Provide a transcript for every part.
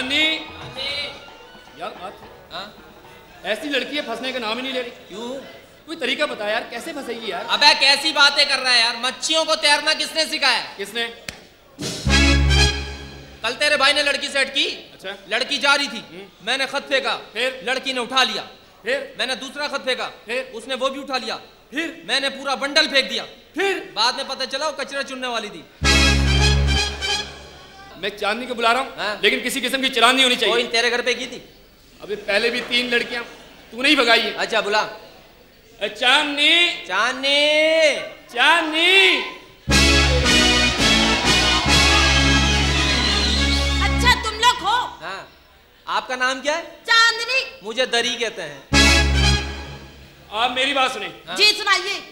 चांदनी यार बात हाँ? ऐसी लड़की है फंसने का नाम ही नहीं ले रही। क्यों? कोई तरीका बता यार कैसे फंसेगी यार? अबे कैसी बातें कर रहा है यार मच्छियों को तैरना किसने सिखाया? किसने? कल तेरे भाई ने लड़की सेट की। अच्छा। लड़की जा रही थी। मैंने खत फेंका। फिर? लड़की ने उठा लिया। फिर? मैंने दूसरा खत फेंका। फिर? उसने वो भी उठा लिया। फिर? मैंने पूरा बंडल फेंक दिया। फिर? बाद में पता चला वो कचरा चुनने वाली थी। मैं चांदनी को बुला रहा हूँ हाँ। लेकिन किसी किस्म की चरान नहीं होनी वो इन चाहिए तेरे घर पे की थी? अभी पहले भी तीन लड़कियाँ तू नहीं भगाई है। अच्छा बुला। चांदनी। चांदनी। चांदनी। अच्छा तुम लोग हो। हाँ। आपका नाम क्या है? चांदनी। मुझे दरी कहते हैं। आप मेरी बात सुने। हाँ। जी सुनाइए।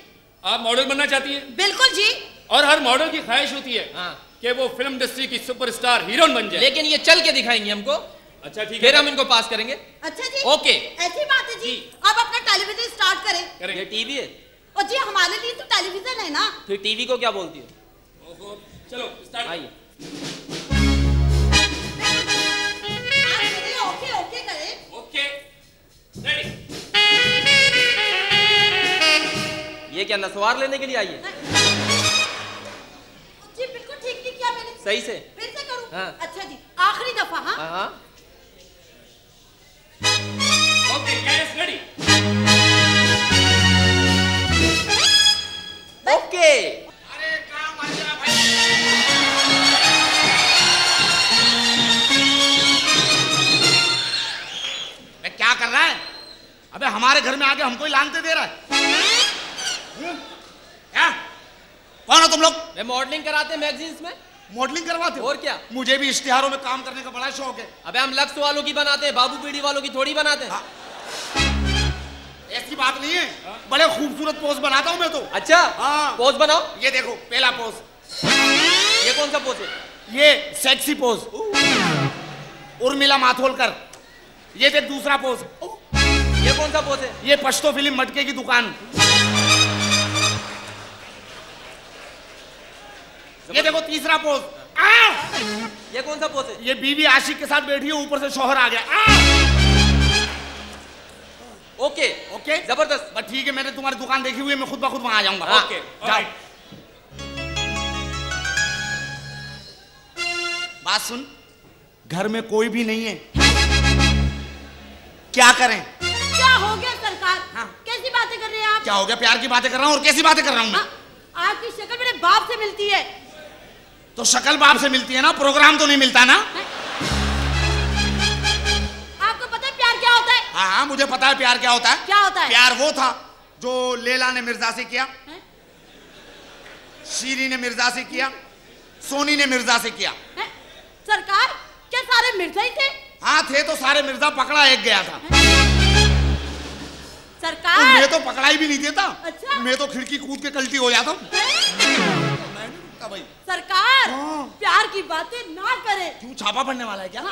आप मॉडल बनना चाहती हैं? बिल्कुल जी। और हर मॉडल की ख्वाहिश होती है। हाँ। कि वो फ़िल्म इंडस्ट्री की सुपरस्टार हीरोइन बन जाए। लेकिन ये चल के दिखाएँगे हमको। अच्छा ठीक फिर हम इनको पास करेंगे। अच्छा जी ओके। ऐसी बात है जी अब अपना टेलीविज़न स्टार्ट करें। करेंगे टीवी है। और जी हमारे लिए तो टेलीविज़न है ना। फिर टीवी को क्या बोलती हो? ओहो, चलो स्टार्ट आइए। ओके ओके करें। ओके रेडी ये क्या नसवार लेने के लिए आई है? सही से? फिर से करूँ? हाँ। अच्छा जी आखिरी दफ़ा हाँ? हाँ हाँ। Okay guys ready okay. मैं क्या कर रहा है? अबे हमारे घर में आके हमको ही लानते दे रहा है। हम्म? क्या? कौन हो तुम लोग? मैं मॉडलिंग कराते हैं मैगजीन्स में। मॉडलिंग करवाते और क्या? मुझे भी इश्तिहारों में काम करने का बड़ा शौक है। अबे हम लक्स वालों की बनाते हैं बाबू पीढ़ी वालों की थोड़ी बनाते हैं। ऐसी बात नहीं है। आ? बड़े खूबसूरत पोज बनाता हूँ मैं तो। अच्छा? हाँ। पोज बनाओ। ये देखो पहला पोज ये कौन सा पोज है? ये सेक्सी पोज उर्मिला माथोलकर। ये देख दूसरा पोज ये कौन सा पोज है? ये पश्तो फ़िल्म मटके की दुकान। ये देखो तीसरा पोज। ये कौन सा पोज है? ये बीवी आशिक के साथ बैठी है ऊपर से शोहर आ गया। ओके। ओके? ज़बरदस्त। बस ठीक है मैंने तुम्हारी दुकान देखी हुई है मैं खुद ब खुद वहाँ आ जाऊँगा। हाँ। ओके। जाओ। बात सुन घर में कोई भी नहीं है। क्या करें? क्या हो गया सरकार? हाँ। कैसी बातें कर रहे हैं आप? क्या हो गया? प्यार की बातें कर रहा हूँ और कैसी बातें कर रहा हूँ हाँ, आपकी शक्ल मेरे बाप से मिलती है। तो शक्ल बाप से मिलती है ना प्रोग्राम तो नहीं मिलता ना। आपको पता है प्यार क्या होता है? हाँ हाँ मुझे पता है प्यार क्या होता है। क्या होता है? प्यार वो था जो लेला ने मिर्ज़ा से किया हैं? शीरी ने मिर्ज़ा से किया सोनी ने मिर्ज़ा से किया। हैं? सरकार क्या सारे मिर्ज़ा ही थे? हाँ थे तो सारे मिर्ज़ा पकड़ा एक गया था। तो सरकार! मैं तो पकड़ाई भी नहीं देता। अच्छा। मैं तो खिड़की कूद के कल्टी हो जाता हूँ? मैं भाई। सरकार हाँ। प्यार की बातें ना करें। क्यों छापा पड़ने वाला है क्या?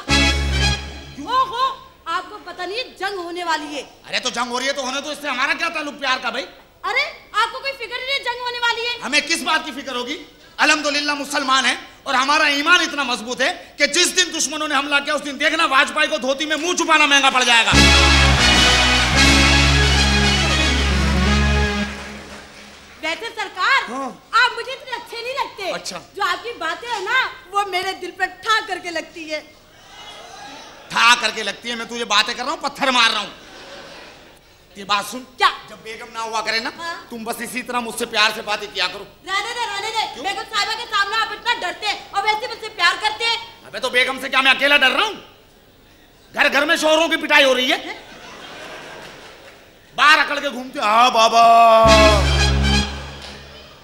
ओहो आपको पता नहीं जंग होने वाली है। अरे तो जंग हो रही है तो होने तो इससे हमारा क्या ताल्लुक प्यार का भाई? अरे आपको कोई फ़िक्र नहीं है जंग होने वाली है? हमें किस बात की फ़िक्र होगी? अल्हम्दुलिल्लाह मुसलमान है और हमारा ईमान इतना मज़बूत है कि जिस दिन दुश्मनों ने हमला किया उस दिन देखना वाजपेयी को धोती में मुँह छुपाना महँगा पड़ जाएगा। बातें है ना वो मेरे दिल पर ठा करके लगती है। ठा करके लगती है मैं तुझे बातें कर रहा हूँ पत्थर मार रहा हूँ। ये बात सुन क्या? जब बेगम ना हुआ करे ना हाँ। तुम बस इसी तरह मुझसे प्यार से बातें किया करो। रहने दे रहने दे। बेगम साहिबा के सामने आप इतना डरते हैं और वैसे मुझसे प्यार करते हैं। अबे तो बेगम से क्या मैं अकेला डर रहा हूँ? घर घर में शोहरों की पिटाई हो रही है। बाहर अकड़ के घूमते हाँ। बाबा।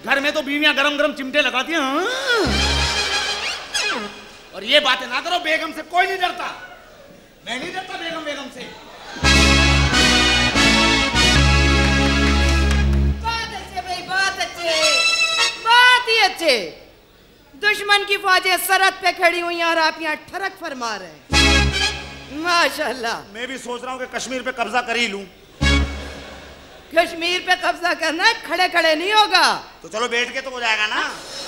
घर में तो बीवियाँ गरम गरम चिमटे लगाती हैं। हाँ। और ये बातें ना करो बेगम से कोई नहीं डरता। मैं नहीं डरता बेगम बेगम से। बहुत अच्छे भाई बहुत अच्छे बहुत ही अच्छे दुश्मन की फौजें सरहद पे खड़ी हुई हैं और आप यहाँ ठरक फरमा रहे हैं। माशाल्लाह। मैं भी सोच रहा हूँ कि कश्मीर पे कब्जा कर ही लूँ। कश्मीर पे कब्जा करना खड़े खड़े नहीं होगा। तो चलो बैठ के तो हो जाएगा ना।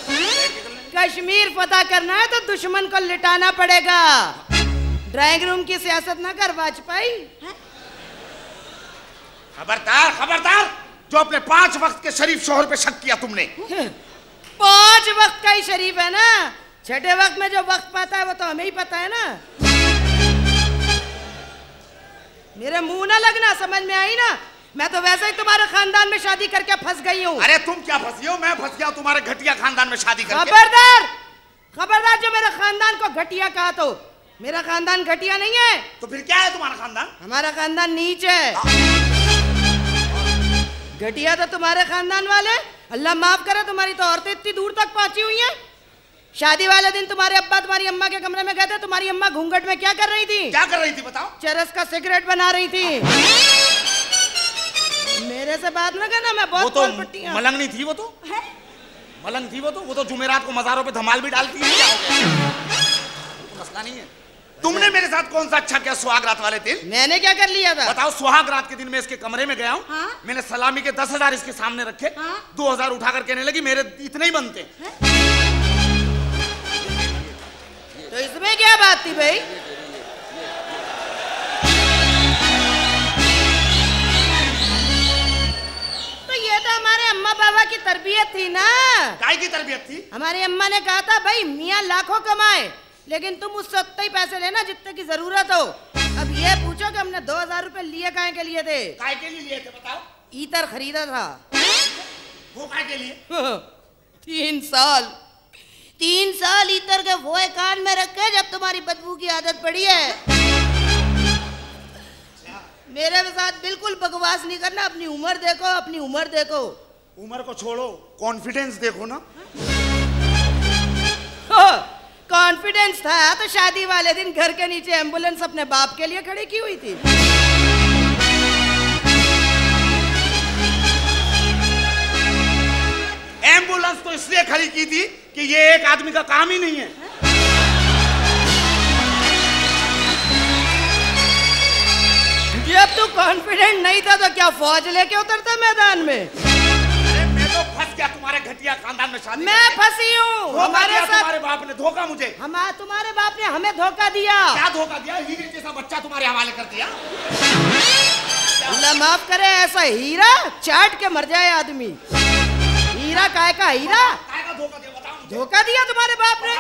लेंगे। कश्मीर फतह करना है तो दुश्मन को लिटाना पड़ेगा। ड्राइंग रूम की सियासत ना कर वाजपेयी। खबरदार खबरदार जो अपने पाँच वक्त के शरीफ शोहर पे शक किया तुमने। पाँच वक्त का ही शरीफ है ना? छठे वक्त में जो वक्त पाता है वो तो हमें ही पता है ना? मेरे मुँह ना लगना समझ में आई ना? मैं तो वैसे ही तुम्हारे खानदान में शादी करके फंस गई हूँ। अरे तुम क्या फंसी हो? मैं फंस गया तुम्हारे घटिया खानदान में शादी करके। खबरदार! खबरदार जो मेरे खानदान को घटिया कहा तो मेरा खानदान घटिया नहीं है। तो फिर क्या है तुम्हारा खानदान? हमारा खानदान नीच है। घटिया तो तुम्हारे खानदान वाले। अल्लाह माफ़ करे तुम्हारी तो औरतें इतनी दूर तक पहुँची हुई हैं। शादी वाले दिन तुम्हारे अब्बा तुम्हारी अम्मा के कमरे में गए थे तुम्हारी अम्मा घूंघट में क्या कर रही थी? क्या कर रही थी बताओ। चरस का सिगरेट बना रही थी। मेरे से बात ना करना मैं बहुत तो मलंग नहीं थी वो तो? है? मलंग थी वो तो? वो तो जुमेरात को मजारों पे धमाल भी डालती है। तो मसला नहीं है। तुमने मेरे साथ कौन सा अच्छा किया सुहाग रात वाले दिन? मैंने क्या कर लिया था? बताओ सुहाग रात के दिन मैं इसके कमरे में गया हूँ। हाँ? मैंने सलामी के दस हज़ार इसके सामने रखे। हाँ? दो हज़ार उठाकर कहने लगी मेरे इतने ही बनते तो इसमें क्या बात थी भाई? हमारे अम्मा बाबा की तरबियत थी ना। काय की तरबियत थी? हमारी अम्मा ने कहा था भाई मियाँ लाखों कमाए लेकिन तुम उससे उतने ही पैसे लेना जितने की ज़रूरत हो। अब ये पूछो कि हमने दो हज़ार रूपए लिए काहे के लिए थे? काय के लिए लिए थे बताओ। ईतर खरीदा था। वो काय के लिए? तीन साल। तीन साल ईतर के वो कान में रखे जब तुम्हारी बदबू की आदत पड़ी है। मेरे साथ बिल्कुल बकवास नहीं करना अपनी उम्र देखो अपनी उम्र देखो। उम्र को छोड़ो कॉन्फिडेंस देखो ना। कॉन्फिडेंस था तो शादी वाले दिन घर के नीचे एंबुलेंस अपने बाप के लिए खड़ी की हुई थी। एंबुलेंस तो इसलिए खड़ी की थी कि ये एक आदमी का काम ही नहीं है। जब तू कॉन्फिडेंट नहीं था तो क्या फौज लेके उतरता मैदान में? अरे मैं तो फंस गया तुम्हारे घटिया खानदान में शादी मैं फंसी हूँ। हमारे साथ तुम्हारे बाप ने धोखा मुझे। हम तुम्हारे बाप ने हमें धोखा दिया। क्या धोखा दिया? हीरे जैसा बच्चा तुम्हारे हवाले कर दिया। अल्लाह माफ़ करे ऐसा हीरा चाट के मर जाए आदमी। हीरा काय का हीरा? धोखा दिया धोखा दिया तुम्हारे बाप ने?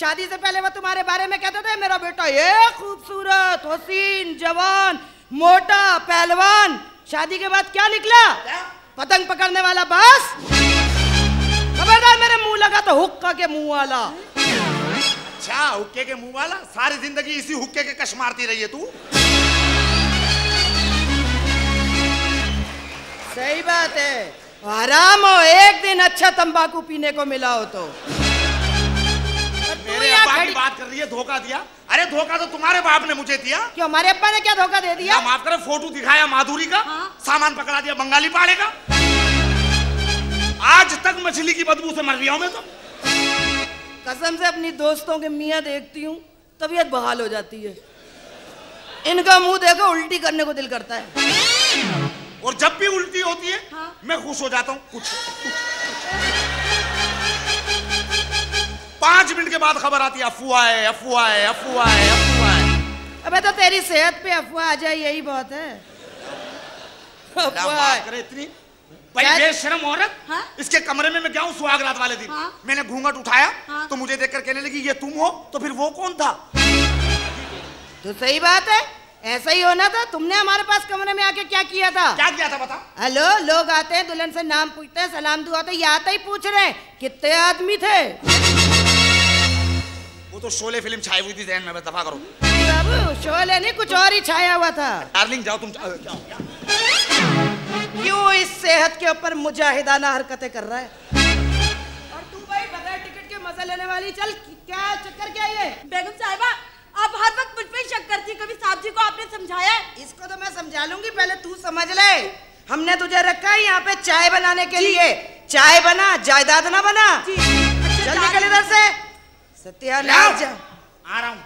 शादी से पहले वो तुम्हारे बारे में कहते थे मेरा बेटा ये खूबसूरत हसीन जवान मोटा पहलवान। शादी के बाद क्या निकला? क्या? पतंग पकड़ने वाला बस। खबरदार मेरे मुँह लगा तो हुक्का के मुँह वाला। अच्छा हुक्के के मुँह वाला? सारी ज़िंदगी इसी हुक्के के कश मारती रही है तू? सही बात है। आराम हो एक दिन अच्छा तंबाकू पीने को मिला हो तो। अब्बा की बात कर रही है धोखा दिया। अरे धोखा तो तुम्हारे बाप ने मुझे दिया। क्यों हमारे अब्बा ने क्या धोखा दे दिया? माफ़ करे फ़ोटो दिखाया माधुरी का हाँ। सामान पकड़ा दिया बंगाली पाड़े का। आज तक मछली की बदबू से मर रहा हूँ मैं तो। कसम से अपनी दोस्तों के मियाँ देखती हूँ तबीयत बहाल हो जाती है। इनका मुँह देखो उल्टी करने को दिल करता है। और जब भी उल्टी होती है हाँ। मैं खुश हो जाता हूँ। कुछ, कुछ, कुछ, कुछ। पाँच मिनट के बाद खबर आती है अफवाह है अफवाह है अफवाह है अफवाह है। अबे तो तेरी सेहत पे अफवाह आ जाए यही बहुत है। क्या अफवाह करे इतनी? भाई बेशरम औरत। हाँ? इसके कमरे में मैं गया हूँ सुहाग रात वाले दिन। हाँ? मैंने घूंघट उठाया हाँ? तो मुझे देखकर कहने लगी ये तुम हो? तो फिर वो कौन था? तो सही बात है। ऐसा ही होना था। तुमने हमारे पास कमरे में आके क्या किया था? क्या किया था बता? हेलो लोग आते हैं दुल्हन से नाम पूछते हैं सलाम दुआ तो ये आते ही पूछ रहे हैं कितने आदमी थे? वो तो शोले फ़िल्म छाई हुई थी जहन में दफ़ा करो। बाबू शोले नहीं कुछ और ही छाया हुआ था। डार्लिंग जाओ तुम जाओ, जाओ, जाओ। क्यों इस सेहत के ऊपर मुजाहिदाना हरकतें कर रहा है? और तू भाई बगैर टिकट के मज़ा लेने वाली चल क्या चक्कर क्या ये? बेगम साहिबा आप हर वक्त मुझ पे शक करती कभी साहब जी को आपने समझाया इसको तो मैं समझा लूँगी पहले तू समझ ले। हमने तुझे रखा है यहाँ पे चाय बनाने के लिए। चाय बना जायदाद ना बना। अच्छा, चल निकल इधर से। सत्यानाश आ रहा हूँ।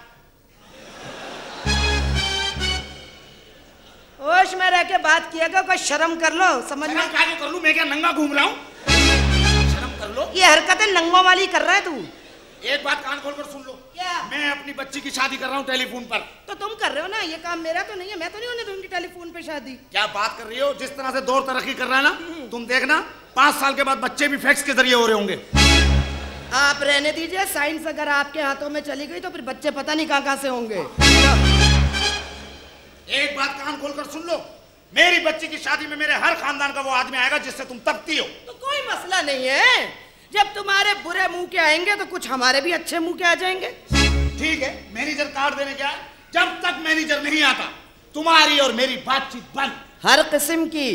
होश में रह के बात किया कर कोई शर्म कर लो समझ में? काहे कर लूँ मैं क्या नंगा घूम रहा हूँ? शर्म कर लो। ये हरकतें नंगों वाली कर रहा है तू। एक बात कान खोलकर सुन लो। क्या? मैं अपनी बच्ची की शादी कर रहा हूँ टेलीफोन पर। तो तुम कर रहे हो ना ये काम मेरा तो नहीं है मैं तो नहीं होने दूँगी टेलीफोन पे शादी। क्या बात कर रही हो? जिस तरह से दौर तरक्की कर रहा है ना तुम देखना पाँच साल के बाद बच्चे भी फैक्स के ज़रिए हो रहे होंगे। आप रहने दीजिए साइंस अगर आपके हाथों में चली गई तो फिर बच्चे पता नहीं कहाँ कहाँ से होंगे। एक बात कान खोलकर सुन लो। मेरी बच्ची की शादी में मेरे हर खानदान का वो आदमी आएगा जिससे तुम तपती हो। तो कोई मसला नहीं है। जब तुम्हारे बुरे मुँह के आएँगे तो कुछ हमारे भी अच्छे मुँह के आ जाएँगे। ठीक है मैनेजर कार्ड देने क्या जब तक मैनेजर नहीं आता तुम्हारी और मेरी बातचीत बंद। हर किस्म की।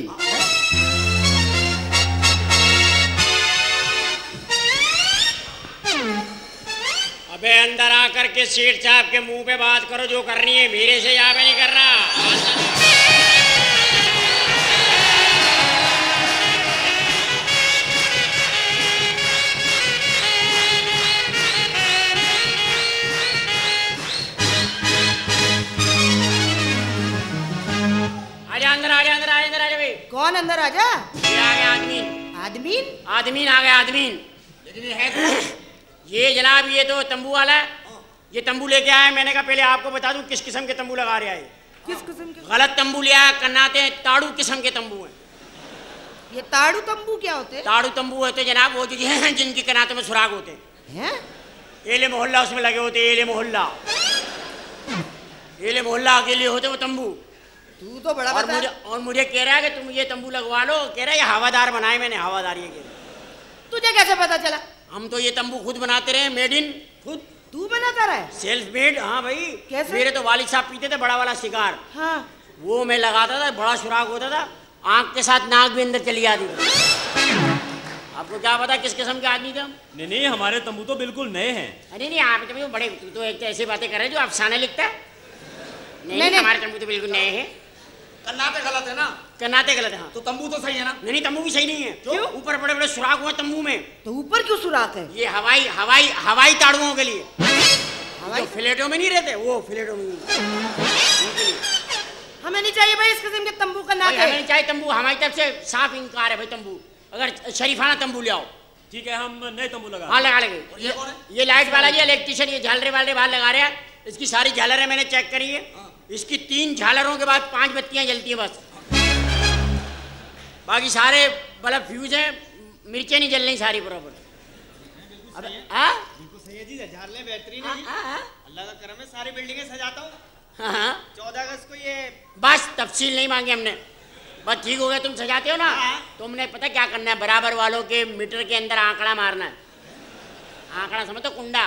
अबे अंदर आकर के सेठ साहब के मुँह पे बात करो जो करनी है मेरे से यहाँ पे नहीं कर रहा आजा अंदर आजा अंदर आजा अंदर आजा भाई। कौन अंदर आ ये आ गया आदमी आदमी आदमी आ गया आदमी लेकिन है? ये जनाब ये तो तंबू वाला है। ये तंबू लेके आया मैंने कहा पहले आपको बता दूँ किस किस्म के तंबू लगा रहे है। किस किस्म के? गलत तंबू लिया है हैं ताड़ू किस्म के तंबू हैं। ये ताड़ू तंबू क्या होते हैं? ताड़ू तंबू होते जनाब वो जो हैं जिनकी कनातों में सुराग होते हैं। हैं? एले मोहल्ला उसमें लगे होते हैं, एले मोहल्ला। एले मोहल्ला के लिए होते वो तंबू। तू तो बड़ा और मुझे और मुझे कह रहा है कि तुम ये तंबू लगवा लो। कह रहा है ये हवादार बनाए मैंने हवादार ये कह रहा तुझे कैसे पता चला? हम तो ये तंबू खुद बनाते रहे मेड इन खुद तू बनाता रहा सेल्फ मेड हाँ भाई। कैसे? मेरे तो वालिद साहब पीते थे बड़ा वाला शिकार। हाँ। वो मैं लगाता था बड़ा सुराग होता था। आँख के साथ नाक भी अंदर चली आती थी। आपको क्या पता किस किस्म के आदमी थे हम? नहीं नहीं हमारे तंबू तो बिल्कुल नए हैं। अरे नहीं आप तो बड़े तो एक तो ऐसी बातें कर रहे हैं जो अफसाने लिखता है। नहीं, नहीं, नहीं नहीं। हमारे तंबू तो बिल्कुल नए हैं। कन्नाते गलत है ना? कनाते गलत है हाँ। तो तंबू तो सही है ना? नहीं नहीं तंबू भी सही नहीं है। क्यों? ऊपर बड़े बड़े सुराग हुए तंबू में। तो ऊपर क्यों सुराख है? ये हवाई हवाई हवाई ताड़ुओं के लिए। हवाई? जो फ्लेटों में नहीं रहते वो फ्लेटों में। हमें नहीं चाहिए भाई इस किस्म के तंबू का नाक हमें नहीं चाहिए तंबू हमारी तरफ़ से साफ़ इनकार है भाई तंबू। अगर शरीफाना तंबू ले आओ। ठीक है हम नए तंबू लगा। हाँ लगा लेंगे। ये, ये लाइट वाला जी इलेक्ट्रिशियन ये झालरे वाले बाहर लगा रहे हैं। इसकी सारी झालरें मैंने चेक करी है। इसकी तीन झालरों के बाद पाँच बत्तियाँ जलती हैं बस। बाकी सारे बल्ब फ्यूज हैं मिर्चें नहीं जल रही सारी बराबर। अब हाँ बिल्कुल सही है है जी। अल्लाह का करम सारी बिल्डिंगें सजाता। चौदह अगस्त को ये बस तफसील नहीं मांगी हमने। बस ठीक हो गया तुम सजाते हो ना? तुमने पता क्या करना है? बराबर वालों के मीटर के अंदर आंकड़ा मारना है। आंकड़ा समझो कुंडा।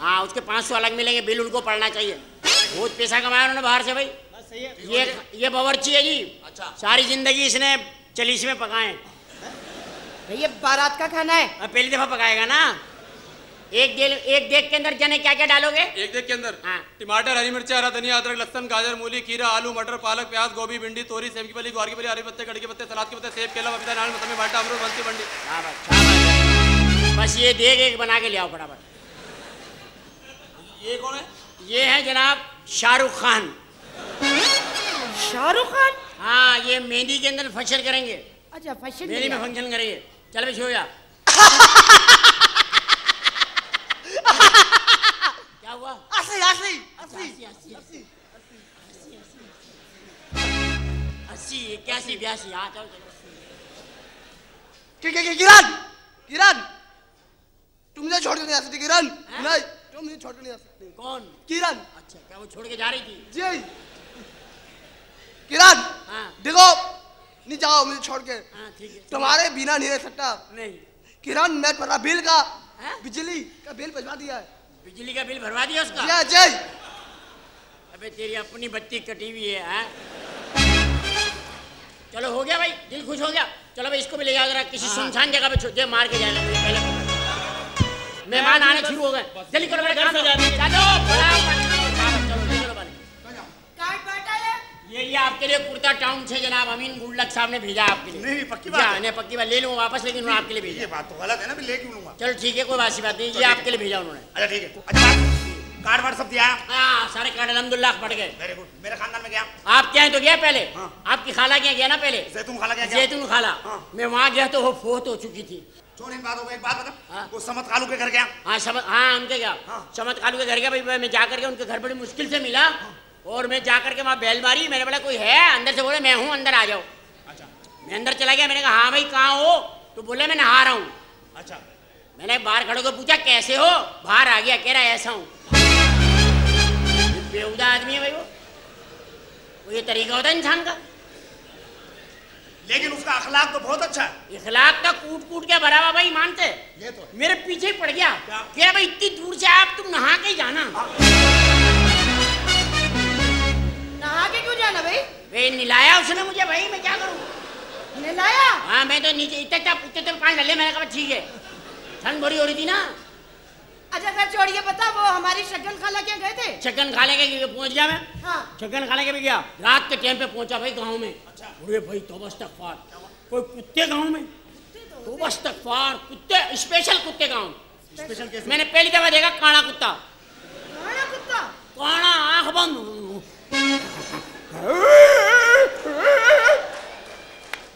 हाँ उसके पाँच सौ अलग मिलेंगे बिल उनको पढ़ना चाहिए। बहुत पैसा कमाया उन्होंने बाहर से भाई। सही है। ये ये बावर्ची है जी। अच्छा। सारी ज़िंदगी इसने चलीस में पकाए। भाई ये बारात का खाना है। अब पहली दफ़ा पकाएगा ना। एक देल एक देख के अंदर जाने क्या क्या डालोगे? एक देख के अंदर। हाँ। टमाटर हरी मिर्ची हरा धनिया अदरक लहसन गाजर मूली खीरा आलू मटर पालक प्याज गोभी भिंडी तोरी सेम की फली ग्वार की फली हरी पत्ते कड़ी के पत्ते सलाद के पत्ते सेब केला पपीता नारियल मौसमी भाटा अमरूद बंसी बंडी। बस ये देख एक बना के ले आओ फटाफट। ये कौन है? ये है जनाब शाहरुख खान शाहरुख खान हाँ ये मेहंदी के अंदर फ़ंक्शन करेंगे अच्छा फ़ंक्शन मेहंदी में फ़ंक्शन करेंगे चल भाई जा क्या हुआ अस्सी अस्सी अस्सी अस्सी अस्सी अस्सी इक्यासी बयासी हाँ चलो चलो किरण किरण तुम मुझे छोड़ के नहीं आ सकती किरण हाँ? नहीं तुम मुझे छोड़ के नहीं आ सकती कौन किरण अच्छा क्या वो छोड़ के जा रही थी? जी। किरण हाँ। देखो नहीं जाओ मुझे छोड़ के। हाँ ठीक है। तुम्हारे बिना नहीं रह सकता। नहीं। किरण मैं तुम्हारा बिल का हाँ? बिजली का बिल भिजवा दिया है। बिजली का बिल भरवा दिया उसका? जय जय। अबे तेरी अपनी बत्ती कटी हुई है हाँ? चलो हो गया भाई दिल खुश हो गया। चलो भाई इसको भी ले जाओ जरा किसी सुनसान जगह पे छो- दे मार के जाएगा मुझे पहले मेहमान आने शुरू हो गए। जल्दी करो मेरे काम चलो बड़ा ये ये आपके लिए कुर्ता टाउन से जनाब अमीन गुल्लक साहब ने भेजा आपके लिए। नहीं, पक्की बात हाँ, है। नहीं पक्की बात ले लूँ वापस लेकिन उन्होंने आपके लिए ये भेजा बात तो गलत है ना भी ले क्यों लूँगा। चलो ठीक है कोई बासी बात नहीं ये आपके लिए भेजा उन्होंने। अच्छा ठीक है अच्छा कार्ड वार्ड सब दिया? हाँ सारे कार्ड अलहमदुल्ला पड़ गए। वेरी गुड मेरे खानदान में गया? आप क्या है तो गया पहले? हाँ। आपकी खाला क्या गया ना पहले? जैतून खाला गया? जैतून खाला। हाँ। मैं वहाँ गया तो वो फोत हो चुकी थी। छोड़ इन बातों को एक बात बता हाँ। वो समत कालू के घर गया? हाँ समझ हाँ उनके क्या हाँ। समझ कालू के घर गया भाई मैं- मैं जा करके उनके घर बड़ी मुश्किल से मिला। और मैं जा करके वहाँ बैल मारी। मैंने बोला कोई है? अंदर से बोले मैं हूँ अंदर आ जाओ। अच्छा। मैं अंदर चला गया। मैंने कहा हाँ भाई कहाँ हो? तो बोले मैं नहा रहा हूँ। अच्छा। मैंने बाहर खड़े को पूछा कैसे हो? बाहर आ गया कह रहा ऐसा हूँ। बेहुदा आदमी है भाई वो। वो ये तरीका होता है इंसान का। लेकिन उसका अखलाक तो बहुत अच्छा है। इखलाक का कूट कूट के भरा हुआ भाई मानते ये तो मेरे पीछे पड़ गया। क्या? भाई इतनी दूर से आप तुम नहा के ही। जाना नहा के क्यों जाना भाई? वे निलाया उसने मुझे भाई मैं क्या करूँ? नहलाया हाँ मैं तो नीचे इतने तक इतने तक पानी डाले मैंने कहा ठीक है। ठंड बड़ी हो रही थी ना। अच्छा खैर छोड़िए पता वो हमारी शक्ल खाला क्या गए थे? चिकन खाने के पहुँच गया मैं? हाँ। चिकन खाने के भी गया। रात के टाइम पे पहुँचा भाई गाँव में। अरे भाई तो बस तक फार। कोई कुत्ते गाँव में? तो बस तक फार। कुत्ते स्पेशल कुत्ते गाँव। स्पेशल कैसे मैंने पहली दफ़ा देखा काला कुत्ता। काला कुत्ता? काला आँख बंद।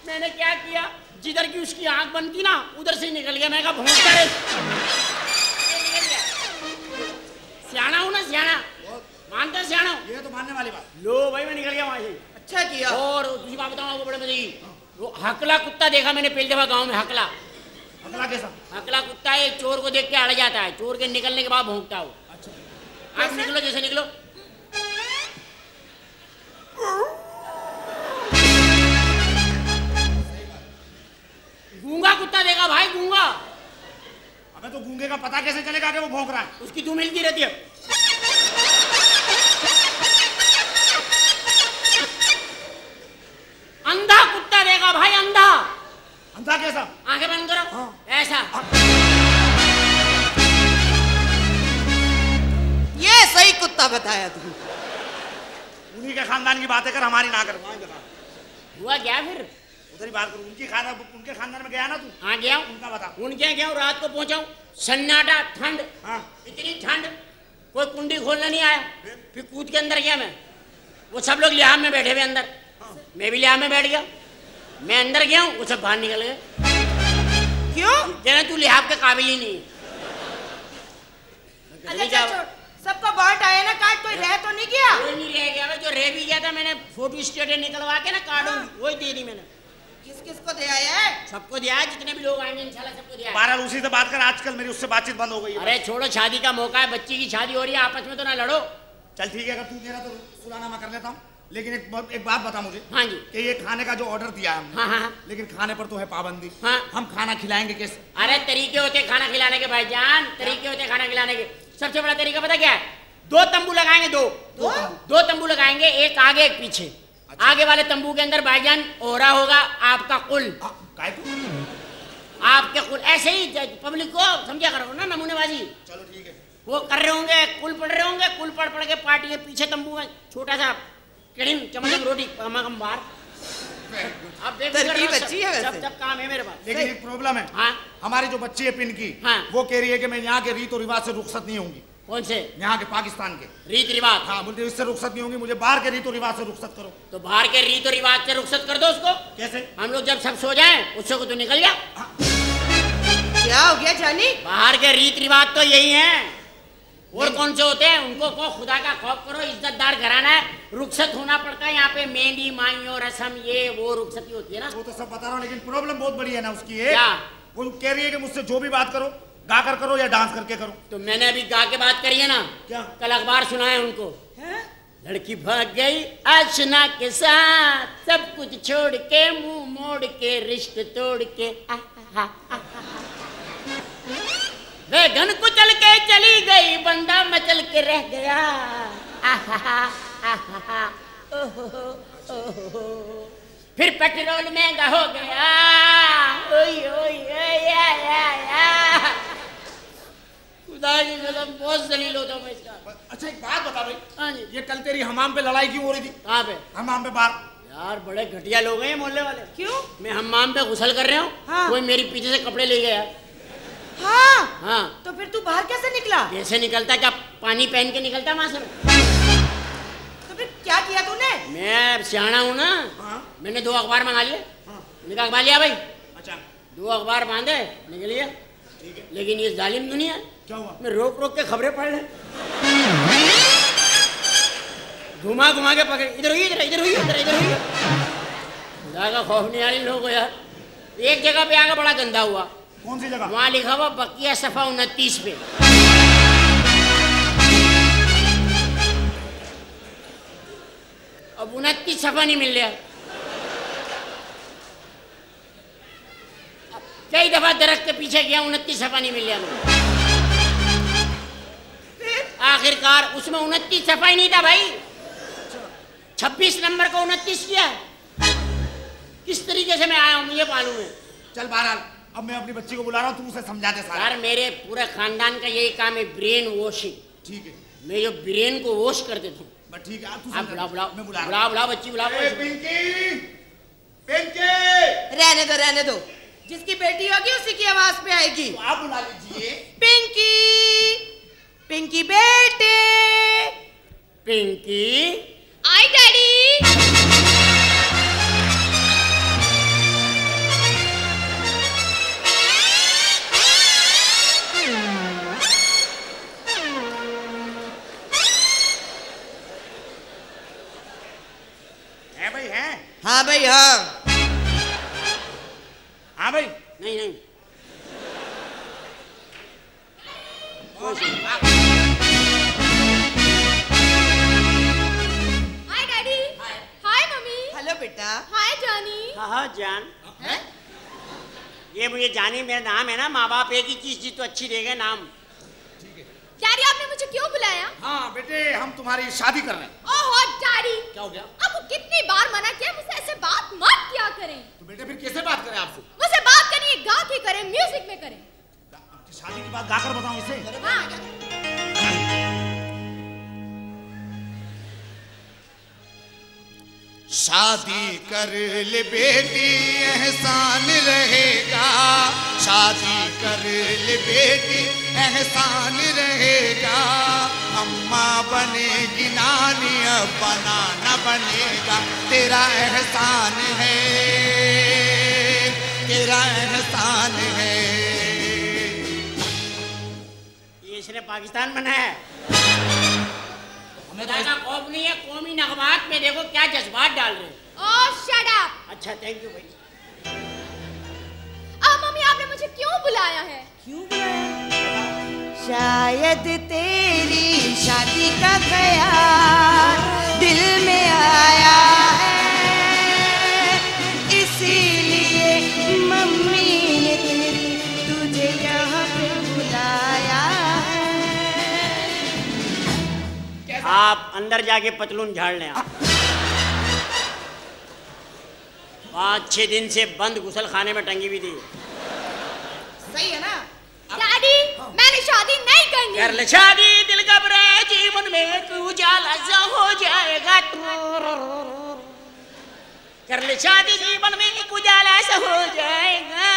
मैंने क्या किया? जिधर की उसकी आँख बंद थी ना उधर से निकल गया। मैं कहा भौंकता रे। सियाना हूँ ना सियाना मानते हो सियाना ये तो मानने वाली बात। लो भाई मैं निकल गया वहाँ से। अच्छा किया। और दूसरी बात बताऊँ आपको बड़े मज़े की? वो हकला कुत्ता देखा मैंने पहली दफ़ा गाँव में हकला। अगला कैसा? हकला कुत्ता एक चोर को देख के अड़ जाता है। चोर के निकलने के बाद भौंकता हो अच्छा। आप निकलो जैसे निकलो। गूँगा कुत्ता देखा भाई गूँगा। अबे तो गूँगे का पता कैसे चलेगा कि वो भौंक रहा है? उसकी धूम हिलती रहती है। अंधा कुत्ता देगा भाई अंधा। अंधा कैसा? आँखें बंद करो। ऐसा। ये सही कुत्ता बताया तू उन्हीं के खानदान की बातें कर हमारी ना कर। ही हुआ क्या फिर? उधर ही बात करो उनकी खाना उनके खानदान में गया ना तू? हाँ गया उनका बता। उनके गया हूँ रात को पहुंचाऊं। सन्नाटा ठंड। हाँ। इतनी ठंड कोई कुंडी खोलने नहीं आया। फिर? कूद के अंदर गया मैं। वो सब लोग लिहाज में बैठे हुए अंदर। मैं भी लिहाज में बैठ गया। मैं अंदर गया हूँ वो सब बाहर निकल गए। क्यों? रहे तू लिहाज के काबिल ही नहीं है। अच्छा सबको बांट आया ना कार्ड कोई रह तो नहीं गया? कोई नहीं रह गया जो रह भी गया था मैंने फ़ोटो स्टेट निकलवा के ना कार्डूँगी वही दे दी मैंने। किस किस को दे आया है? सबको दिया है जितने भी लोग आएँगे इंशाल्लाह सबको दिया है। बहरहाल उसी से बात कर आजकल मेरी उससे बातचीत बंद हो गई अरे छोड़ो शादी का मौका है बच्ची की शादी हो रही है आपस में तो ना लड़ो। चल ठीक है अगर तू मेरा तो सुनाना मैं कर लेता हूँ। लेकिन एक बात- एक बात बता मुझे हाँ जी। कि ये खाने का जो ऑर्डर दिया है हमने हाँ हाँ हाँ। लेकिन खाने पर तो है पाबंदी। हाँ। हम खाना खिलाएँगे कैसे? अरे तरीके होते हैं खाना खिलाने के भाईजान तरीके होते खाना खिलाने के। सबसे बड़ा तरीका पता क्या है? दो तंबू लगाएँगे दो। दो? दो तंबू लगाएँगे एक आगे एक पीछे। अच्छा। आगे वाले तंबू के अंदर भाईजान ओरा होगा आपका कुल। हाँ, को आपके कुल। ऐसे ही पब्लिक को समझा करो ना नमूनेबाजी। चलो ठीक है। वो कर रहे होंगे कुल पढ़ रहे होंगे कुल पढ़ पढ़ के पार्टी के पीछे तंबू में छोटा सा चमचम रोटी अब देखो तरकीब अच्छी है वैसे। सब काम है मेरे पास। लेकिन एक प्रॉब्लम है। हाँ। हमारी जो बच्ची है पिनकी हाँ। वो कह रही है कि मैं यहाँ के रीत और रिवाज से रुखसत नहीं होंगी। कौन से? यहाँ के पाकिस्तान के। रीत रिवाज? हाँ मुझे इससे रुखसत नहीं होंगी मुझे बाहर के रीत और रिवाज से रुखसत करो। तो बाहर के रीत और रिवाज से रुखसत कर दो उसको। कैसे? हम लोग जब सब सो जाए उससे को तो निकल गया क्या हो गया जानी? बाहर के रीत रिवाज तो यही हैं। और कौन से होते हैं उनको को खुदा का खौफ करो इज्जतदार घराना है। रुखसत होना पड़ता है यहाँ पे मेहंदी माइयों रसम ये वो रुखसती होती है ना। वो तो सब बता रहा हूँ लेकिन प्रॉब्लम बहुत बड़ी है ना उसकी एक क्या? वो कह रही है कि मुझसे जो भी बात करो गा कर करो या डांस करके करो। तो मैंने अभी गा के बात करी है ना क्या? कल अखबार सुनाया उनको। लड़की भाग गई आशना के साथ सब कुछ छोड़ के मुँह मोड़ के रिश्ते तोड़ के। आ, आ, आ, आ, वे घन कुचल के चली गई बंदा मचल के रह गया। आहा, आहा, ओहो, ओहो। फिर पेट्रोल महँगा हो गया। ओय ओय ओय या, या, या। खुदा की कसम बहुत जलील होता हूँ मैं इसका। अच्छा एक बात बता भाई। हाँ जी। ये कल तेरी हमाम पे लड़ाई क्यों हो रही थी? कहाँ पे? हमाम पे बाहर। यार बड़े घटिया लोग हैं मोहल्ले वाले। क्यों? मैं हमाम पे घुसल कर रहे हूँ। हाँ। कोई मेरी पीछे से कपड़े ले गया। हाँ। हाँ। तो फिर तू बाहर कैसे निकला? कैसे निकलता? क्या पानी पहन के निकलता वहाँ से? तो फिर क्या किया तूने? मैं सियाना हूँ ना। हाँ। मैंने दो अखबार मंगा लिए। हाँ। मैंने अखबार लिया भाई। अच्छा। दो अखबार बांधे निकलिए लेकिन ये जालिम दुनिया क्या हुआ? में रोक रोक के खबरें पढ़ रहे घुमा घुमा के पकड़े। इधर हुई इधर इधर हुई इधर इधर हुई खुदा का खौफ नहीं आ रही लोगों यार। एक जगह पे आगे बड़ा गंदा हुआ। कौन सी जगह? वहाँ लिखा हुआ बकिया सफ़ा उनतीस पे अब उनतीस सफ़ा नहीं मिल रहा कई दफ़ा दरख्त के पीछे गया उनतीस सफ़ा नहीं मिल रहा आखिरकार उसमें उनतीस सफ़ा ही नहीं था भाई। छब्बीस नंबर को उनतीस किया किस तरीके से मैं आया हूँ मुझे मालूम है। चल बहरहाल अब मैं अपनी बच्ची को बुला रहा हूँ तू उसे समझा दे सारा। यार मेरे पूरे खानदान का यही काम है ब्रेन वॉशिंग। ठीक है। मैं जो ब्रेन को वॉश कर देता हूँ। ठीक है आप बुलाओ बुलाओ मैं बुला बुलाओ बुलाओ बच्ची बुलाओ पिंकी! पिंकी! रहने दो रहने दो। जिसकी बेटी होगी उसी की आवाज़ पे आएगी। तो आप बुला लीजिए। पिंकी! पिंकी बेटे! पिंकी! आई डैडी! है भाई हाँ। हाँ भाई। नहीं नहीं। Hi daddy hi mummy hello बेटा। हाय जानी हाँ हाँ जान। ये मुझे जानी मेरा नाम है ना माँ बाप एक ही चीज़ चीज़ तो अच्छी रहेगा नाम। डैडी आपने मुझे क्यों बुलाया? हाँ बेटे हम तुम्हारी शादी कर रहे हैं। ओहो डैडी। क्या हो गया? अब कितनी बार मना किया मुझसे ऐसे बात मत किया करें। तो बेटे फिर कैसे बात करें आपसे? मुझसे बात करिए गा के करें म्यूज़िक में करें। शादी की बात गाकर बताऊँ इसे? हाँ शादी कर ले बेटी, एहसान रहेगा। शादी कर ले बेटी, एहसान रहेगा। अम्मा बनेगी नानी, अब बनाना बनेगा। तेरा एहसान है, तेरा एहसान है। ये इसने पाकिस्तान बनाया। है खुदा का नहीं है कौमी नगमात में देखो क्या जज्बात डाल रहे हो। ओह शट अप अच्छा थैंक यू भाई। अब मम्मी आपने मुझे क्यों बुलाया है? क्यों बुलाया? शायद तेरी शादी का ख्याल दिल में आया। आप अंदर जाके पतलून झाड़ लें आप। पाँच छः दिन से बंद गुसल खाने में टंगी हुई थी। सही है ना? डैडी मैंने शादी नहीं करनी कर ले शादी दिल घबराए जीवन में तू उजाला हो जाएगा कर ले शादी जीवन में एक उजाला सा हो जाएगा।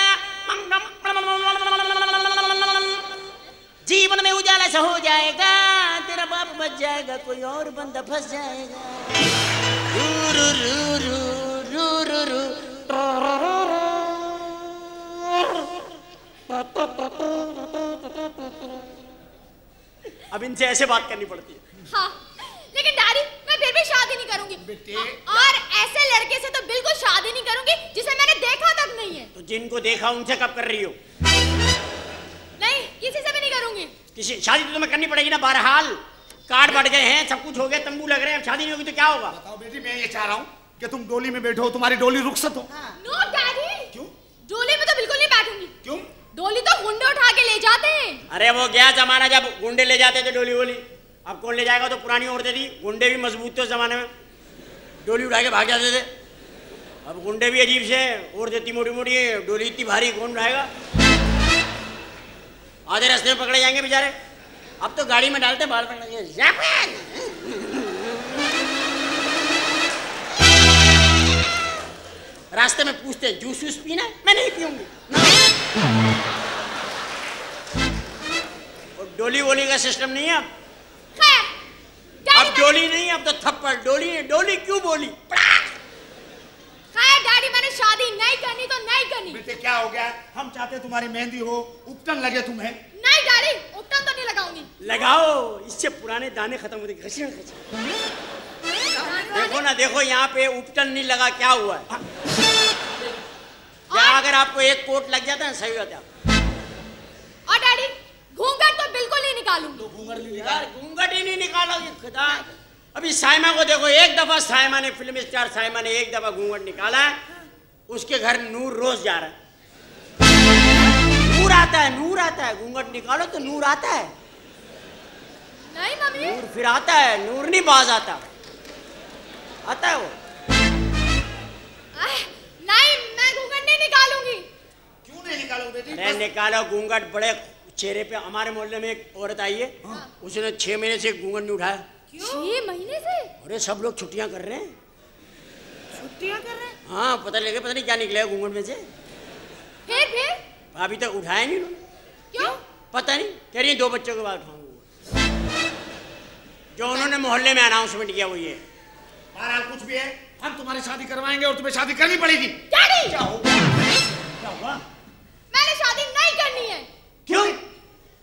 जीवन में उजाला सा हो जाएगा। बच जाएगा कोई और बंदा फंस जाएगा। रू रू रू रू रू रू रू अब इनसे ऐसे बात करनी पड़ती है। हाँ लेकिन डैडी मैं फिर भी शादी नहीं करूँगी। बेटे। और ऐसे लड़के से तो बिल्कुल शादी नहीं करूँगी जिसे मैंने देखा तक नहीं है। तो जिनको देखा उनसे कब कर रही हो? नहीं किसी से भी नहीं करूँगी। किसी शादी तो तुम्हें करनी पड़ेगी ना बहरहाल। कार्ड बढ़ गए हैं सब कुछ हो गया तंबू लग रहे हैं अब शादी नहीं होगी तो क्या होगा? बताओ बेटी मैं ये चाह रहा हूँ कि तुम डोली में बैठो तुम्हारी डोली रुखसत हो। नो डैडी क्यों? डोली में तो बिल्कुल नहीं बैठूँगी। क्यों? डोली तो गुंडे उठा के ले जाते हैं। अरे वो गया जमाना जब गुंडे ले जाते थे डोली वोली। अब कौन ले जाएगा तो पुरानी औरतें थी गुंडे भी मज़बूत थे उस जमाने में। डोली उठा के भाग जाते थे। अब गुंडे भी अजीब से औरतें इतनी मोटी मोटी डोली इतनी भारी कौन उठाएगा आधे रास्ते में पकड़े जाएँगे बेचारे। अब तो गाड़ी में डालते बाल पकड़ रास्ते में पूछते जूस वूस पीना है? मैं नहीं पीऊँगी। और डोली वोली का सिस्टम नहीं है अब। अब डोली नहीं अब तो थप्पड़। डोली है डोली क्यों बोली? खैर डैडी मैंने शादी नहीं करनी तो नहीं करनी। बेटे क्या हो गया? हम चाहते तुम्हारी मेहंदी हो उपटन लगे तुम्हें। नहीं डैडी उपटन तो नहीं लगाऊँगी। लगाओ इससे पुराने दाने खत्म होते घसीट घसीट देखो ना देखो यहाँ पे उपटन नहीं लगा क्या हुआ है? क्या अगर आपको एक कोट लग जाता है सही होता और डैडी घूंघट तो बिल्कुल नहीं निकालूँगी। यार घूंघट ही नहीं निकालोगे खुदा। अभी साइमा को देखो एक दफ़ा साइमा ने फ़िल्म स्टार साइमा ने एक दफ़ा घूंघट निकाला है उसके घर नूर रोज जा रहा है। नूर आता है नूर आता है घूंघट निकालो तो नूर आता है। नहीं मम्मी। नूर फिर आता है नूर नहीं बाज आता। आता है वो। नहीं मैं घूंघट नहीं निकालूँगी। क्यों नहीं निकालोगे बेटी? अरे निकालो घूंघट बड़े चेहरे पे हमारे मोहल्ले में एक औरत आई है। उसने छह महीने से घूंघट नहीं उठाया। छह महीने से? अरे सब लोग छुट्टियाँ कर रहे हैं। छुट्टियाँ कर रहे हैं? हाँ पता लगे पता नहीं क्या निकलेगा घूंघट में से। फिर फिर? अभी तक उठाया नहीं उन्होंने। क्यों? पता नहीं कह रही दो बच्चों के बाद उठाऊँगा जो उन्होंने मोहल्ले में अनाउंसमेंट किया वो ये। बहरहाल कुछ भी है हम तुम्हारी शादी करवाएँगे और तुम्हें शादी करनी पड़ेगी। क्या होगा? क्या हुआ? मैंने शादी नहीं करनी है। क्यों?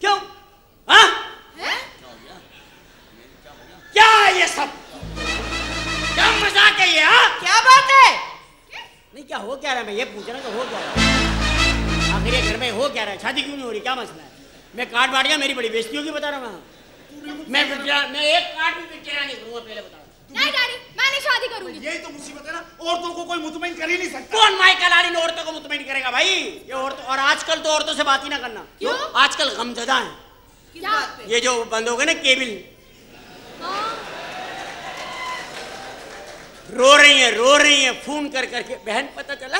क्यों? हाँ? हैं? क्या है ये सब? क्या मज़ाक है ये हाँ? क्या बात है? नहीं क्या हो क्या रहा है? मैं ये पूछ रहा हूँ हो क्या रहा है? आखिर घर में हो क्या रहा है? शादी क्यों नहीं हो रही? क्या मसला है? मैं कार्ड बांट गया मेरी बड़ी बेइज्जती होगी बता रहा हूँ मैं मैं एक कार्ड भी विड्रा नहीं करूँगा पहले बता नहीं डैडी मैं नहीं शादी करूँगी। यही तो मुसीबत है ना औरतों को कोई मुतमिन कर ही नहीं सकता। कौन माइकल आलिन औरतों को मुतमिन करेगा भाई? ये औरत और आजकल तो औरतों से बात ही ना करना। क्यों? आजकल गमजदा है। ये जो बंद हो गए ना केबिल हाँ, रो रही है, रो रही है, फ़ोन कर करके, बहन पता चला?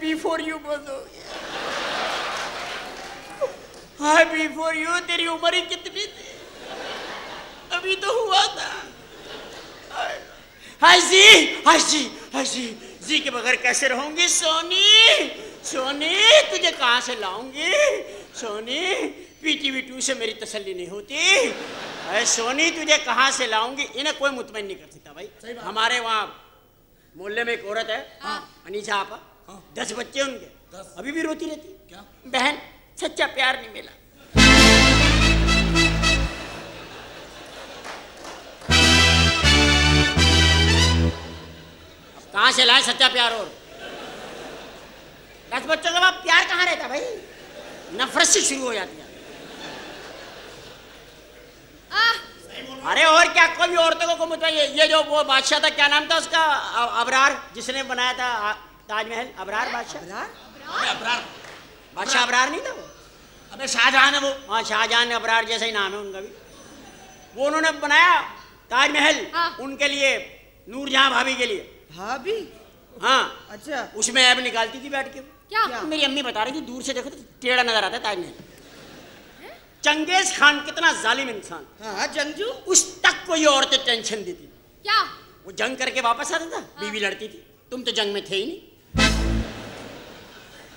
बिफोर यू बंद हो बिफोर यू तेरी उम्र ही कितनी थी? अभी तो हुआ था। हाय जी हाय जी हाय जी जी के बगैर कैसे रहूँगी? सोनी सोनी, तुझे कहाँ से लाऊँगी? सोनी पीटीवी टू से मेरी तसल्ली नहीं होती। अरे सोनी तुझे कहाँ से लाऊँगी? इन्हें कोई मुतमिन नहीं कर सकता भाई। हमारे वहाँ मोहल्ले में एक औरत है अनीसा आपा। दस बच्चे उनके। अभी भी रोती रहती। क्या? बहन सच्चा प्यार नहीं मिला। कहाँ से लाए सच्चा प्यार और? दस बच्चों के बाद प्यार कहाँ रहता भाई? नफरत से शुरू हो जाती है। अरे और क्या कोई औरतों को मुद्दा ये ये जो वो बादशाह था क्या नाम था उसका? अबरार जिसने बनाया था ताजमहल अबरार बादशाह? अबरार? बादशाह अबरार नहीं था वो? अबे शाहजहां है वो। हाँ शाहजहां अबरार जैसा ही नाम है उनका भी। वो उन्होंने बनाया ताजमहल हाँ। उनके लिए नूरजहां भाभी के लिए। भाभी? हाँ। अच्छा। उसमें ऐब निकालती थी बैठ के। क्या? मेरी अम्मी बता रही थी दूर से देखो तो टेढ़ा नज़र आता है ताजमहल। चंगेज खान कितना जालिम इंसान। हाँ जंगजू। उस तक को ये औरतें टेंशन देती थी। क्या? वो जंग करके वापस आता था? बीवी लड़ती थी। तुम तो जंग में थे ही नहीं।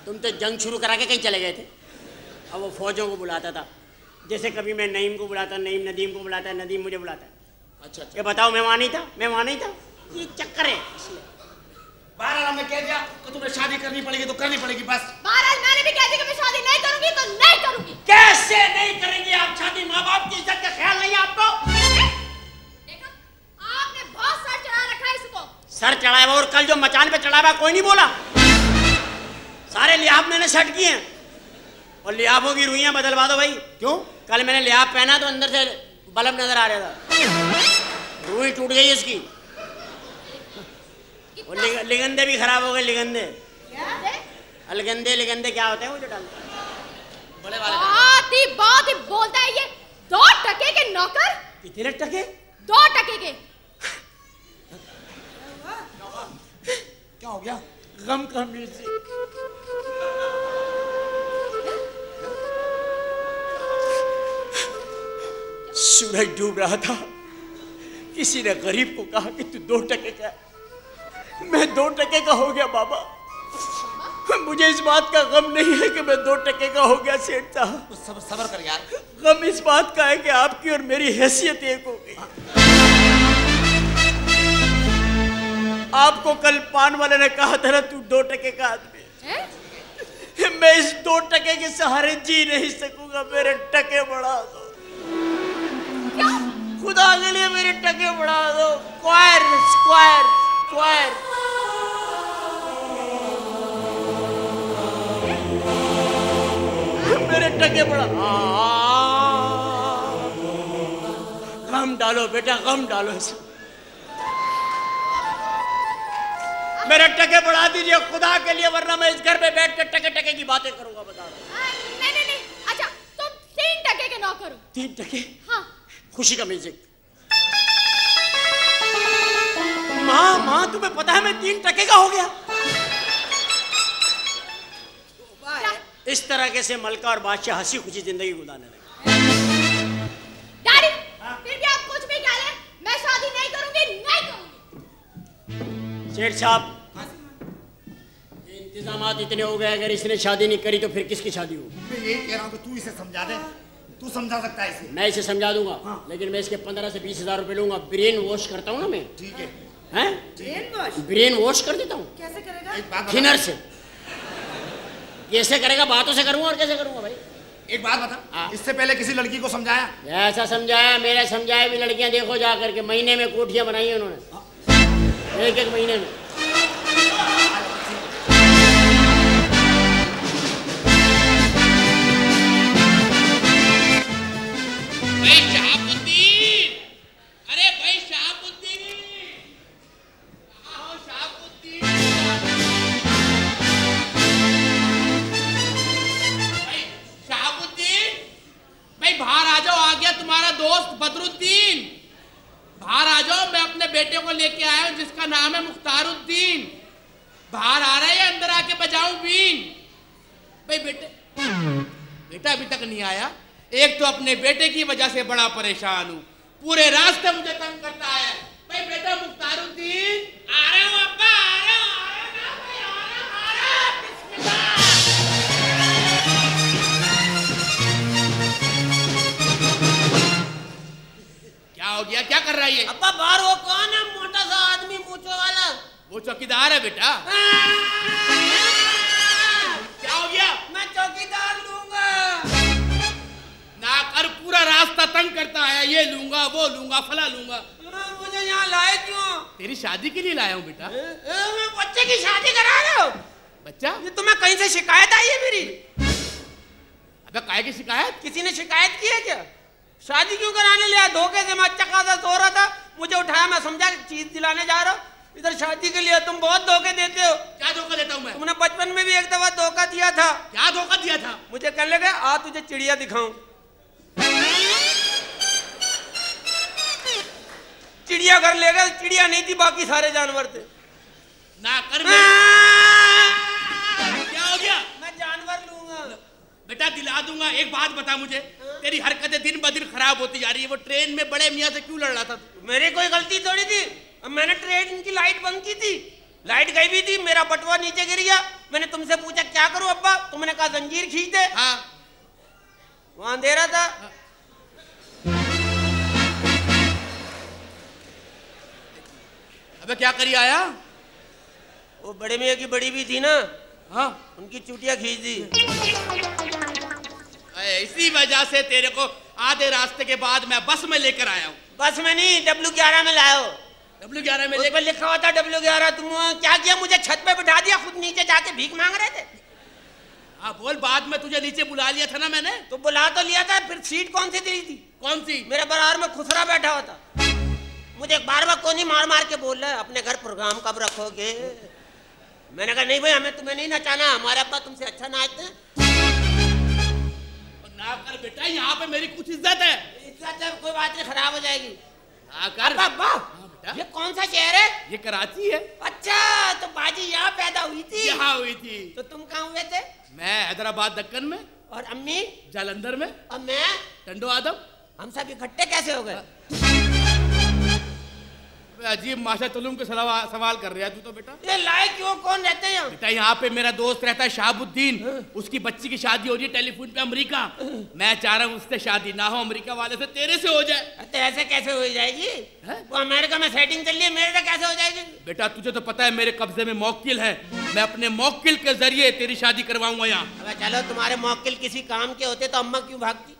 तुम तो जंग शुरू करा के कहीं चले गए थे। अब वो फौजों को बुलाता था। जैसे कभी मैं नईम को बुलाता नईम नदीम को बुलाता है नदीम मुझे बुलाता। है अच्छा अच्छा। ये बताओ मैं वहाँ नहीं था? मैं वहाँ नहीं था? ये चक्कर है। इसलिए बहरहाल हमने कह दिया कि तुम्हें शादी करनी पड़ेगी तो करनी पड़ेगी बस। महाराज मैंने भी कह दी कि मैं शादी नहीं करूँगी तो नहीं करूँगी। कैसे नहीं करेंगे आप शादी? माँ बाप की इज़्ज़त का ख्याल नहीं है आपको? देखा आपने बहुत सर चढ़ा रखा है इसको। सर चढ़ाया और कल जो मचान पे चढ़ाया कोई नहीं बोला। सारे लिहाब मैंने सेट किए हैं। और लिहाबों की रुइयाँ बदलवा दो भाई। क्यों? कल मैंने लिहाब पहना तो अंदर से बल्ब नज़र आ रहा था। रुई टूट गई इसकी लिग, लिगंदे भी खराब हो गए लिगंदे। अलगंदे लिगंदे क्या होते हैं वो जो डालते हैं बड़े वाले बहुत ही बहुत ही बोलता है ये। दो टके के नौकर? कितने टके? दो टके के। क्या हो गया? गम का म्यूज़िक सूरज डूब रहा था। किसी ने गरीब को कहा कि तू दो टके का। मैं दो टके का हो गया बाबा। मुझे इस बात का गम नहीं है कि मैं दो टके का हो गया सेठ साहब। कुछ सब्र सब्र कर यार। गम इस बात का है कि आपकी और मेरी हैसियत एक हो गई। आपको कल पान वाले ने कहा था ना तू दो टके का आदमी मैं इस दो टके के सहारे जी नहीं सकूँगा मेरे टके बढ़ा दो। खुदा के लिए मेरे टके बढ़ा दो। Square square square. मेरे टके आ, गम डालो बेटा गम डालो इसमें मेरे टके बढ़ा दीजिए खुदा के लिए वरना मैं इस घर में बैठ के टके टके की बातें करूँगा बता नहीं नहीं नहीं। अच्छा तुम तीन टके के नौकर हो। तीन टके हाँ। खुशी का म्यूज़िक। माँ माँ तुम्हें पता है मैं तीन टके का हो गया। इस तरह के से मलका और बादशाह हँसी खुशी ज़िंदगी गुजारने लगे। डैडी फिर भी आप कुछ भी कह लें मैं शादी नहीं करूँगी नहीं करूँगी। सेठ साहब इंतज़ाम इतने हो गए अगर इसने शादी नहीं करी तो फिर किसकी शादी होगी? मैं यही कह रहा हूँ तू इसे समझा दे। तू समझा सकता है इसे। मैं इसे समझा दूँगा हाँ। लेकिन मैं इसके पंद्रह से बीस हज़ार रुपए लूँगा। ब्रेन वॉश करता हूँ ना मैं। ठीक है। हैं? ब्रेन वॉश ब्रेन वॉश कर देता हूँ। कैसे करेगा? थिनर से। कैसे करेगा? बातों से करूँगा और कैसे करूँगा भाई? एक बात बता हाँ। इससे पहले किसी लड़की को समझाया? ऐसा समझाया मेरे समझाए भी लड़कियाँ देखो जा करके महीने में कोठियाँ बनाई हैं उन्होंने। एक एक महीने में। शहाबुद्दीन नाम है मुख्तारुद्दीन। बाहर आ रहा है, अंदर आके बजाऊं बीन भाई बेटे, बेटा अभी तक नहीं आया। एक तो अपने बेटे की वजह से बड़ा परेशान हूँ। पूरे रास्ते मुझे तंग करता है। भाई बेटा मुख्तारुद्दीन, आ रहा हूँ अब्बा आ रहा हूँ। क्या हो गया? क्या कर रहा है ये? अब्बा बाहर वो कौन है? मोटा सा मूछो वाला वो चौकीदार है बेटा। क्या हो गया? मैं चौकीदार लूँगा। ना कर पूरा रास्ता तंग करता है ये लूँगा वो लूँगा फला लूँगा। मुझे यहाँ लाए क्यों? तेरी शादी के लिए लाया हूँ बेटा। ए, ए, मैं बच्चे की शादी करा रहा हूँ? बच्चा? ये तुम्हें कहीं से शिकायत आई है मेरी। अबे काय की शिकायत? किसी ने शिकायत की है क्या? शादी क्यों कराने लिया धोखे से मैं अच्छा खासा सो रहा था। मुझे उठाया मैं समझा चीज़ दिलाने जा रहा हूँ। इधर शादी के लिए तुम बहुत धोखे देते हो। क्या धोखा देता हूँ मैं? तुमने बचपन में भी एक दफ़ा धोखा दिया था। क्या धोखा दिया था? मुझे कहने लगे आ तुझे चिड़िया दिखाऊँ। चिड़िया घर ले गए चिड़िया नहीं थी बाकी सारे जानवर थे। ना कर बेटा दिला दूँगा एक बात बता मुझे। तेरी हरकतें दिन ब दिन खराब होती जा रही है। वो ट्रेन में बड़े मियाँ से क्यों लड़ रहा था? मेरी कोई गलती थोड़ी थी। अब मैंने ट्रेन की लाइट बंद की थी। लाइट गई भी थी मेरा बटुआ नीचे गिर गया। मैंने तुमसे पूछा क्या करूँ अब्बा? तुमने कहा जंजीर खींच दे हाँ। वहाँ दे रहा था अबे क्या करी आया? वो बड़े मियाँ की बड़ी भी थी ना। हाँ। उनकी चुटिया खींच दी। इसी वजह से तेरे को आधे रास्ते के बाद मैं बस में लेकर आया हूँ। बस में नहीं डब्ल्यू ग्यारह में लाओ डब्ल्यू ग्यारह में लेकर लिखा हुआ था डब्ल्यू ग्यारह तुम क्या किया? मुझे छत पे बिठा दिया खुद नीचे जाके भीख मांग रहे थे। हाँ बोल बाद में तुझे नीचे बुला लिया था ना मैंने। तो बुला तो लिया था फिर सीट कौन सी दी थी? कौन सी? मेरे बराबर में खुसरा बैठा हुआ था। मुझे बार बार कोनी मार मार के बोल रहा है अपने घर प्रोग्राम कब रखोगे? मैंने कहा नहीं भाई हमें तुम्हें नहीं नचाना हमारे अब्बा तुमसे अच्छा नाचते हैं। ना कर बेटा यहाँ पे मेरी कुछ इज़्ज़त है। इज़्ज़त है, कोई बात नहीं खराब हो जाएगी। ना कर। अब्बा हाँ ये कौन सा शहर है? ये कराची है। अच्छा तो बाजी यहाँ पैदा हुई थी। यहाँ हुई थी। तो तुम कहाँ हुए थे? मैं हैदराबाद दक्कन में। और अम्मी? जालंधर में। और मैं? टंडो आदम। हम सब इकट्ठे कैसे हो गए? अबे अजीब माशा तुलुम के सवाल कर रहा है। तू तो बेटा। ये लाए क्यों? कौन रहते हैं? यहाँ बेटा यहाँ पे मेरा दोस्त रहता है शाहबुद्दीन। उसकी बच्ची की शादी हो रही है टेलीफोन पे अमेरिका। मैं चाह रहा हूँ उससे शादी ना हो अमेरिका वाले से तेरे से हो जाए। तो ऐसे कैसे हो जाएगी? वो अमेरिका में सेटिंग चल रही है मेरे से कैसे हो जाएगी? बेटा तुझे तो पता है मेरे कब्जे में मोकिल है। मैं अपने मोकिल के ज़रिए तेरी शादी करवाऊँगा यहाँ। चलो तुम्हारे मोकिल किसी काम के होते तो अम्मा क्यों भागती?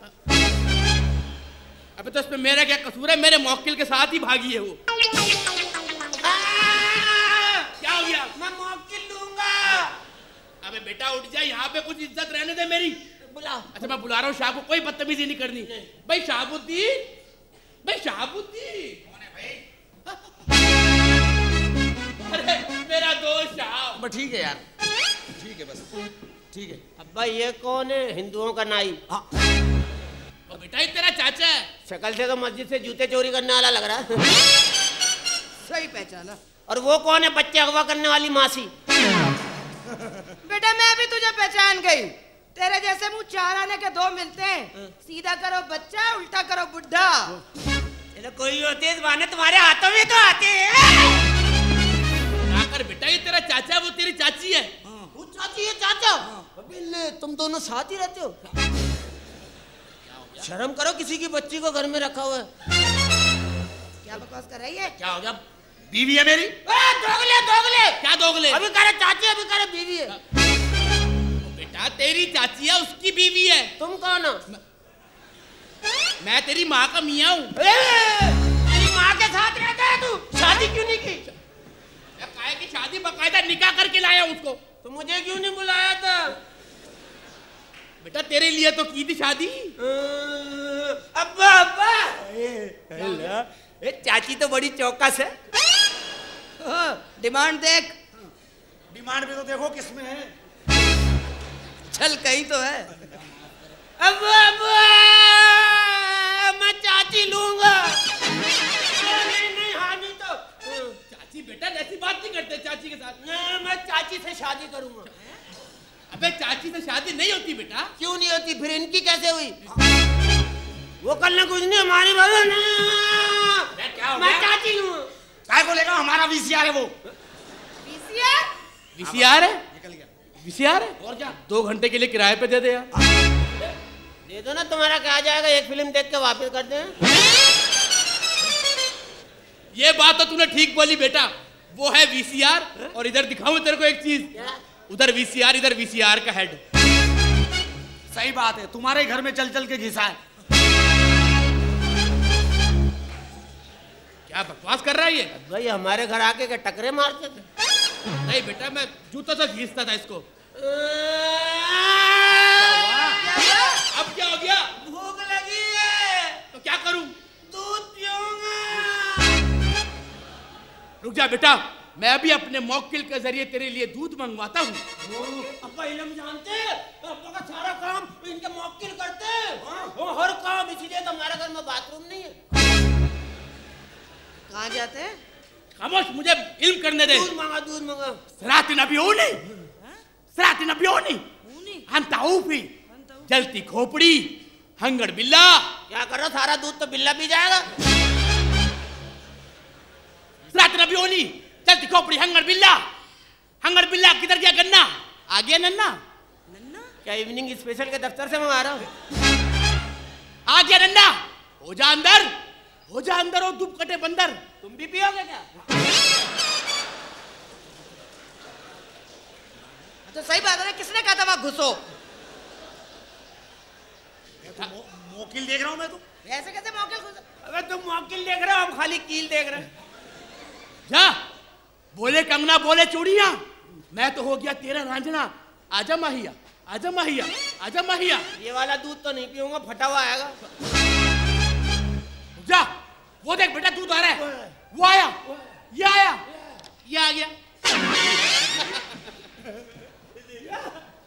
अबे तो इसमें मेरा क्या कसूर है? मेरे मौकिल के साथ ही भागी है वो। क्या हो गया? मैं मौकिल लूँगा। अबे बेटा उठ जा यहाँ पे कुछ इज़्ज़त रहने दे मेरी। बुलाओ। अच्छा मैं बुला रहा हूँ शाह को कोई बदतमीजी नहीं करनी। भाई शाहबुद्दीन भाई शाहबुद्दीन। अरे मेरा दोस्त शाह। बस ठीक है यार। ठीक है बस। ठीक है। अब्बा ये कौन है? हिंदुओं का नाई। और बेटा ये तेरा चाचा है। शक्ल से तो मस्जिद से जूते चोरी करने वाला लग रहा है। सही पहचाना। और वो कौन है बच्चे अगवा करने वाली मासी? बेटा मैं भी तुझे पहचान गई। तेरे जैसे मुँह चार आने के दो मिलते हैं। सीधा करो बच्चा उल्टा करो बुढ़ा। तो कोई होते बहाने तुम्हारे हाथों में तो आते हैं। बेटा ये तेरा चाचा है वो तेरी चाची है। वो चाची है चाचा? अबे तुम दोनों साथ ही रहते हो। शर्म करो किसी की बच्ची को घर में रखा हुआ है। क्या बकवास कर रही है? क्या हो गया? बीवी है मेरी। ए, दोगले दोगले। क्या दोगले? अभी कह रहे चाची अभी कह रहे बीवी है। बेटा तेरी चाची है उसकी बीवी है। तुम कौन हो? मैं तेरी माँ का मियाँ हूँ। तेरी माँ के साथ रहता है तू? शादी क्यों नहीं की? काय की शादी बकायदा निकाह करके लाया उसको? तो मुझे क्यों नहीं बुलाया था? बेटा तेरे लिए तो की थी शादी? अब्बा अब्बा। ए, चाची तो बड़ी चौकस है। हाँ, डिमांड देख। डिमांड भी तो देखो किसमें है। चल कहीं तो है। अब्बा अब्बा। मैं चाची लूँगा। नहीं नहीं हाँ नहीं तो। चाची बेटा ऐसी बात नहीं करते चाची के साथ। मैं चाची से शादी करूँगा। अबे चाची से शादी नहीं होती बेटा। क्यों नहीं होती? फिर इनकी कैसे हुई? वो कल ने कुछ नहीं हमारी बात क्या हो मैं चाची हूँ। काय को लेगा हमारा वीसीआर है वो। पीसीआर वीसीआर है? निकल गया। वीसीआर है? और क्या? दो घंटे के लिए किराए पे दे दे यार। दे दो ना तुम्हारा क्या जाएगा? एक फ़िल्म देख के वापस कर दे। ये बात तो तूने ठीक बोली बेटा। वो है वीसीआर और इधर दिखाऊँ तेरे को एक चीज़। क्या? उधर वीसीआर इधर वीसीआर का हेड सही बात है तुम्हारे घर में चल चल के घिसा है। क्या बकवास कर रहा है ये? भाई हमारे घर आके के टकरे मारते थे? नहीं बेटा मैं जूतों से घीसता था इसको। अब क्या हो गया? भूख लगी है। तो क्या करूँ? दूध पीऊँगा रुक जा बेटा। मैं अभी अपने मौकिल के ज़रिए तेरे लिए दूध मंगवाता हूँ। अब्बा इलम जानते? अब्बा का सारा काम इनके मौकिल करते। हैं वो हर काम इसीलिए तो हमारे घर में बाथरूम नहीं है। कहाँ जाते हैं? खामोश मुझे इल्म करने दे। दूध मांगा दूध मांगा। सराती नबियोनी सराती नबियोनी हंताऊफी जलती खोपड़ी हंगड़ बिल्ला। क्या कर रहा सारा दूध तो बिल्ला पी जाएगा। सराती नबियोनी जलती खोपड़ी हंगड़ बिल्ला। हंगड़ बिल्ला किधर गया गन्ना? आ गया नन्ना? नन्ना? क्या इवनिंग स्पेशल के दफ्तर से मंगा रहा हूँ? आ गया नन्ना। हो जा अंदर। हो जा अंदर हो दुब कटे बंदर। तुम भी पियोगे क्या? तो सही बात है ना किसने कहा था वहाँ घुसो? मो- मोकिल देख रहा हूँ मैं तो। ऐसे कैसे मौके घुसो? अबे तुम मौकिल देख रहे हो हम खाली कील देख रहे हैं। जा। बोले कंगना बोले चूड़िया। मैं तो हो गया तेरा रांझना। आजा माहिया आजा माहिया आजा माहिया। ये वाला दूध तो नहीं पीऊँगा फटा हुआ आएगा। जा वो देख बेटा दूध आ रहा है। वो आया ये आया। ये आ गया।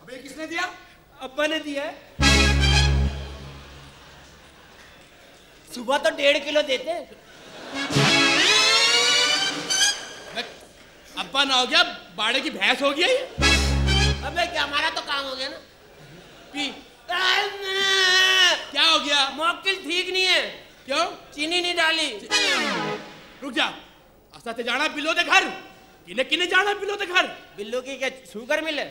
अबे किसने दिया? अब्बा ने दिया सुबह तो डेढ़ किलो देते अब्बा ना हो गया बाड़े की भैंस हो गया ये। अबे क्या हमारा तो काम हो गया ना? पी। क्या हो गया? मौकिल ठीक नहीं है। क्यों? चीनी नहीं डाली। रुक जा। सच जाना बिल्लो दे घर। किने किने जाना बिल्लो दे घर? बिल्लो की क्या शुगर मिले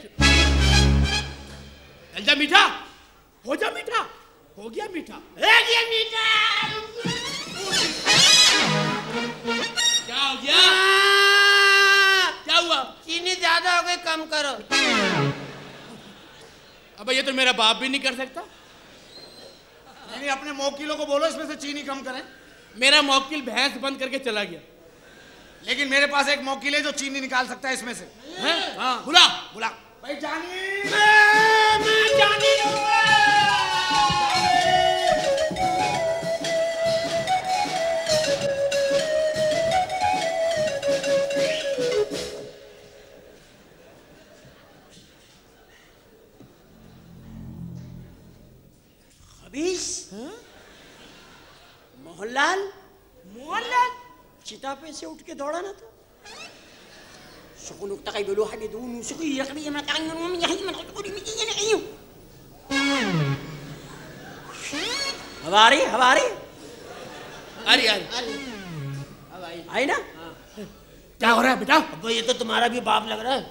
चल जा मीठा। हो जा मीठा। हो गया मीठा। ए, ये मीठा। क्या हो गया? ज़्यादा हो गई कम करो। अब ये तो मेरा बाप भी नहीं कर सकता। नहीं नहीं, अपने मोकिलों को बोलो इसमें से चीनी कम करें। मेरा मोकिल भैंस बंद करके चला गया। लेकिन मेरे पास एक मोकिल है जो चीनी निकाल सकता है इसमें से। हाँ? बुला। बुला। भाई जानी। जानी बीस। हाँ? मोहनलाल। मोहनलाल? चिता पे से उठ के दौड़ा ना था। सुकून उठता कहीं बोलो हमें दो नुसुकी रख लिया मैं कांगन मैं यही मैं खुद को नहीं मिली नहीं हूँ हवारी हवारी अरे यार आई। ना? हाँ। क्या हो रहा है बेटा? अब ये तो तुम्हारा भी बाप लग रहा है।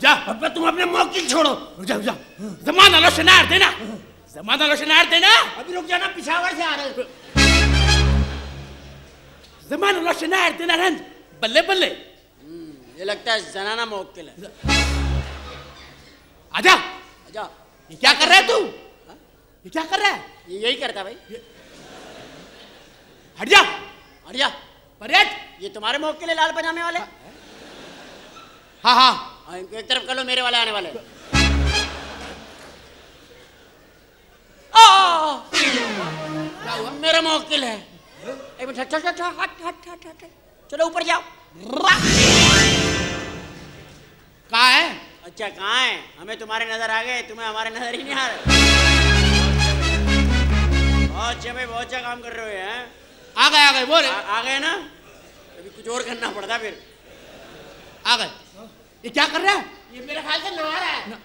जा अब तुम अपने मौके छोड़ो। जा जा। जमाना लो शनार देना। जमाना लो शनार देना अभी रुक जाना पिछावर से आ रहे हो। जमाना लो शनार देना रंज? बल्ले बल्ले। ये लगता है जनाना मौकिल है। आजा। अच्छा ये क्या कर रहा है तू? ये क्या कर रहा है? ये यही करता भाई। हट जा। हरिया परेट ये तुम्हारे मौकिल है लाल पजामे वाले। हाँ हाँ। हाँ, एक तरफ़ कर लो मेरे वाले आने वाले। मेरा मौकिल है। एक मिनट चल चल चल हट हट हट हट। चलो ऊपर जाओ। कहाँ है? अच्छा कहाँ है? हमें तुम्हारे नज़र आ गए तुम्हें हमारे नज़र ही नहीं आ रहे। बहुत अच्छा भाई बहुत अच्छा काम कर रहे हो हैं आ गए आ गए बोल आ, आ गए ना? अभी कुछ और करना पड़ता फिर। आ गए। ये क्या कर रहा है? ये मेरे ख्याल से नहा रहा है।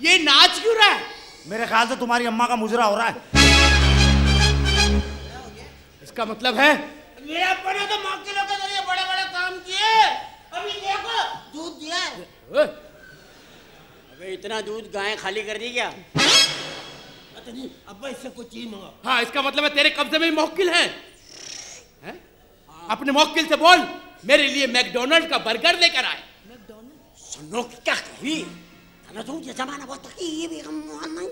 ये नाच क्यों रहा है? मेरे ख्याल से तुम्हारी अम्मा का मुजरा हो रहा है। इसका मतलब है? मेरे अब्बा ने तो मौकिलों के ज़रिए बड़े बड़े काम किए। अभी देखो दूध दिया है। अबे इतना दूध गाय खाली कर दी क्या? अब्बा इससे कुछ चीज़ मंगा। हाँ इसका मतलब है तेरे कब्जे में मौकिल है। हैं? अपने मौकिल से बोल मेरे लिए मैकडोनल्ड का बर्गर लेकर आए। सुनो क्या कही? अरे तो ये जमाना बहुत तकी ये भी हम नहीं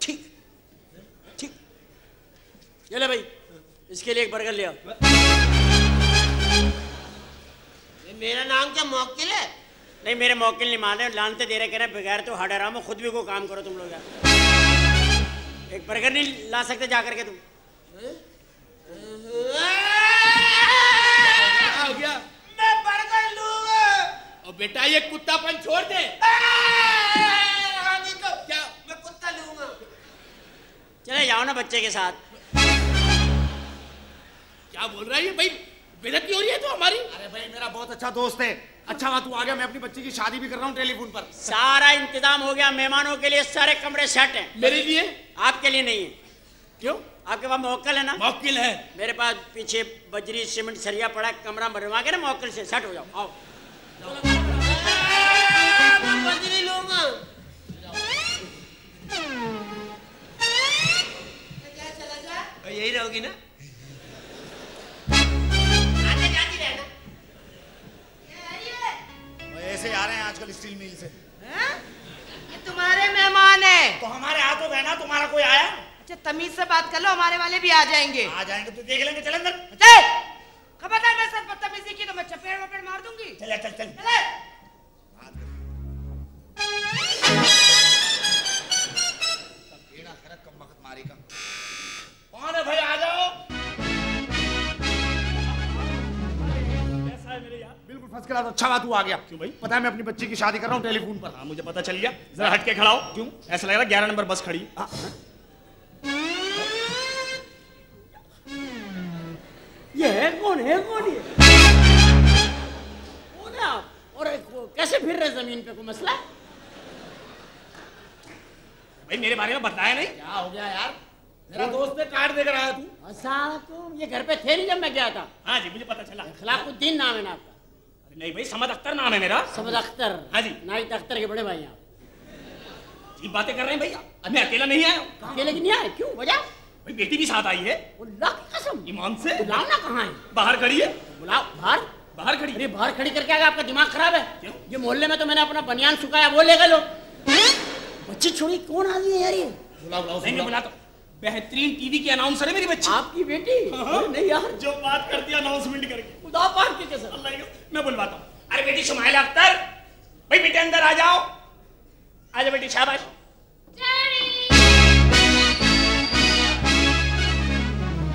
ठीक ठीक ये ले भाई इसके लिए एक बर्गर ले आओ मेरा नाम क्या मौकिल है नहीं मेरे मौकिल नहीं माने लानते दे रहे कह रहे बगैर तो हट रहा खुद भी को काम करो तुम लोग यार एक बर्गर नहीं ला सकते जा करके तुम। क्या हो गया। मैं बर्गर लूँगा। और बेटा ये कुत्तापन छोड़ दे। तो क्या? मैं कुत्ता लूँगा। चले जाओ ना बच्चे के साथ। क्या बोल रहा है ये? भाई बेइज्जती हो रही है तो हमारी। अरे भाई मेरा बहुत अच्छा दोस्त है। अच्छा बात तू आ गया मैं अपनी बच्ची की शादी भी कर रहा हूँ टेलीफोन पर। सारा इंतज़ाम हो गया मेहमानों के लिए सारे कमरे सेट हैं। मेरे लिए? आपके लिए नहीं है। क्यों? आपके पास मौकल है ना? मौकिल है। मेरे पास पीछे बजरी सीमेंट सरिया पड़ा है, कमरा बनवा के ना मौकल से सेट हो जाओ। आओ। बजरी लूँगा। यही रहोगी ना? ऐसे आ रहे हैं आजकल स्टील मिल से। हैं? ये तुम्हारे मेहमान है। तो हमारे हाथों बहना तुम्हारा कोई आया? अच्छा तमीज से बात कर लो हमारे वाले भी आ जाएँगे। आ जाएँगे तो देख लेंगे चल अंदर। अजय, खबरदार मेरे साथ बदतमीजी की तो मैं चपेड़ वपेड़ मार दूँगी। चल चल चल। चले। कौन है भाई आ जाओ। फ़र्स्ट क्लास अच्छा बात तू आ गया। क्यों भाई? पता है मैं अपनी बच्ची की शादी कर रहा हूँ टेलीफोन पर। हाँ मुझे पता चल गया। जरा हट के खड़ा हो। क्यों? ऐसा लग रहा है ग्यारह नंबर बस खड़ी है। ये है कौन है कौन ये? कौन है आप? और कैसे फिर रहे ज़मीन पे? कोई मसला भाई मेरे बारे में बताया नहीं। क्या हो गया यार? मेरा दोस्त है कार्ड देकर आया तू। अच्छा तुम ये घर पे थे नहीं जब मैं गया था हाँ जी मुझे पता चला। खिलाफुद्दीन नाम है ना आपका। नहीं भाई समद अख्तर नाम है मेरा। समद अख्तर। हाँ जी। नाइट अख्तर के बड़े भाई आप जी बातें कर रहे हैं भैया। मैं अकेला नहीं आया हूँ। अकेले की नहीं आए? क्यों? वजह भाई बेटी भी साथ आई है। कसम। ईमान से। बुलाओ ना कहाँ है? बाहर खड़ी है। बुलाओ बाहर। बाहर खड़ी अरे बाहर खड़ी करके आगे आपका दिमाग खराब है। क्यों? ये मोहल्ले में तो मैंने अपना बनियान सुखाया वो ले गए लोग। बच्ची छोड़ी कौन आदमी है यार ये? बुलाओ बुलाओ नहीं मैं बुलाता बेहतरीन टीवी की अनाउंसर है मेरी बच्ची। आपकी बेटी? नहीं यार। जो बात करती है अनाउंसमेंट करके खुदा पाक के कसम अल्लाह मैं बुलवाता हूँ। अरे बेटी शुमाइला अख्तर भाई बेटे अंदर आ जाओ। आ जाओ बेटी शाबाश।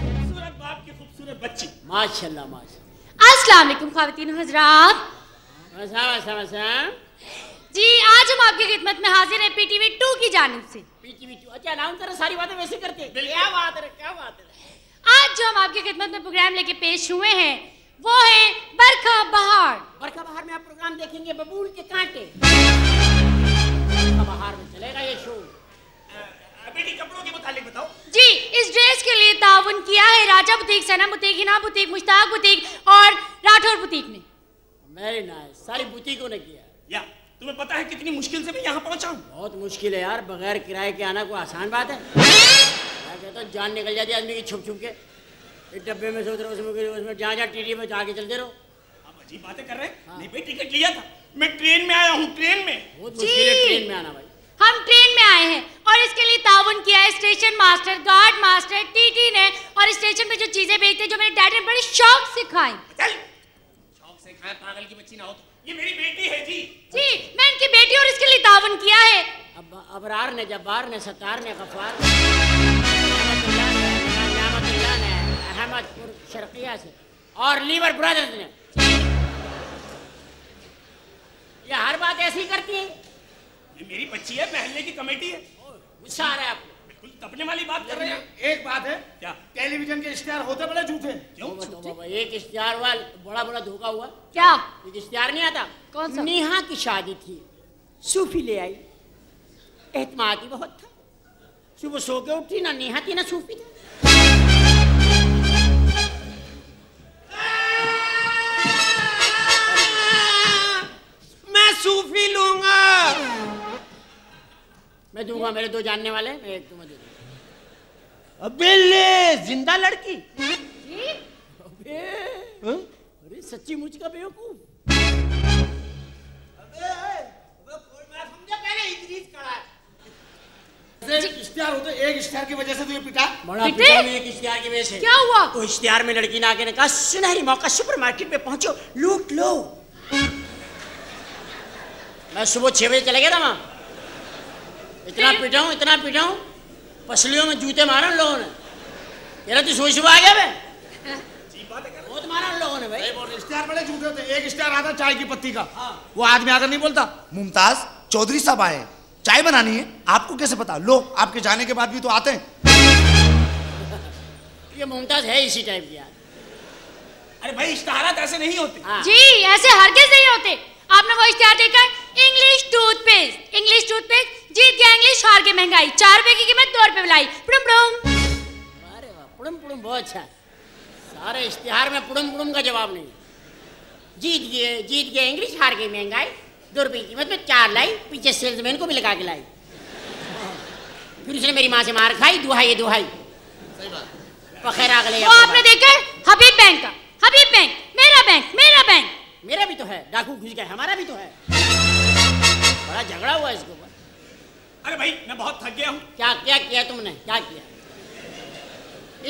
खूबसूरत बाप की खूबसूरत बच्ची। माशाल्लाह माशाल्लाह। अस्सलाम वालेकुम खातिन हजरात जी आज हम आपकी खिदमत में हाजिर हैं पीटीवी टू की जानिब से। पीटी पीटी अच्छा अनाउंसर सारी बातें वैसे करते हैं क्या बात है क्या बात है आज जो हम आपकी खिदमत में प्रोग्राम लेके पेश हुए हैं वो है बरखा बहार। बरखा बहार में आप प्रोग्राम देखेंगे बबूल के कांटे। बरखा बहार में चलेगा ये शो। बेटी कपड़ों के मुतालिक बताओ। जी इस ड्रेस के लिए ताउन किया है Raja boutique Sana boutique Hina boutique Mushtaq boutique और राठौर बुटीक ने। वेरी नाइस सारी बुटीकों ने किया। या तुम्हें पता है कितनी मुश्किल से मैं यहाँ पहुँचा हूँ बहुत मुश्किल है यार बगैर किराए के आना कोई आसान बात है। मैं कहता हूँ जान निकल जाती है आदमी की छुप छुप के। एक डब्बे में से उधर उसमें उसमें जहाँ जहाँ टीटी में जाके चलते रहो। आप अजीब बातें कर रहे हैं। हाँ। नहीं भाई टिकट लिया था। मैं ट्रेन में आया हूँ ट्रेन में। बहुत जी। मुश्किल है ट्रेन में आना भाई। हम ट्रेन में आए हैं और इसके लिए ताउन किया है station master guard master TT ने। और स्टेशन पे जो चीज़ें बेचते हैं जो मेरे डैडी ने बड़े शौक से चल। शौक से खाए पागल की बच्ची ना हो तो। ये मेरी बेटी है जी। जी मैं इनकी बेटी और इसके लिए ताउन किया है। अब अबरार ने जब्बार ने सत्तार ने गफार ने। अहमदपुर शर्किया से और लीवर ब्रदर्स ने। ये हर बात ऐसी करती है? ये मेरी बच्ची है महल्ले की कमेटी है। गुस्सा आ रहा है आपको। बिल्कुल तपने वाली बात कर रहे हैं। एक बात है क्या? टेलीविज़न के इश्तेहार होते बड़े झूठे। क्यों? एक इश्तिहार हुआ बड़ा बड़ा धोखा हुआ। क्या? एक इश्तिहार नहीं आता? कौन सा? नेहा की शादी थी। सूफी ले आई। एहतमादी बहुत था। सुबह सो के उठी ना नेहा थी ना सूफी था। सूफी लूँगा। मैं दूँगा मेरे दो जानने वाले मैं एक तुम्हें दे दूँगा। अबे ले ज़िंदा लड़की। अबे अरे सच्ची मुझ का बेवकूफ़। इश्तेहार होते एक इश्तेहार की वजह से तो ये पिटा। बड़ा? पिता हुई एक इश्तिहार की वजह से। क्या हुआ? तो इश्तिहार में लड़की ने आके ने कहा सुनहरी मौका सुपरमार्केट में पहुंचो लूट लो। मैं सुबह छह बजे चले गया था वहाँ। इतना पीटा हूँ इतना पीटा हूँ। पसलियों में जूते मारा उन लोगों ने। रहा तू सुबह सुबह आ गया बे? बहुत मारा उन लोगों ने भाई। इश्तेहार बड़े झूठे होते एक इश्तेहार आता चाय की पत्ती का। वो आदमी आकर नहीं बोलता मुमताज़ चौधरी साहब आए चाय बनानी है आपको कैसे पता? लो आपके जाने के बाद भी तो आते हैं। ये मुमताज़ है इसी टाइप की यार। अरे भाई इश्तहारात ऐसे नहीं होते। हाँ। जी ऐसे हरगिज नहीं होते। आपने वो इश्तेहार देखा है? इंग्लिश टूथपेस्ट इंग्लिश टूथपेस्ट जीत गया इंग्लिश हार के महँगाई। चार रुपए की कीमत दो रुपए मिलाई पुड़म पुड़म। अरे वाह पुड़म पुड़म बहुत अच्छा। सारे इश्तिहार में पुड़म पुड़म का जवाब नहीं। जीत गए जीत गए इंग्लिश हार गई महँगाई। दो रुपए की कीमत में चार लाई पीछे सेल्समैन को भी लगा के लाई। फिर उसने मेरी माँ से मार खाई दुहाई ये दुहाई। पखेरा गले आपने देखा हबीब बैंक का। हबीब बैंक मेरा बैंक मेरा बैंक मेरा भी तो है डाकू घुस गए हमारा भी तो है। बड़ा झगड़ा हुआ इसके ऊपर। अरे भाई मैं बहुत थक गया हूँ। क्या क्या किया तुमने? क्या किया?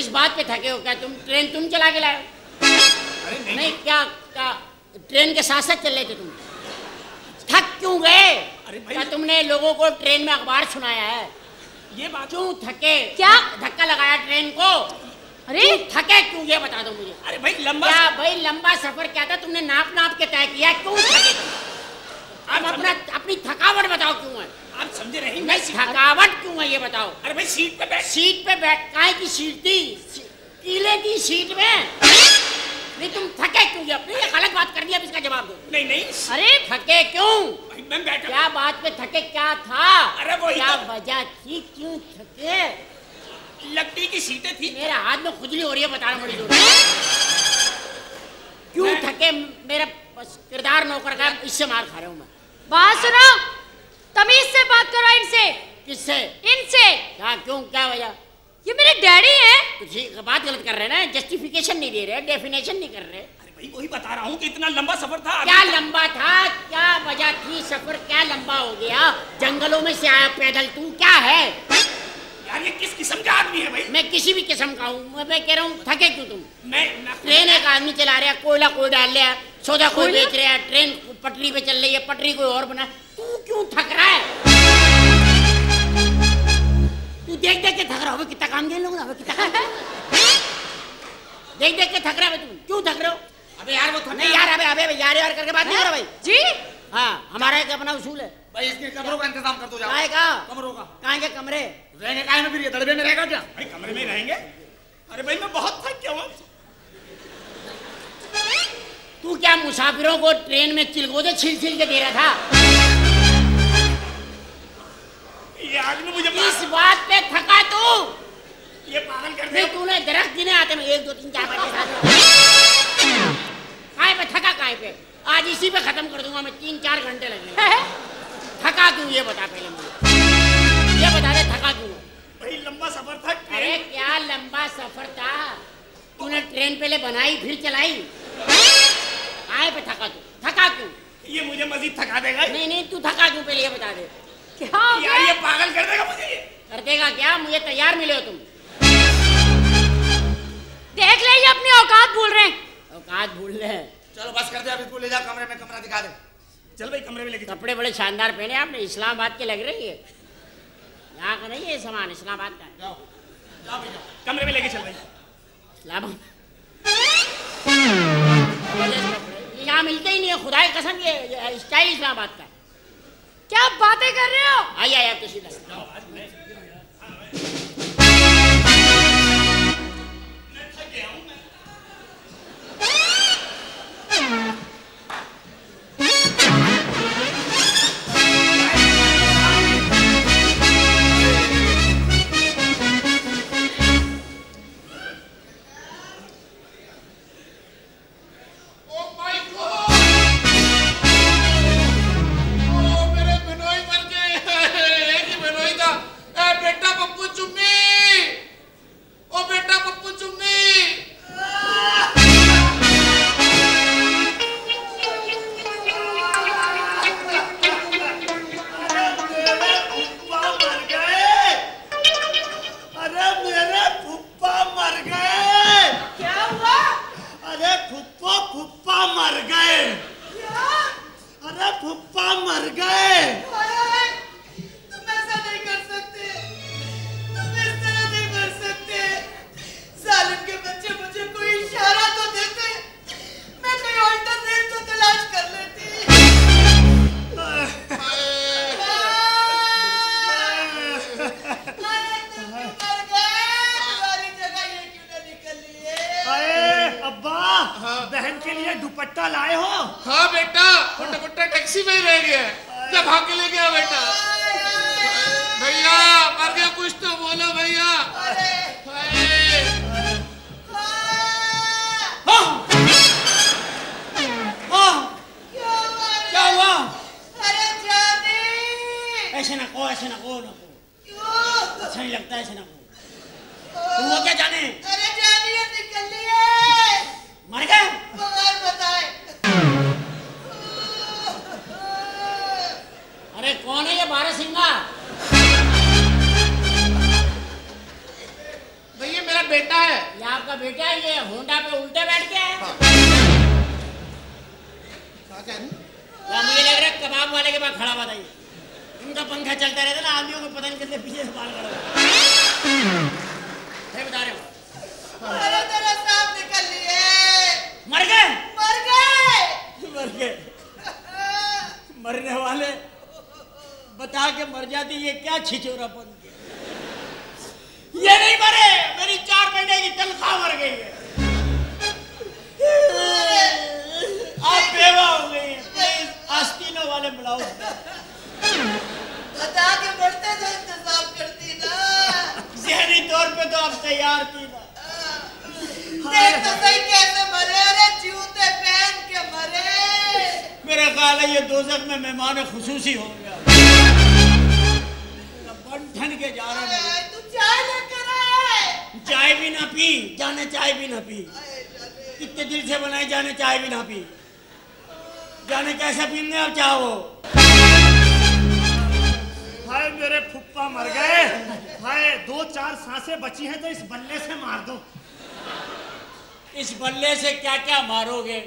इस बात पे थके हो क्या तुम? ट्रेन तुम चला के लाए अरे नहीं, नहीं क्या क्या? ट्रेन के साथ साथ चल रहे थे तुम? थक क्यों गए? अरे भाई- क्या तुमने लोगों को ट्रेन में अखबार सुनाया है? ये बात क्यों थके? क्या? धक्का लगाया ट्रेन को? अरे! थके क्यों? ये बता दो मुझे। अरे भाई लंबा क्या भाई लंबा सफ़र क्या था? तुमने नाप नाप के तय किया क्यों थके? अब अपना अपनी थकावट बताओ क्यों है? आप समझे नहीं नहीं मैं थकावट क्यों है ये बताओ। अरे भाई सीट पे बैठ सीट पे बैठ काहे की सीट थी? कीले की सीट में? नहीं तुम थके क्यों? ये अपनी ये गलत बात कर दिया अब इसका जवाब दो। नहीं नहीं। अरे थके क्यों? मैं बैठा क्या बात पे थके क्या था? अरे वही क्या तो- वजह थी? क्यों थके? लकड़ी की सीटें थी? मेरे हाथ में खुजली हो रही है बताना बड़ी ज़ोर क्यों थके मेरा बस किरदार नौकर का? है, इससे मार खा रहा हूँ मैं। बात सुनो तमीज से बात करो इनसे। किससे? इनसे। क्या क्यों? क्या वजह? ये मेरे डैडी हैं। कुछ बात गलत कर रहे हैं ना? जस्टिफिकेशन नहीं दे रहे डेफिनेशन नहीं कर रहे। वही बता रहा हूँ कि इतना लंबा सफ़र था। क्या लंबा था? क्या वजह थी सफ़र? क्या लंबा हो गया? जंगलों में से आया पैदल तू क्या है? यार ये किस किस्म का आदमी है भाई? मैं किसी भी किस्म का हूँ। मैं- कह रहा हूँ थके क्यों तुम? मैं ट्रेन एक आदमी चला रहा है कोयला कोई डाल रहा सौदा कोई बेच रहा है ट्रेन पटरी पे चल रही है पटरी कोई और बना। तू क्यों थक रहा है? तू देख देख के थक रहा हो कितना काम दे लोग ना कितना काम देख देख के थक रहा है तुम क्यों थक रहे हो? अबे यार वो थक नहीं यार अबे अबे यार यार करके बात नहीं करो भाई। जी? हाँ हमारा एक अपना उसूल है। भाई इसके कमरों का इंतज़ाम कर दो जाओ। काहे का कमरों का। कहाँ के कमरे? रहने का में फिर ये? दड़बे में रहेगा क्या? भाई कमरे में रहेंगे। अरे भाई मैं बहुत थक गया हूँ। तू क्या मुसाफिरों को ट्रेन में चिलगोदे छिल छिल के दे रहा था? ये आदमी मुझे इस बात पे थका तू? ये पागल कर दिया। तूने दरख्त गिने आते में एक दो तीन चार पाँच सात काय पे थका काय पे? आज इसी पे खत्म कर दूँगा मैं तीन चार घंटे लगेंगे। थका क्यों? ये बता पहले मुझे। ये बता दे थका क्यों? भाई लंबा सफ़र था अरे क्या लंबा सफ़र था? तूने ट्रेन पहले बनाई फिर चलाई? काय पे थका तू। थका क्यों? ये मुझे मजीद थका देगा। नहीं नहीं तू थका क्यों पहले ये बता दे। क्या यार ये पागल कर देगा मुझे कर देगा क्या? मुझे तैयार मिले हो तुम। देख ले ये अपनी औकात भूल रहे हैं। औकात भूल रहे हैं। चलो बस कर दे अभी तू ले जा कमरे में कमरा दिखा दे। चल भाई कमरे में लेके कपड़े बड़े शानदार पहने आपने इस्लामाबाद के लग रही है यहाँ का नहीं है ये सामान इस्लामाबाद का जाओ जाओ भाई जाओ। कमरे में लेके चल भाई। इस्लामाबाद यहाँ मिलते ही नहीं है खुदा की कसम ये स्टाइल इस्लामाबाद का है। क्या बातें कर रहे हो? आइए आइए आप तशीफ लाइए। करती मेहमान खसूसी हो गया। बंठन के जा रहे चाय भी ना पी जाने चाय भी ना पी। कितने दिल से बनाए जाने चाय भी ना पी। जाने कैसे पीने अब चाहो? हाय मेरे फुप्पा मर गए। हाय दो चार साँसें बची हैं तो इस बल्ले से मार दो। इस बल्ले से क्या क्या मारोगे?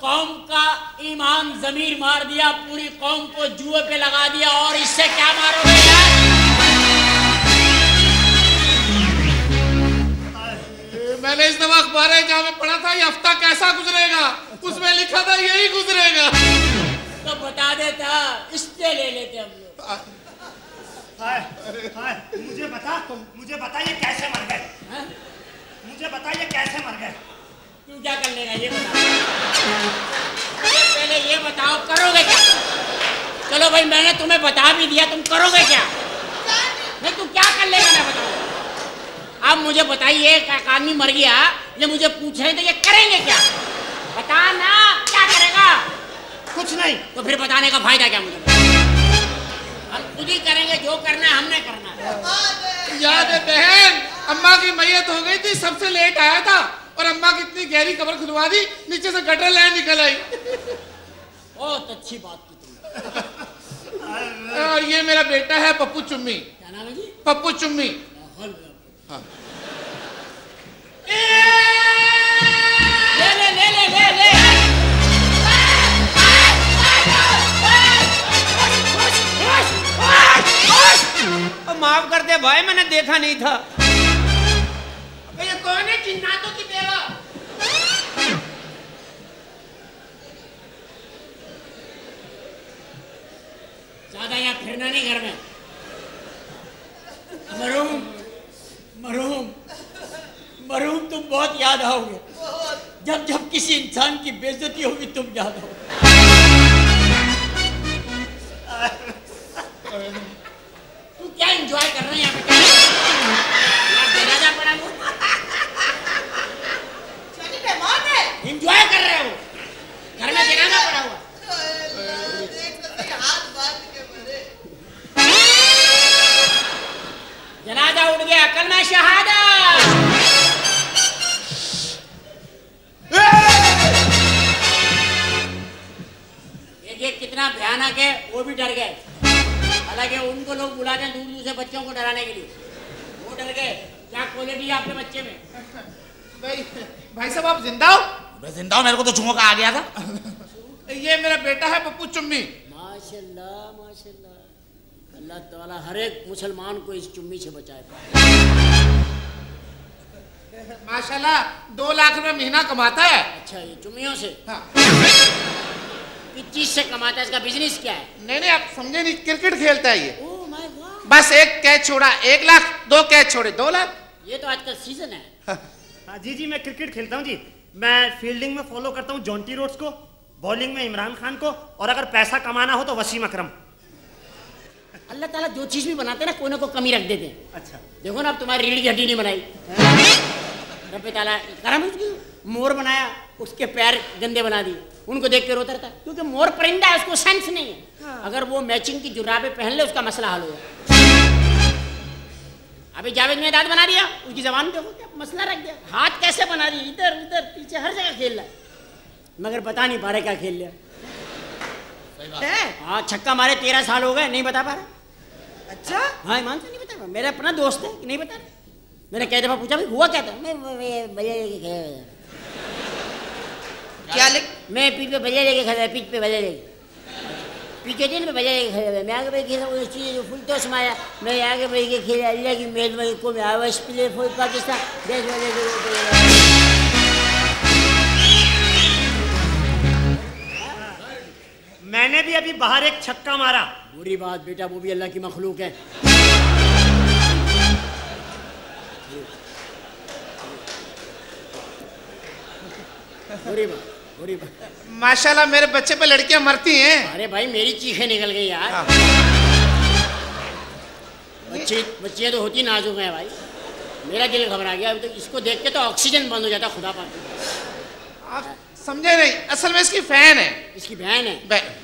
कौम का ईमान जमीर मार दिया पूरी कौम को जुए पे लगा दिया और इससे क्या मारोगे यार? मैंने इस दफ़ा अखबार जहाँ में पढ़ा था ये हफ़्ता कैसा गुजरेगा? उसमें लिखा था यही गुजरेगा। तो बता देता इससे ले लेते हम लोग। हाय हाय मुझे बता मुझे बता ये कैसे मर गए? हैं? मुझे बता ये कैसे मर गए? तू क्या कर लेगा ये बता पहले ये बताओ करोगे क्या चलो भाई मैंने तुम्हें बता भी दिया तुम करोगे क्या? नहीं तू क्या कर लेगा मैं बताऊँ अब मुझे बताइए एक आदमी मर गया ये मुझे पूछ रहे थे ये करेंगे क्या? बता ना क्या करेगा? कुछ नहीं। तो फिर बताने का फ़ायदा क्या मुझे? हम खुद ही करेंगे जो करना है हमने करना है। याद है बहन अम्मा की मैयत हो गई थी सबसे लेट आया था और अम्मा की इतनी गहरी कब्र खुलवा दी नीचे से गटर लाइन निकल आई। बहुत अच्छी बात की तुमने। और ये मेरा बेटा है पप्पू चुम्मी। क्या नाम है जी? पप्पू चुम्मी। ले ले ले ले ले ले। अब माफ़ कर दे भाई मैंने देखा नहीं था। ये कौन है? चिन्नातों की बेवा ज़्यादा यहाँ फिरना नहीं घर में। मरूम मरूम मरूम तुम बहुत याद आओगे। जब जब किसी इंसान की बेइज्जती होगी तुम याद आओगे। क्या एंजॉय कर रहे हैं यहाँ पे? क्या पड़ा एंजॉय कर रहे हो? घर में जनाजा पड़ा हुआ देख तो सही हाथ बाँध के मरे जनाजा उठ गया कल मैं शहादत कितना भयानक है वो भी डर गए। हालाँकि उनको लोग बुलाते हैं दूर दूर से बच्चों को डराने के लिए। वो डर गए। क्या क्वालिटी है आपके बच्चे में? भाई भाई साहब आप ज़िंदा हो? मैं ज़िंदा हूँ मेरे को तो झुमका आ गया था। ये मेरा बेटा है पप्पू चुम्मी। माशाल्लाह माशाल्लाह। अल्लाह ताला हर एक मुसलमान को इस चुम्मी से बचाए। माशाल्लाह दो लाख रुपए महीना कमाता है। अच्छा ये चुम्मियों से? हाँ। किस चीज़ से कमाता है इसका बिज़नेस क्या है? नहीं नहीं आप समझे नहीं क्रिकेट खेलता है ये। ओह माय गॉड बस एक कैच छोड़ा एक लाख दो कैच छोड़े दो लाख। ये तो आजकल सीज़न है। हाँ जी जी मैं क्रिकेट खेलता हूँ जी। मैं फील्डिंग में फॉलो करता हूँ जॉन्टी रोड्स को बॉलिंग में इमरान खान को और अगर पैसा कमाना हो तो वसीम अकरम। अल्लाह ताला जो चीज़ भी बनाते हैं ना कोई ना कोई कमी रख देते हैं। अच्छा। देखो ना अब तुम्हारी रीढ़ की हड्डी नहीं बनाई। रब्बे ताला करम उसकी मोर बनाया। उसके पैर गंदे बना दिए। उनको देख के रोता रहता है। क्योंकि मोर परिंदा है उसको सेंस नहीं है। अगर वो मैचिंग की जुराबे पहन ले उसका मसला हल होगा। अभी जावेद ने दांत बना दिया उसकी जबान देखो क्या मसला रख दिया। हाथ कैसे बना दिया इधर उधर पीछे हर जगह खेल रहा है। मगर बता नहीं पा रहे क्या खेल लिया हाँ। छक्का मारे तेरह साल हो गए नहीं बता पा रहे। अच्छा? हाँ ईमान से नहीं बता पा मेरा अपना दोस्त है नहीं बता रहे। मैंने कई दफ़ा पूछा भाई हुआ क्या था? मैं क्या लिख मैं पीठ पे भैया लेके खड़ा पीठ पे भैया लेके। पीछे दिन में भैया लेके खड़ा मैं आगे भाई खेला वो चीज़ फुल तो समाया मैं आगे भाई के खेला अल्लाह की मेहरबानी को मैं आवाज़ प्ले फॉर पाकिस्तान देश वाले मैंने भी अभी बाहर एक छक्का मारा। बुरी बात बेटा वो भी अल्लाह की मखलूक है। बुरी बात। बुरी माशाल्लाह मेरे बच्चे पे लड़कियाँ मरती हैं। अरे भाई मेरी चीखें निकल गई यार। बच्चे बच्चियाँ तो होती नाजुक हैं भाई। मेरा दिल घबरा गया। अभी तो इसको देख के तो ऑक्सीजन बंद हो जाता खुदा पाक। आप समझे नहीं असल में इसकी फ़ैन है। इसकी बहन है। बहन।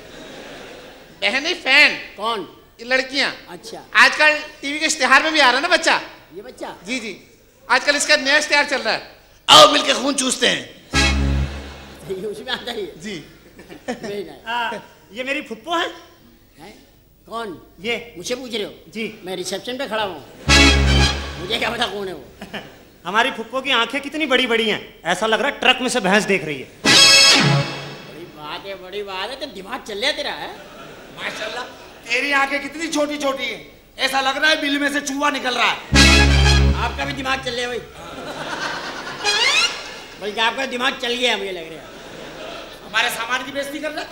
बहन नहीं फ़ैन। कौन? ये लड़कियाँ। अच्छा। आजकल टीवी के इश्तेहार में भी आ रहा है ना बच्चा? ये बच्चा? जी जी। आजकल इसका नया इश्तेहार चल रहा है। आओ मिलके खून चूसते हैं। ये उसमें आता ही है। जी। Nice. आ, ये मेरी फुप्पो है? हैं? कौन? ये। मुझे पूछ रहे हो? जी। मैं रिसेप्शन पे खड़ा हूँ। मुझे क्या पता कौन है वो? हमारी फुप्पो की आँखें कितनी बड़ी बड़ी हैं? ऐसा लग रहा है ट्रक में से भैंस देख रही है। बड़ी बात है बड़ी बात है तो दिमाग चल रहा तेरा है? माशाल्लाह तेरी आँखें कितनी छोटी छोटी है? ऐसा लग रहा है बिल में से चूहा निकल रहा है। आपका भी दिमाग चल रहा है भाई। बल्कि आपका दिमाग चल गया मुझे लग रहा है। हमारे सामान की बेइज्जती कर रहा?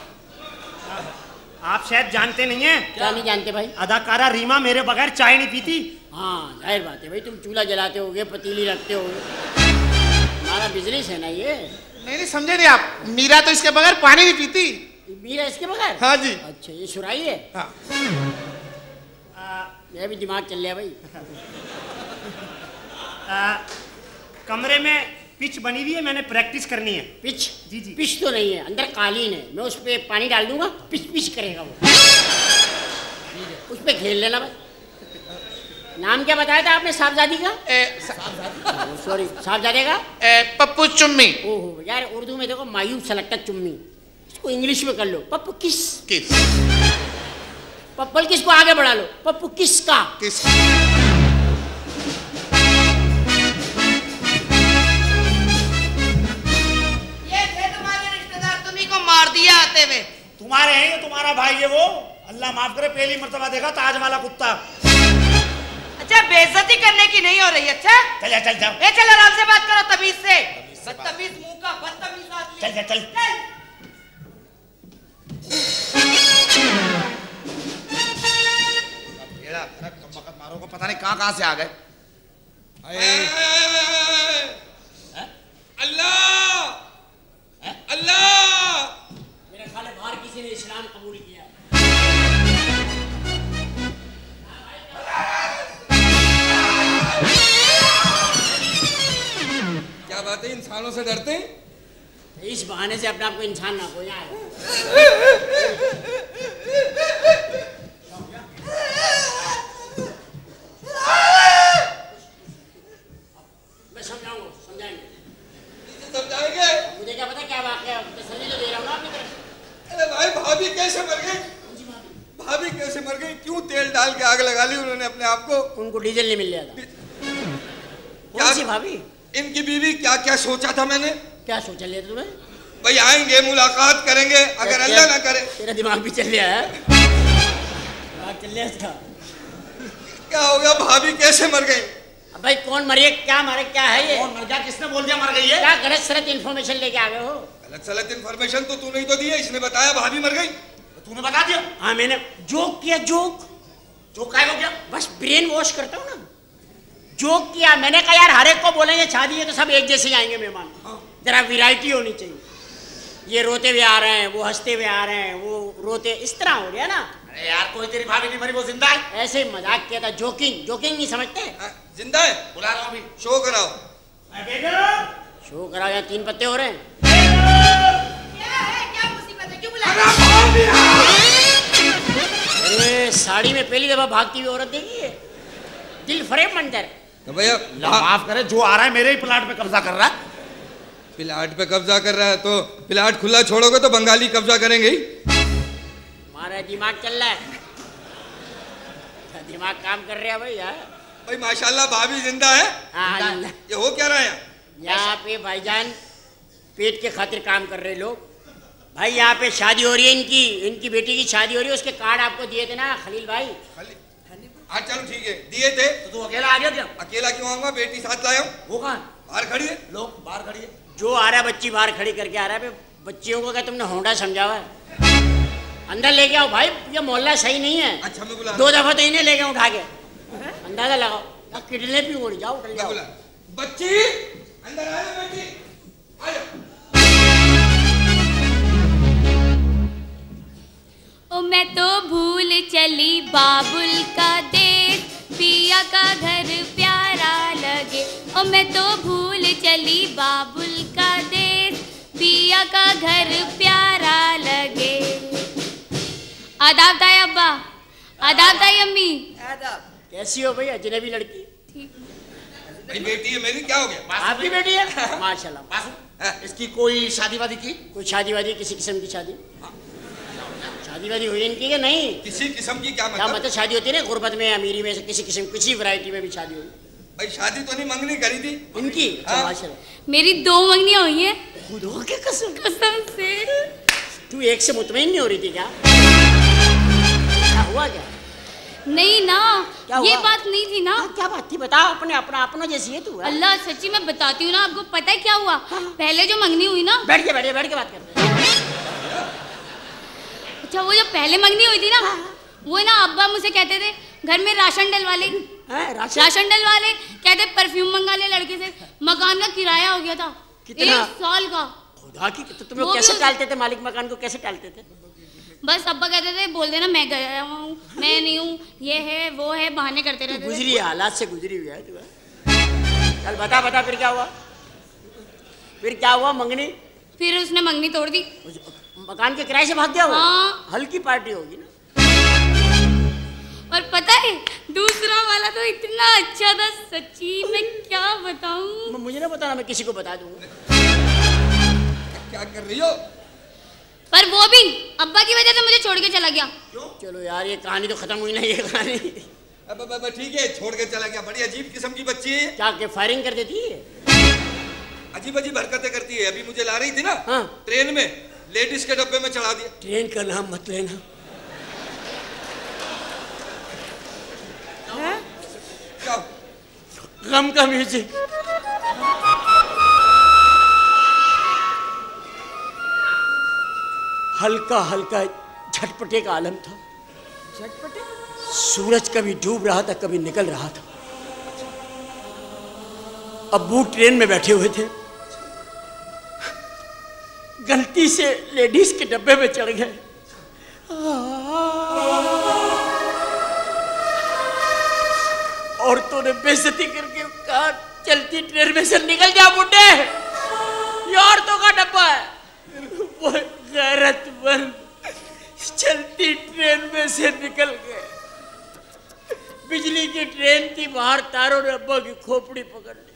आप शायद जानते नहीं हैं। क्या नहीं जानते भाई? अदाकारा रीमा मेरे बगैर चाय नहीं पीती। हाँ ज़ाहिर बात है भाई तुम चूल्हा जलाते होगे पतीली रखते होगे। हमारा बिज़नेस है ना ये? नहीं नहीं समझे नहीं आप। मीरा तो इसके बगैर पानी नहीं पीती। मीरा इसके बगैर? हाँ जी। अच्छा ये सुराई है? हाँ। आ, मेरा भी दिमाग चल रहा है भाई। आ, कमरे में पिच बनी हुई है मैंने प्रैक्टिस करनी है। पिच? जी, जी। पिच तो नहीं है अंदर कालीन है। मैं उस पर पानी डाल दूँगा पिच पिच करेगा वो। उस पर खेल लेना बस नाम क्या बताया था आपने साहबजादी का? सॉरी साहबजादे का? पप्पू चुम्मी। ओहो यार उर्दू में देखो मायूब सा लगता चुम्मी। इसको इंग्लिश में कर लो पप्पू किस? किस? पप्पल किसको आगे बढ़ा लो? पप्पू किसका? किस? मार दिया आते हुए। तुम्हारे हैं ये तुम्हारा भाई है वो? अल्लाह माफ़ करे पहली मर्तबा देखा ताज वाला कुत्ता। अच्छा बेइज्जती करने की नहीं हो रही अच्छा? चल चल जा ए चल आराम से बात करो तमीज से। बदतमीज मुँह का बदतमीज आदमी। चल चल वक्त मारो को पता नहीं कहाँ कहाँ से आ गए। अल्लाह! अल्लाह! मेरा ख्याल है बाहर किसी ने इस्लाम कबूल किया। क्या बात है इंसानों से डरते हैं? इस बहाने से अपने आप को इंसान ना यार मैं समझाऊँगा समझाएँगे। समझाएँगे मुझे क्या पता क्या वाक्य है तो दे रहा हूँ तरफ़। अरे भाई भाभी कैसे मर गई? भाभी। कैसे मर गई? क्यों तेल डाल के आग लगा ली उन्होंने अपने आप को? उनको डीजल नहीं मिल रहा क्या सी भाभी? इनकी बीवी क्या क्या सोचा था मैंने? क्या सोच लिया था तुम्हें? भाई आएँगे मुलाकात करेंगे अगर अल्लाह ना करे। तेरा दिमाग भी चल रहा है। दिमाग चल रहा है इसका क्या हो गया? भाभी कैसे मर गई? भाई कौन मरे क्या मरे क्या है ये? कौन मर गया किसने बोल दिया मर गई है? क्या गलत सलत इन्फॉर्मेशन लेके आ गए हो? गलत सलत इन्फॉर्मेशन तो तूने ही तो दी है इसने बताया भाभी मर गई। तूने बता दिया? हाँ मैंने जोक किया जोक जो काय हो गया? बस ब्रेन वॉश करता हूँ ना। जोक किया मैंने कहा यार हर एक को बोलेंगे शादी है तो सब एक जैसे ही आएँगे मेहमान। जरा वैरायटी होनी चाहिए। ये रोते हुए आ रहे हैं वो हँसते हुए आ रहे हैं वो रोते इस तरह हो गया ना। अरे यार कोई तेरी भाभी नहीं मरी वो ज़िंदा है। ऐसे मज़ाक किया था जोकिंग जोकिंग नहीं समझते? हाँ, ज़िंदा है? बुला रहा अभी। शो कराओ। शो कराओ या तीन पत्ते हो रहे हैं। क्या है क्या मुसीबत है क्यों बुलाया अरे साड़ी में पहली दफ़ा भागती हुई औरत देखी है। दिल फरेब मंजर तो भैया माफ़ करे जो आ रहा है मेरे ही प्लाट पे कब्जा कर रहा है। प्लाट पे कब्जा कर रहा है तो प्लाट खुला छोड़ोगे तो बंगाली कब्जा करेंगे ही। हमारा दिमाग चल रहा है। दिमाग काम कर रहा है भाई यार भाई माशाल्लाह भाभी ज़िंदा है। हाँ हाँ, ये हो क्या रहा है यहाँ? यहाँ पे भाईजान पेट के खातिर काम कर रहे लोग। भाई यहाँ पे शादी हो रही है इनकी इनकी बेटी की शादी हो रही है उसके कार्ड आपको दिए थे ना खलील भाई। हाँ चलो ठीक है। दिए थे। तो तू अकेला आ गया क्या? अकेला क्यों आऊँगा? बेटी साथ लाया हूँ। वो कहाँ? बाहर खड़ी है। लोग बाहर खड़ी है। जो आ रहा है बच्ची बाहर खड़ी करके आ रहा है। बच्चियों को क्या तुमने होंडा समझा हुआ है? अंदर लेके आओ भाई ये मोहल्ला सही नहीं है। अच्छा मैं बुला दो दफ़ा तो इन्हें लेके उठा के। अंदाज़ा लगाओ। या किडने भी हो रही जाओ उठ जाओ। बच्ची अंदर आ जा बेटी आ ओ मैं तो भूल चली बाबुल का देश पिया का घर प्यारा लगे। ओ मैं तो भूल चली बाबुल का देश पिया का घर प्यारा लगे। आदाब ताई अब्बा आदाब ताई अम्मी। कैसी हो भाई अजनबी लड़की। भाई बेटी है मेरी क्या हो गया? आपकी बेटी है? माशाल्लाह। इसकी कोई शादी वादी की? कोई शादी वादी किसी किस्म की शादी? शादी वादी हुई इनकी या नहीं? किसी किस्म की क्या क्या मतलब? मतलब शादी होती है ना गुर्बत में अमीरी में किसी किस्म किसी वैरायटी में भी शादी हुई? भाई शादी तो नहीं मंगनी करी थी। इनकी? अच्छा, हाँ। माशाल्लाह। मेरी दो मंगनियाँ हुई हैं। खुदा के कसम। कसम से। तू एक से मुतमईन नहीं हो रही थी क्या? क्या हुआ क्या? नहीं ना क्या ये बात नहीं थी ना। हाँ, क्या बात थी? बताओ अपने अपना अपनों जैसी है तू हाँ? अल्लाह सच्ची मैं बताती हूँ ना आपको पता है क्या हुआ? पहले जो मंगनी हुई ना। बैठ के बैठ के बैठ के बात करते हैं अच्छा वो जो पहले मंगनी हुई थी ना वो ना अब्बा मुझे कहते थे घर में राशन डलवा ले राशन? राशन डलवा ले कहते परफ्यूम मंगा ले लड़के से मकान का किराया हो गया था कितना? एक साल का। खुदा की तो तुम लोग कैसे टालते थे मालिक मकान को कैसे टालते थे? बस अब्बा कहते थे बोल देना मैं गया हूँ मैं नहीं हूँ ये है वो है बहाने करते रहते गुजरी हालात से गुजरी हुई है तू? चल बता बता फिर क्या हुआ? फिर क्या हुआ मंगनी? फिर उसने मंगनी तोड़ दी। मकान के किराए से भाग गया वो? हाँ। हल्की पार्टी होगी ना। और पता है दूसरा वाला तो इतना अच्छा था सच्ची मैं क्या बताऊँ? मुझे ना बताना मैं किसी को बता दूँगा। क्या कर रही हो? पर वो भी अब्बा की वजह से मुझे छोड़ के चला गया। चलो यार ये कहानी तो खत्म हुई ना ये कहानी। अब अब- अब ठीक है छोड़ के चला गया। बड़ी अजीब किस्म की बच्ची है क्या के फायरिंग कर देती है? अजीब अजीब हरकतें करती है। अभी मुझे ला रही थी ना हाँ। ट्रेन में लेडीज़ के डब्बे में चढ़ा दिया। ट्रेन का नाम मत लेना। क्या गम का म्यूज़िक। हल्का हल्का झटपटे का आलम था। झटपटे? सूरज कभी डूब रहा था कभी निकल रहा था। अब्बू ट्रेन में बैठे हुए थे। गलती से लेडीज़ के डब्बे में चढ़ गए। औरतों ने बेजती करके कहा चलती ट्रेन में से निकल जा बुड्ढे ये औरतों का डब्बा है। वो गैरतमंद चलती ट्रेन में से निकल गए। बिजली की ट्रेन थी, बाहर तारों ने अब्बा की खोपड़ी पकड़ ली।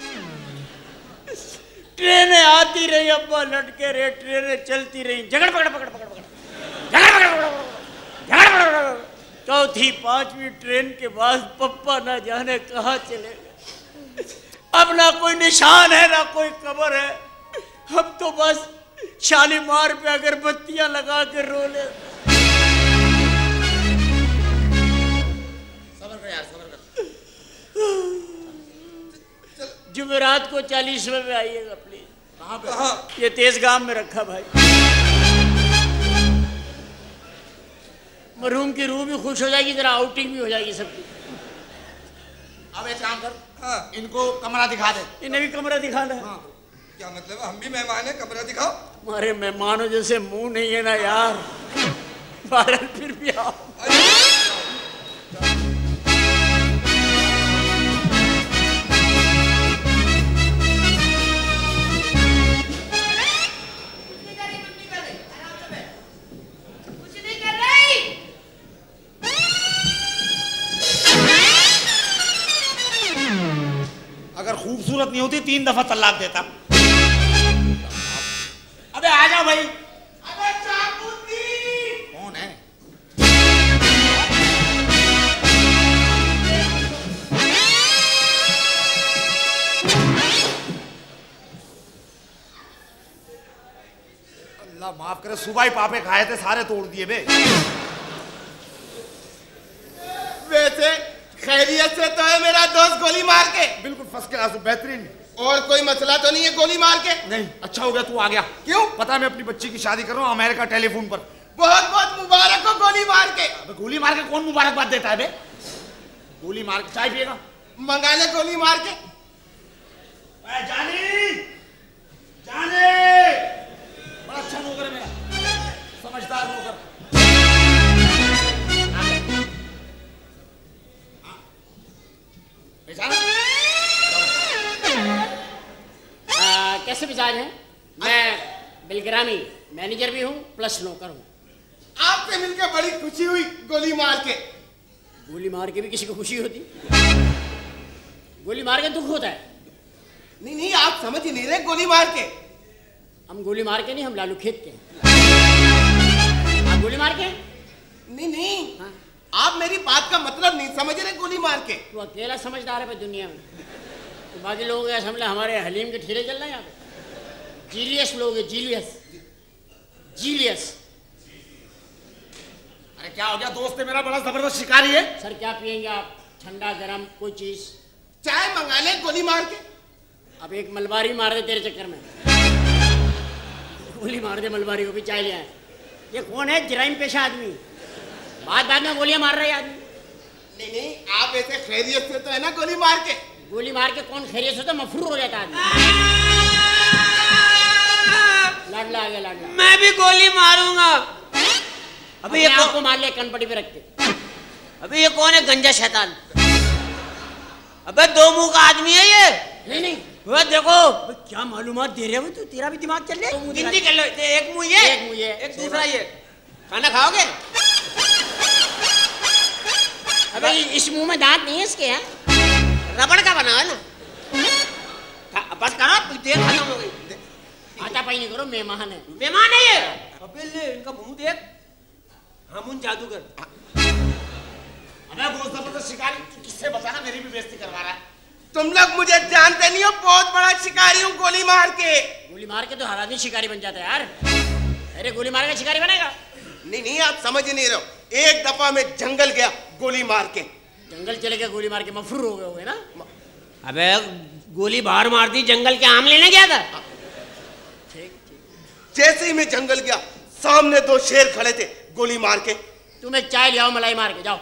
ट्रेनें आती रही, अब्बा लटके रहे, ट्रेनें चलती रही। झगड़, पकड़ पकड़ पकड़ पकड़। चौथी, पांचवी ट्रेन के बाद पप्पा ना जाने कहा चले गए। अब ना कोई निशान है, ना कोई कबर है। हम तो बस शालीमार पे अगरबत्तियाँ लगा के रो ले। जुमेरात को चालीसवें में आइएगा प्लीज़ कहाँ ये तेज गाँव में रखा भाई। मरहूम की रूह भी खुश हो जाएगी जरा आउटिंग भी हो जाएगी सबकी। अब एक काम कर हाँ। इनको कमरा दिखा दे। इन्हें भी कमरा दिखाना है। क्या मतलब? हम भी मेहमान है कमरा दिखाओ। हमारे मेहमानों जैसे मुँह नहीं है ना यार। बारह फिर भी आओ। अगर खूबसूरत नहीं होती, तीन दफ़ा तलाक देता। अबे आ जाओ भाई। अबे चाकुद्दीन कौन है? अल्लाह माफ़ करे सुबह ही पापे खाए थे सारे तोड़ दिए बे। वैसे खैरियत से तो है मेरा दोस्त गोली मार के। बिल्कुल फ़र्स्ट क्लास बेहतरीन। और कोई मसला तो नहीं है गोली मार के? नहीं अच्छा हो गया तू आ गया। क्यों? पता मैं अपनी बच्ची की शादी कर रहा हूँ अमेरिका टेलीफोन पर। बहुत बहुत मुबारक हो गोली मार के। अबे गोली मार के कौन मुबारकबाद देता है बे? गोली मार के चाय पिएगा। मंगा ले गोली मार के। जानी! जाने! बड़ा अच्छा नौकर मेरा। समझदार नौकर। पहचाना? आ, कैसे मिजाज हैं? मैं बिलग्रामी मैनेजर भी हूँ प्लस नौकर हूँ। आपसे मिलकर बड़ी खुशी हुई गोली मार के। गोली मार के भी किसी को खुशी होती? गोली मार के दुख होता है। नहीं नहीं आप समझ ही नहीं रहे गोली मार के। हम गोली मार के नहीं हम लालू खेत के आप गोली मार के? नहीं नहीं आप मेरी बात का मतलब नहीं समझ रहे गोली मार के। तू अकेला समझदार है दुनिया में। बाकी लोग ऐसा समझ हमारे हलीम के ठेले चल रहे हैं यहाँ पे। जीलियस लोग हैं जीलियस। जीलियस। अरे क्या हो गया दोस्त है मेरा बड़ा ज़बरदस्त शिकारी है। सर क्या पियेंगे आप? ठंडा गरम कोई चीज़। चाय मंगा ले गोली मार के। अब एक मलबारी मार दे तेरे चक्कर में। गोली मार दे मलबारी को भी चाय ले आए। ये कौन है? जराइम पेशा आदमी। बाद बाद में गोलियाँ मार रहे आदमी। नहीं नहीं आप ऐसे खैरियत से तो है ना गोली मार के। गोली मार के कौन खैरियत से तो मफरूर हो जाता है आदमी। लाडला आ गया लाडला मैं भी गोली मारूँगा। अबे ये अपने आप को मार ले कनपटी पे रख के अबे ये कौन है गंजा शैतान? अबे दो मुँह का आदमी है ये। नहीं नहीं। वो देखो क्या मालूमात दे रहे हो तू? तेरा भी दिमाग चल रहा है? गिनती कर लो एक मुँह ये एक मुँह ये। एक दूसरा ये। खाना खाओगे? अबे इस मुँह में दांत नहीं है इसके हैं? रबड़ का बना है ना बस करो तू देख खत्म हो गई आता पाई नहीं करो मेहमान है मेहमान है ये अबे ले इनका मुँह देख हामुन जादूगर अबे वो ज़बरदस्त शिकारी तू किससे बताना मेरी भी बेइज्जती करवा रहा है तुम लोग मुझे जानते नहीं हो बहुत बड़ा शिकारी हूँ गोली मार के। गोली मार के तो हर आदमी शिकारी बन जाता है यार। अरे गोली मार के शिकारी बनेगा? नहीं नहीं आप समझ ही नहीं रहे हो। एक दफ़ा मैं जंगल गया गोली मार के। जंगल चले गए गोली मार के मफरूर हो गए होगे ना? अबे गोली बाहर मार दी जंगल के आम लेने गया था। जैसे ही मैं जंगल गया सामने दो शेर खड़े थे गोली मार के। तुम एक चाय ले आओ मलाई मार के जाओ।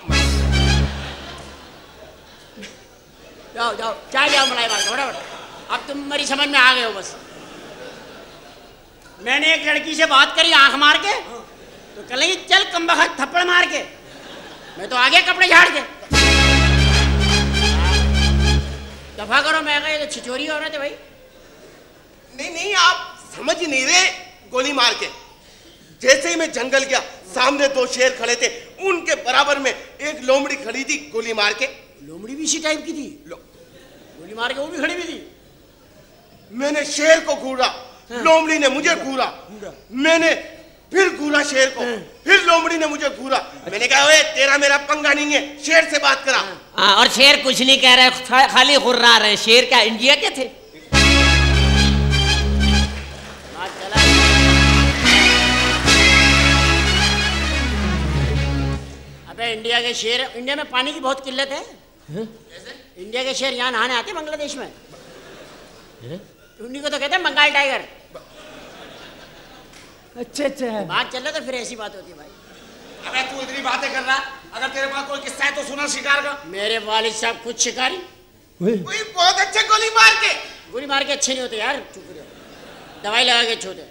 जाओ जाओ चाय ले आओ मलाई मार के फटाफट। अब तुम मेरी समझ में आ गए हो बस। मैंने एक लड़की से बात करी आँख मार के। तो कह लगी चल कम थप्पड़ मार के। मैं तो आ गया कपड़े झाड़ के। दफ़ा करो मैं ये तो छिचोरी हो रहे थे भाई। नहीं नहीं आप समझ नहीं रहे गोली मार के। जैसे ही मैं जंगल गया सामने दो शेर खड़े थे उनके बराबर में एक लोमड़ी खड़ी थी गोली मार के। लोमड़ी भी इसी टाइप की थी? गोली मार के वो भी खड़ी हुई थी? मैंने शेर को घूरा लोमड़ी ने मुझे घूरा। मैंने फिर घूरा शेर को। फिर लोमड़ी ने मुझे घूरा। मैंने कहा ओए तेरा मेरा पंगा नहीं है। शेर से बात करा। हाँ, और शेर कुछ नहीं कह रहे खाली हुर्रा रहे शेर क्या इंडिया के थे? अबे इंडिया के शेर इंडिया में पानी की बहुत किल्लत है। इंडिया के शेर यहाँ नहाने आते बांग्लादेश में। उन्हीं को तो कहते हैं बंगाल टाइगर। अच्छा अच्छा बात चल रहा तो फिर ऐसी बात होती है भाई। अबे तू इतनी बातें कर रहा अगर तेरे पास कोई किस्सा है तो सुना शिकार का। मेरे वालिद साहब खुद शिकारी। कोई बहुत अच्छे गोली मार के। गोली मार के अच्छे नहीं होते यार चुप रहो। दवाई लगा के छोटे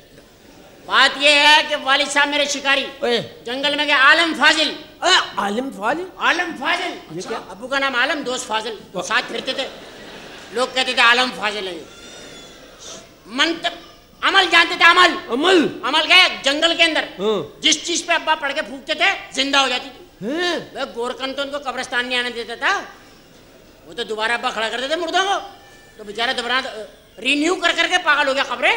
बात यह है कि वालिद साहब मेरे शिकारी। जंगल में गए आलम फाजिल। आलम फाजिल? आलम फाजिल। अच्छा, अबू का नाम आलम दोस्त फाजिल। साथ फिरते थे। लोग कहते थे आलम फाजिल है ये। अमल जानते थे अमल। अमल? अमल गए जंगल के अंदर। हाँ। जिस चीज़ पे अब्बा पढ़ के फूकते थे ज़िंदा हो जाती थी। वे गोरकन तो उनको कब्रिस्तान नहीं आने देता था। वो तो दोबारा अब्बा खड़ा करते थे मुर्दों को। तो बेचारा दोबारा रिन्यू कर करके पागल हो गया खबरें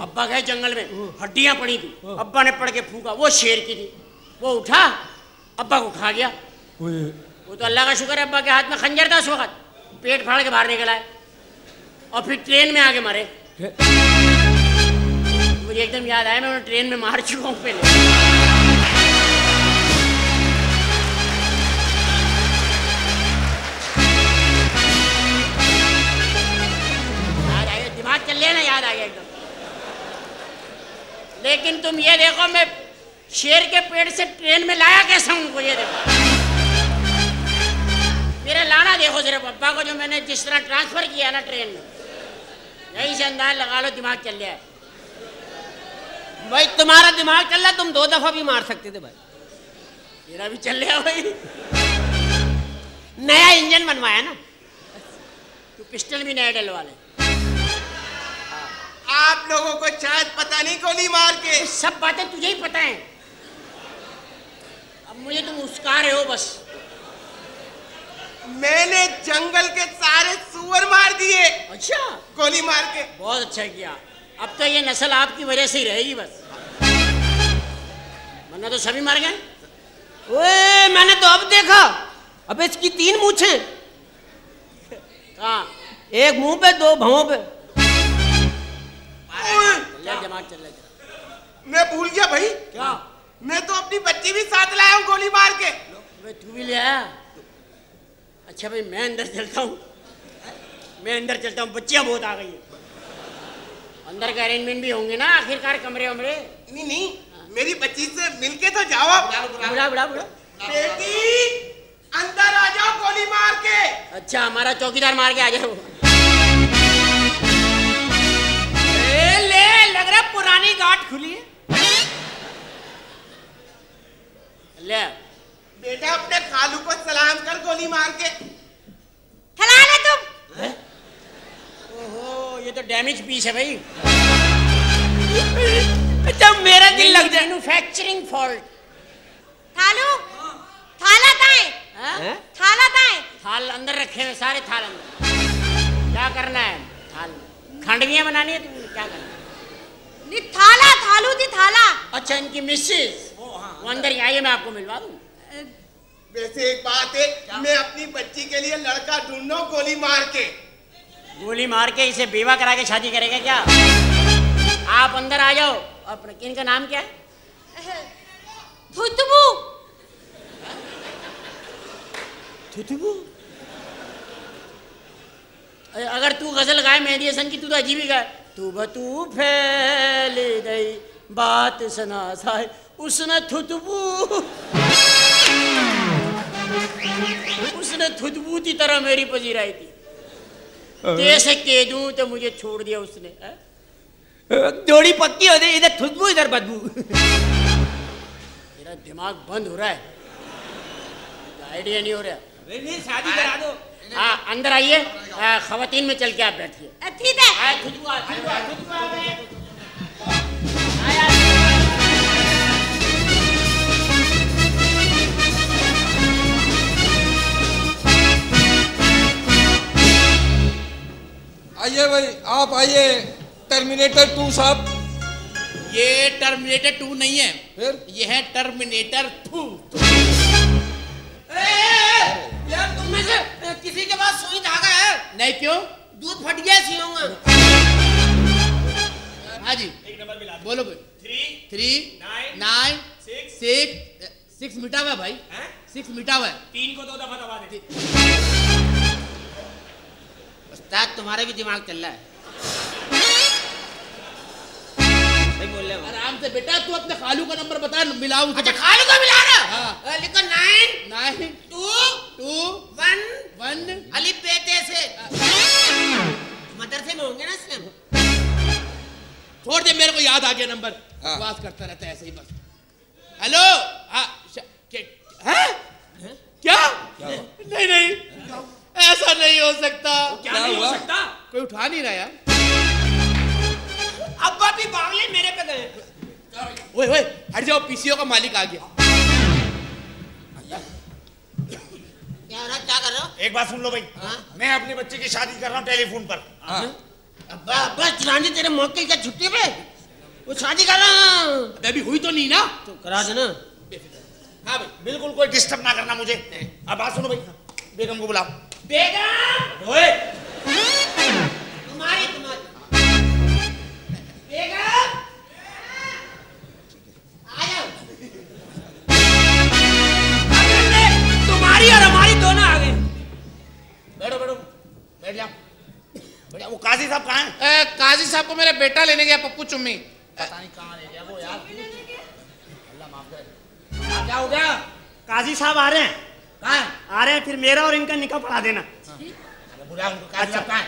अब्बा गए जंगल में हड्डियाँ पड़ी थी। अब्बा ने पढ़ के फूका वो शेर की थी। वो उठा अब्बा को खा गया। वो तो अल्लाह का शुक्र है अब्बा के हाथ में खंजर था उस वक्त। पेट फाड़ के बाहर निकल आए और फिर ट्रेन में आके मारे। मुझे एकदम याद आया, मैं उन्हें ट्रेन में मार चुका हूँ पहले। दिमाग चल याद आ लेकिन तुम ये देखो, मैं शेर के पेड़ से ट्रेन में लाया कैसे उनको ये देखो। मेरा लाना देखो सिर्फ़ अब्बा को जो मैंने जिस तरह ट्रांसफ़र किया ना ट्रेन में, यही से अंदाज लगा लो, दिमाग चल है। भाई तुम्हारा दिमाग चल रहा तुम दो दफ़ा भी मार सकते थे भाई। मेरा भी चल रहा भाई। नया इंजन बनवाया ना? तू पिस्टल भी नया डलवा ले। आप लोगों को शायद पता नहीं गोली मार के। सब बातें तुझे ही पता है। अब मुझे तुम उसका रहे हो बस। मैंने जंगल के सारे सुअर मार दिए। अच्छा। गोली मार के। बहुत अच्छा किया। अब तो ये नस्ल आपकी वजह से ही रहेगी बस। वरना तो सभी मर गए। ओए मैंने तो अब देखा। अब इसकी तीन मूछें। कहाँ एक मुँह पे दो भवों पे। दिमाग चल रहा मैं भूल गया भाई। क्या? मैं तो अपनी बच्ची भी साथ लाया हूँ गोली मार के। तू भी ले आया। अच्छा भाई मैं अंदर चलता हूँ। मैं अंदर चलता हूँ बच्चियाँ बहुत आ गई हैं। अंदर का अरेंजमेंट भी होंगे ना आखिरकार कमरे वमरे? नहीं नहीं मेरी बच्ची से मिलके तो जाओ आप। बुढ़ा बुढ़ा बुढ़ा बेटी अंदर आ जाओ गोली मार के। अच्छा हमारा चौकीदार मार के आ जाओ ले लग रहा पुरानी गांठ खुली है। ले। बेटा अपने खालू को सलाम कर गोली मार के। खिला ले तुम। ओहो ये तो डैमेज पीस है भाई। जब मेरा दिल लग जाए। मैन्युफैक्चरिंग फॉल्ट थालू? थाला ताए हैं? थाला ताए थाल अंदर रखे हुए सारे थाल अंदर। क्या करना है? थाल। खंडवियाँ बनानी है तुमने क्या करना है? नी थाला थालू थी थाला। अच्छा इनकी मिसेस वो अंदर ही आइए मैं आपको मिलवा दूँ। वैसे एक बात है मैं अपनी बच्ची के लिए लड़का ढूंढ रहा हूँ गोली मार के। गोली मार के इसे बेवा करा के शादी करेगा क्या? आप अंदर आ जाओ। अपने इनका नाम क्या है? थुतबू अगर तू गज़ल गाए मेहदी हसन की तू तो अजीब ही गाए। तू बतू फैल गई बात सना साए उसने थुतबू उसने थुतबू की तरह मेरी पजीराई थी जैसे केदू दूँ तो मुझे छोड़ दिया उसने हैं? जोड़ी पक्की हो गई इधर खुशबू इधर बदबू मेरा दिमाग बंद हो रहा है। आइडिया नहीं हो रहा। नहीं शादी करा दो। हाँ अंदर आइए। खवातीन में चल के आप बैठिए। ठीक है। आइए भाई आप आइए। टर्मिनेटर टू साहब। ये टर्मिनेटर टू नहीं है। फिर? ये है टर्मिनेटर टू यार तुम में से किसी के पास सुई धागा है? नहीं क्यों? दूध फट गया सियोंगा हाँ जी एक नंबर मिला। बोलो three three nine six. Six six मिटा हुआ भाई। सिक्स मिटा हुआ है। तीन को दो दफ़ा दबा दे। उस्ताद तुम्हारे भी दिमाग चल रहा है। सही बोल रहे हो। आराम से बेटा तू अपने खालू का नंबर बता मिलाऊ अच्छा खालू को मिला रहा? हाँ। लिखो nine nine two two one one Ali पेटे से मदरसे में होंगे ना इसमें? छोड़ दे मेरे को याद आ गया नंबर। हाँ। बकवास करता रहता है ऐसे ही बस। हेलो? हाँ के- हैं? क्या? नहीं नहीं। ऐसा नहीं हो सकता। क्या नहीं हो सकता? कोई उठा नहीं रहा यार। अब्बा भी बावले मेरे पे गए। ओए ओए हट जाओ पीसीओ का मालिक आ गया। क्या हो रहा क्या कर रहे हो? एक बात सुन लो भाई। हाँ? मैं अपने बच्चे की शादी कर रहा हूँ टेलीफोन पर। हाँ। अब्बा अब्बा चिरांजी तेरे मौके क्या छुट्टी पे? वो शादी कर रहा हूँ। अभी हुई तो नहीं ना? तो करा देना। हाँ भाई बिल्कुल कोई डिस्टर्ब ना करना मुझे। अब बात सुनो भाई। बेगम को बुलाओ। बेगम! ओए। तुम्हारी तुम्हारी। बेगम! आ जाओ। तुम्हारी और हमारी दोनों आ गई। बैठो बैठो। बैठ जाओ। बैठ वो काजी साहब कहाँ हैं? काजी साहब को मेरा बेटा लेने गया पप्पू चुम्मी। पता नहीं कहाँ रह गया वो यार। क्या हो गया? काजी साहब आ रहे हैं। कहाँ? आ रहे हैं फिर मेरा और इनका निकाह पढ़ा देना। बुला उनको काजी कहाँ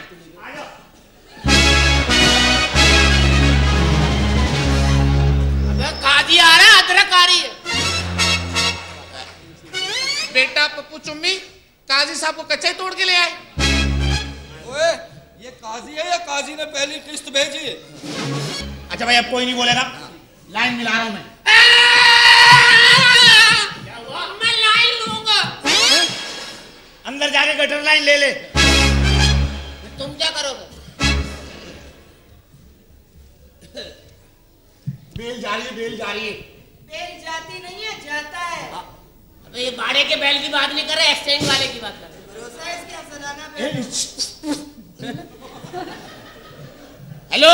काजी आ रहा है अदरक आ रही है बेटा पप्पू चुम्मी काजी साहब को कच्चा ही तोड़ के ले आए। ओए ये काजी है या काजी ने पहली किस्त भेजी? है अच्छा भाई अब कोई नहीं बोलेगा। लाइन मिला रहा हूँ मैं। जाके गटर लाइन ले ले तुम क्या करोगे बेल जा रही है बेल जा रही है बेल जाती नहीं है जाता है अबे ये बाड़े के बैल की बात नहीं कर रहे एक्सचेंज वाले की बात कर रहे भरोसा है इसके अफसराना पे हेलो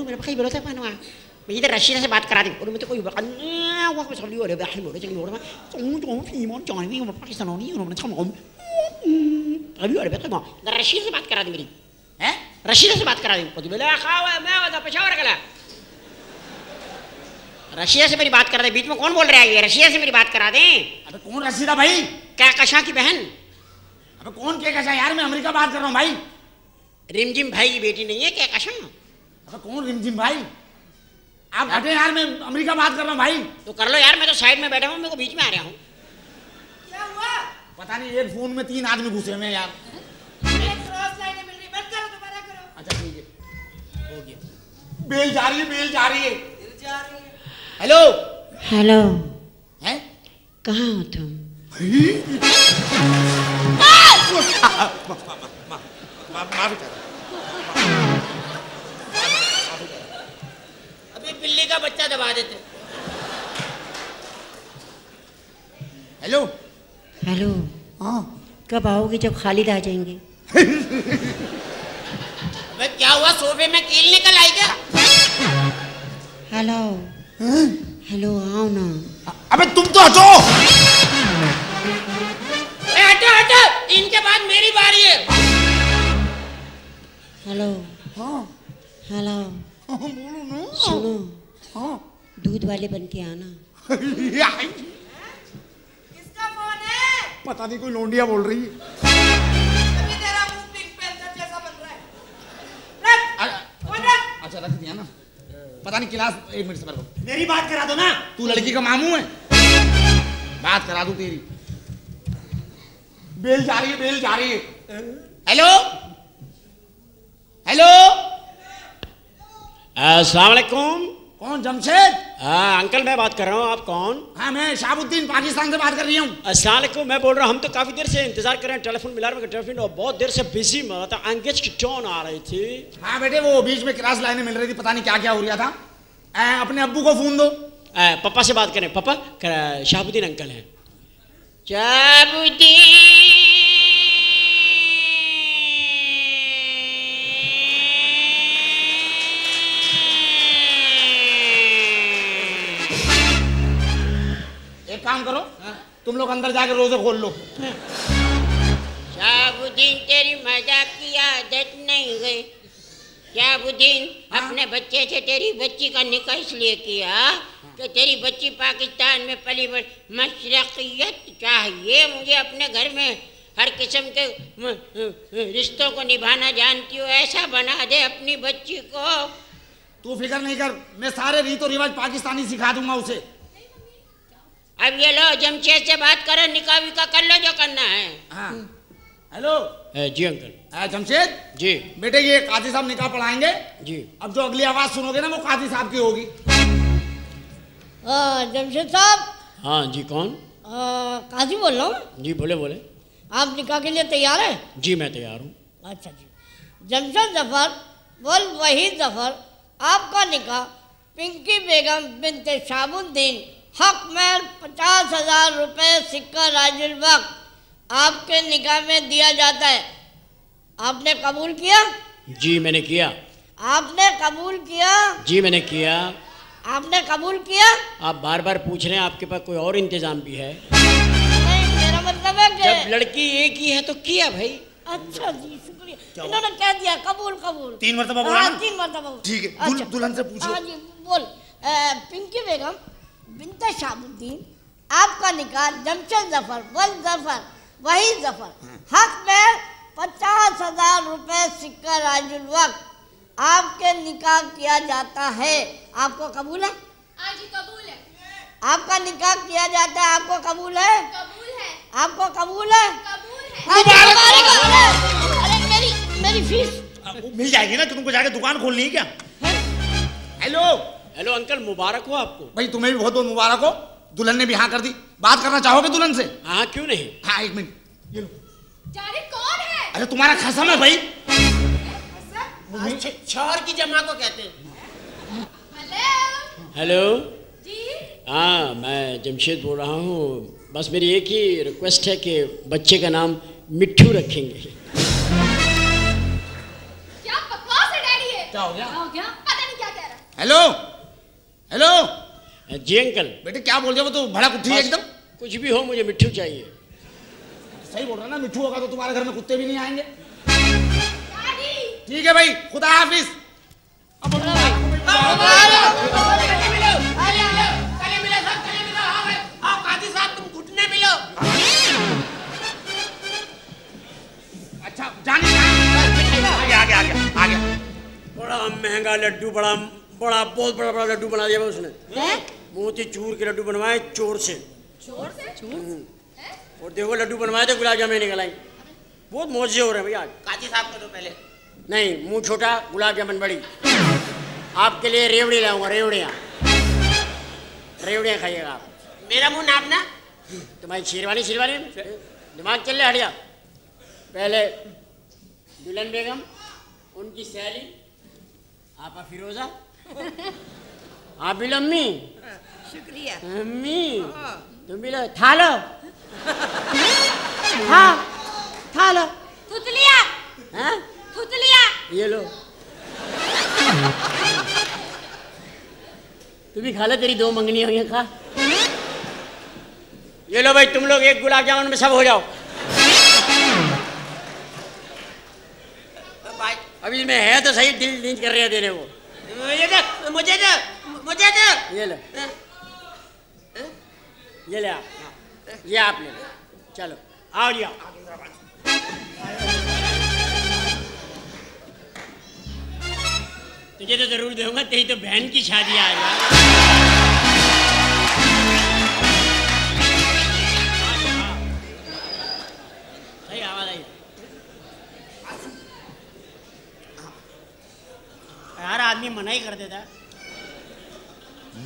मेरे भाई बोलो था पानवा मैं इधर रशिया से बात करा दी और मैं तो कोई बकन वो कुछ लियो रे बाहर मोड़े चंगी मोड़े तुम तुम फ़ी मोन जान भी मैं पाकिस्तानी और मैं थम अभी अरे बेटा मैं रशिया से बात करा दी मेरी हैं रशिया से बात करा दी तो बोले खावा मैं वादा पेशावर कला रशिया से मेरी बात करा दे बीच में कौन बोल रहा है ये रशिया से मेरी बात करा दे अबे कौन रसीदा भाई क्या कशा की बहन अबे कौन क्या कैसा यार मैं अमेरिका बात कर रहा हूँ भाई रिमझिम भाई की बेटी नहीं है क्या कशा अबे कौन रिमझिम भाई आप हटे यार मैं अमेरिका बात कर रहा हूँ भाई तो कर लो यार मैं तो साइड में बैठा हूँ मेरे को बीच में आ रहा हूँ क्या हुआ पता नहीं ये फ़ोन में तीन आदमी घुसे हुए हैं यार एक क्रॉस लाइनें मिल रही बंद करो दोबारा करो अच्छा ठीक है हो गया बेल जा रही है बेल जा रही है फिर जा रही है हेलो हेलो हैं कहाँ हो तुम माफ़ी बिल्ली का बच्चा दबा देते। हेलो हेलो हाँ। कब आओगे जब खालिद आ जाएँगे? अबे क्या हुआ? सोफे में कील निकल आई क्या? हेलो हेलो आओ ना। अबे तुम तो हटो। ए, हटो हटो। इनके बाद मेरी बारी है। हेलो हाँ। हेलो हाँ, बोलो ना सुनो। हाँ। दूध वाले बन के आना। किसका फ़ोन है? पता नहीं कोई लोंडिया बोल रही है। तेरा मुँह पिंक पैंथर जैसा बन रहा है। रख रख। अच्छा रख दिया ना। पता नहीं क्लास एक मिनट से मेरे को मेरी बात करा दो ना। तू लड़की का मामू है। बात करा दूँ तेरी। बेल जा रही है बेल जा रही है। हेलो हेलो अस्सलाम वालेकुम कौन जमशेद? हाँ अंकल मैं बात कर रहा हूँ आप कौन? हाँ मैं शाहबुद्दीन पाकिस्तान से बात कर रही हूँ। अस्सलाम मैं बोल रहा हूँ हम तो काफ़ी देर से इंतज़ार कर रहे हैं टेलीफोन मिला रहे टेलीफोन और बहुत देर से बिज़ी मतलब एंगेज की टोन आ रही थी। हाँ बेटे वो बीच में क्लास लाइनें मिल रही थी पता नहीं क्या क्या हो रहा था। ऐ, अपने अबू को फ़ोन दो। आ, पापा से बात करें पापा शाहबुद्दीन अंकल हैं। एक काम करो। तुम लोग अंदर जाकर रोज़े खोल लो। शाहबुद्दीन तेरी मज़ाक की आदत नहीं गई। शाहबुद्दीन अपने बच्चे से तेरी बच्ची का निकाह इसलिए किया कि तेरी बच्ची पाकिस्तान में पली बड़ी मशरकियत चाहिए। मुझे अपने घर में हर किस्म के रिश्तों को निभाना जानती हो ऐसा बना दे अपनी बच्ची को। तू फ़िक्र नहीं कर मैं सारे रीतो रिवाज पाकिस्तानी सिखा दूँगा उसे। अब ये लो जमशेद से बात करो निकाह विका कर लो जो करना है। हाँ। हेलो। जी अंकल। जमशेद? जी। बेटे ये काजी साहब निकाह पढ़ाएँगे? जी। अब जो अगली आवाज़ सुनोगे ना वो काजी साहब की होगी। जमशेद साहब? हाँ जी कौन? आ, काजी बोल रहा हूँ जी बोले बोले। आप निकाह के लिए तैयार हैं? जी मैं तैयार हूँ। अच्छा जी। जमशेद ज़फ़र वल वहीद ज़फ़र आपका निकाह पिंकी बेगम बिनते शामुद्दीन हक में पचास हज़ार रुपये सिक्का राजुल वक्त आपके निकाह में दिया जाता है। आपने कबूल किया? जी मैंने किया। आपने कबूल किया? जी मैंने किया। आपने कबूल किया? आप बार बार पूछ रहे हैं आपके पास कोई और इंतज़ाम भी है? नहीं मेरा मतलब है कि जब लड़की एक ही है तो किया भाई। अच्छा जी शुक्रिया। इन्होंने कह दिया कबूल कबूल। तीन मरतबा बोला हाँ तीन मरतबा ठीक है दुल, अच्छा। दुल्हन से पूछो। हाँ जी बोल। पिंकी बेगम बिनते शामुद्दीन आपका निकाह जमशेद ज़फ़र वल ज़फ़र वही ज़फ़र। हक में पचास हज़ार रुपए सिक्का राजुल वक्त आपके निकाह किया जाता है। आपको कबूल है? हाँ कबूल है। आपका निकाह किया जाता है आपको कबूल है? कबूल है। आपको कबूल है? कबूल है। अरे मेरी मेरी फ़ीस। मिल जाएगी ना तुमको जाके दुकान खोलनी है क्या? हेलो हेलो अंकल मुबारक हो आपको। भाई तुम्हें भी बहुत बहुत मुबारक हो। दुल्हन ने भी हाँ कर दी। बात करना चाहोगे दुल्हन से? हाँ क्यों नहीं? हाँ एक मिनट। ये लो। कौन है? अरे तुम्हारा खसम है भाई। शोहर की जमा को कहते हैं। हेलो? जी? हाँ मैं जमशेद बोल रहा हूँ। बस मेरी एक ही रिक्वेस्ट है कि बच्चे का नाम मिट्ठू रखेंगे। क्या बकवास है डैडी ये? क्या हो गया? क्या हो गया? पता नहीं क्या कह रहा। हेलो? हेलो जी अंकल बेटे क्या बोल रहे हो तो भड़क उठी है एकदम कुछ भी हो मुझे मिट्ठू चाहिए सही बोल रहा ना मिठू होगा तो तुम्हारे घर में कुत्ते भी नहीं आएँगे ठीक है भाई खुदा हाफिज अब बोलो भाई। अच्छा जाने आगे आगे आगे आगे बड़ा महँगा लड्डू बड़ा बड़ा बहुत बड़ा बड़ा लड्डू बना दिया उसने। मोती चूर के लड्डू बनवाए चोर से। चोर से? और देखो लड्डू बनवाए थे गुलाब जामुन निकल आई बहुत मौजे हो रहे हैं भैया। काजी साहब को तो पहले। नहीं मुँह छोटा गुलाब जामुन बड़ी। आपके लिए रेवड़ी लाऊँगा रेवड़ियाँ। रेवड़ियाँ खाइएगा आप। मेरा मुँह नापना? तुम्हारी शेरवानी शेरवानी? दिमाग चल रहा हटिया। पहले दुल्हन बेगम उनकी सहेली आपा फिरोजा आप भी लो अम्मी। शुक्रिया। अम्मी तुम भी लो था लो हाँ था लो थुतलिया। हाँ? थुतलिया। ये लो। तू भी खा लो तेरी दो मंगनी हुई हैं, खा। ये लो भाई तुम लोग एक गुलाब जामुन में सब हो जाओ। भाई अभी इसमें है तो सही दिल नीच कर रहे हैं देने को मुझे दे मुझे दे मुझे दे। ये ले। ये ले आप ये आप ले चलो आओ जी तुझे तो ज़रूर दूँगा तेरी तो बहन की शादी आ सही आवाज़ आई। यार आदमी मना ही कर देता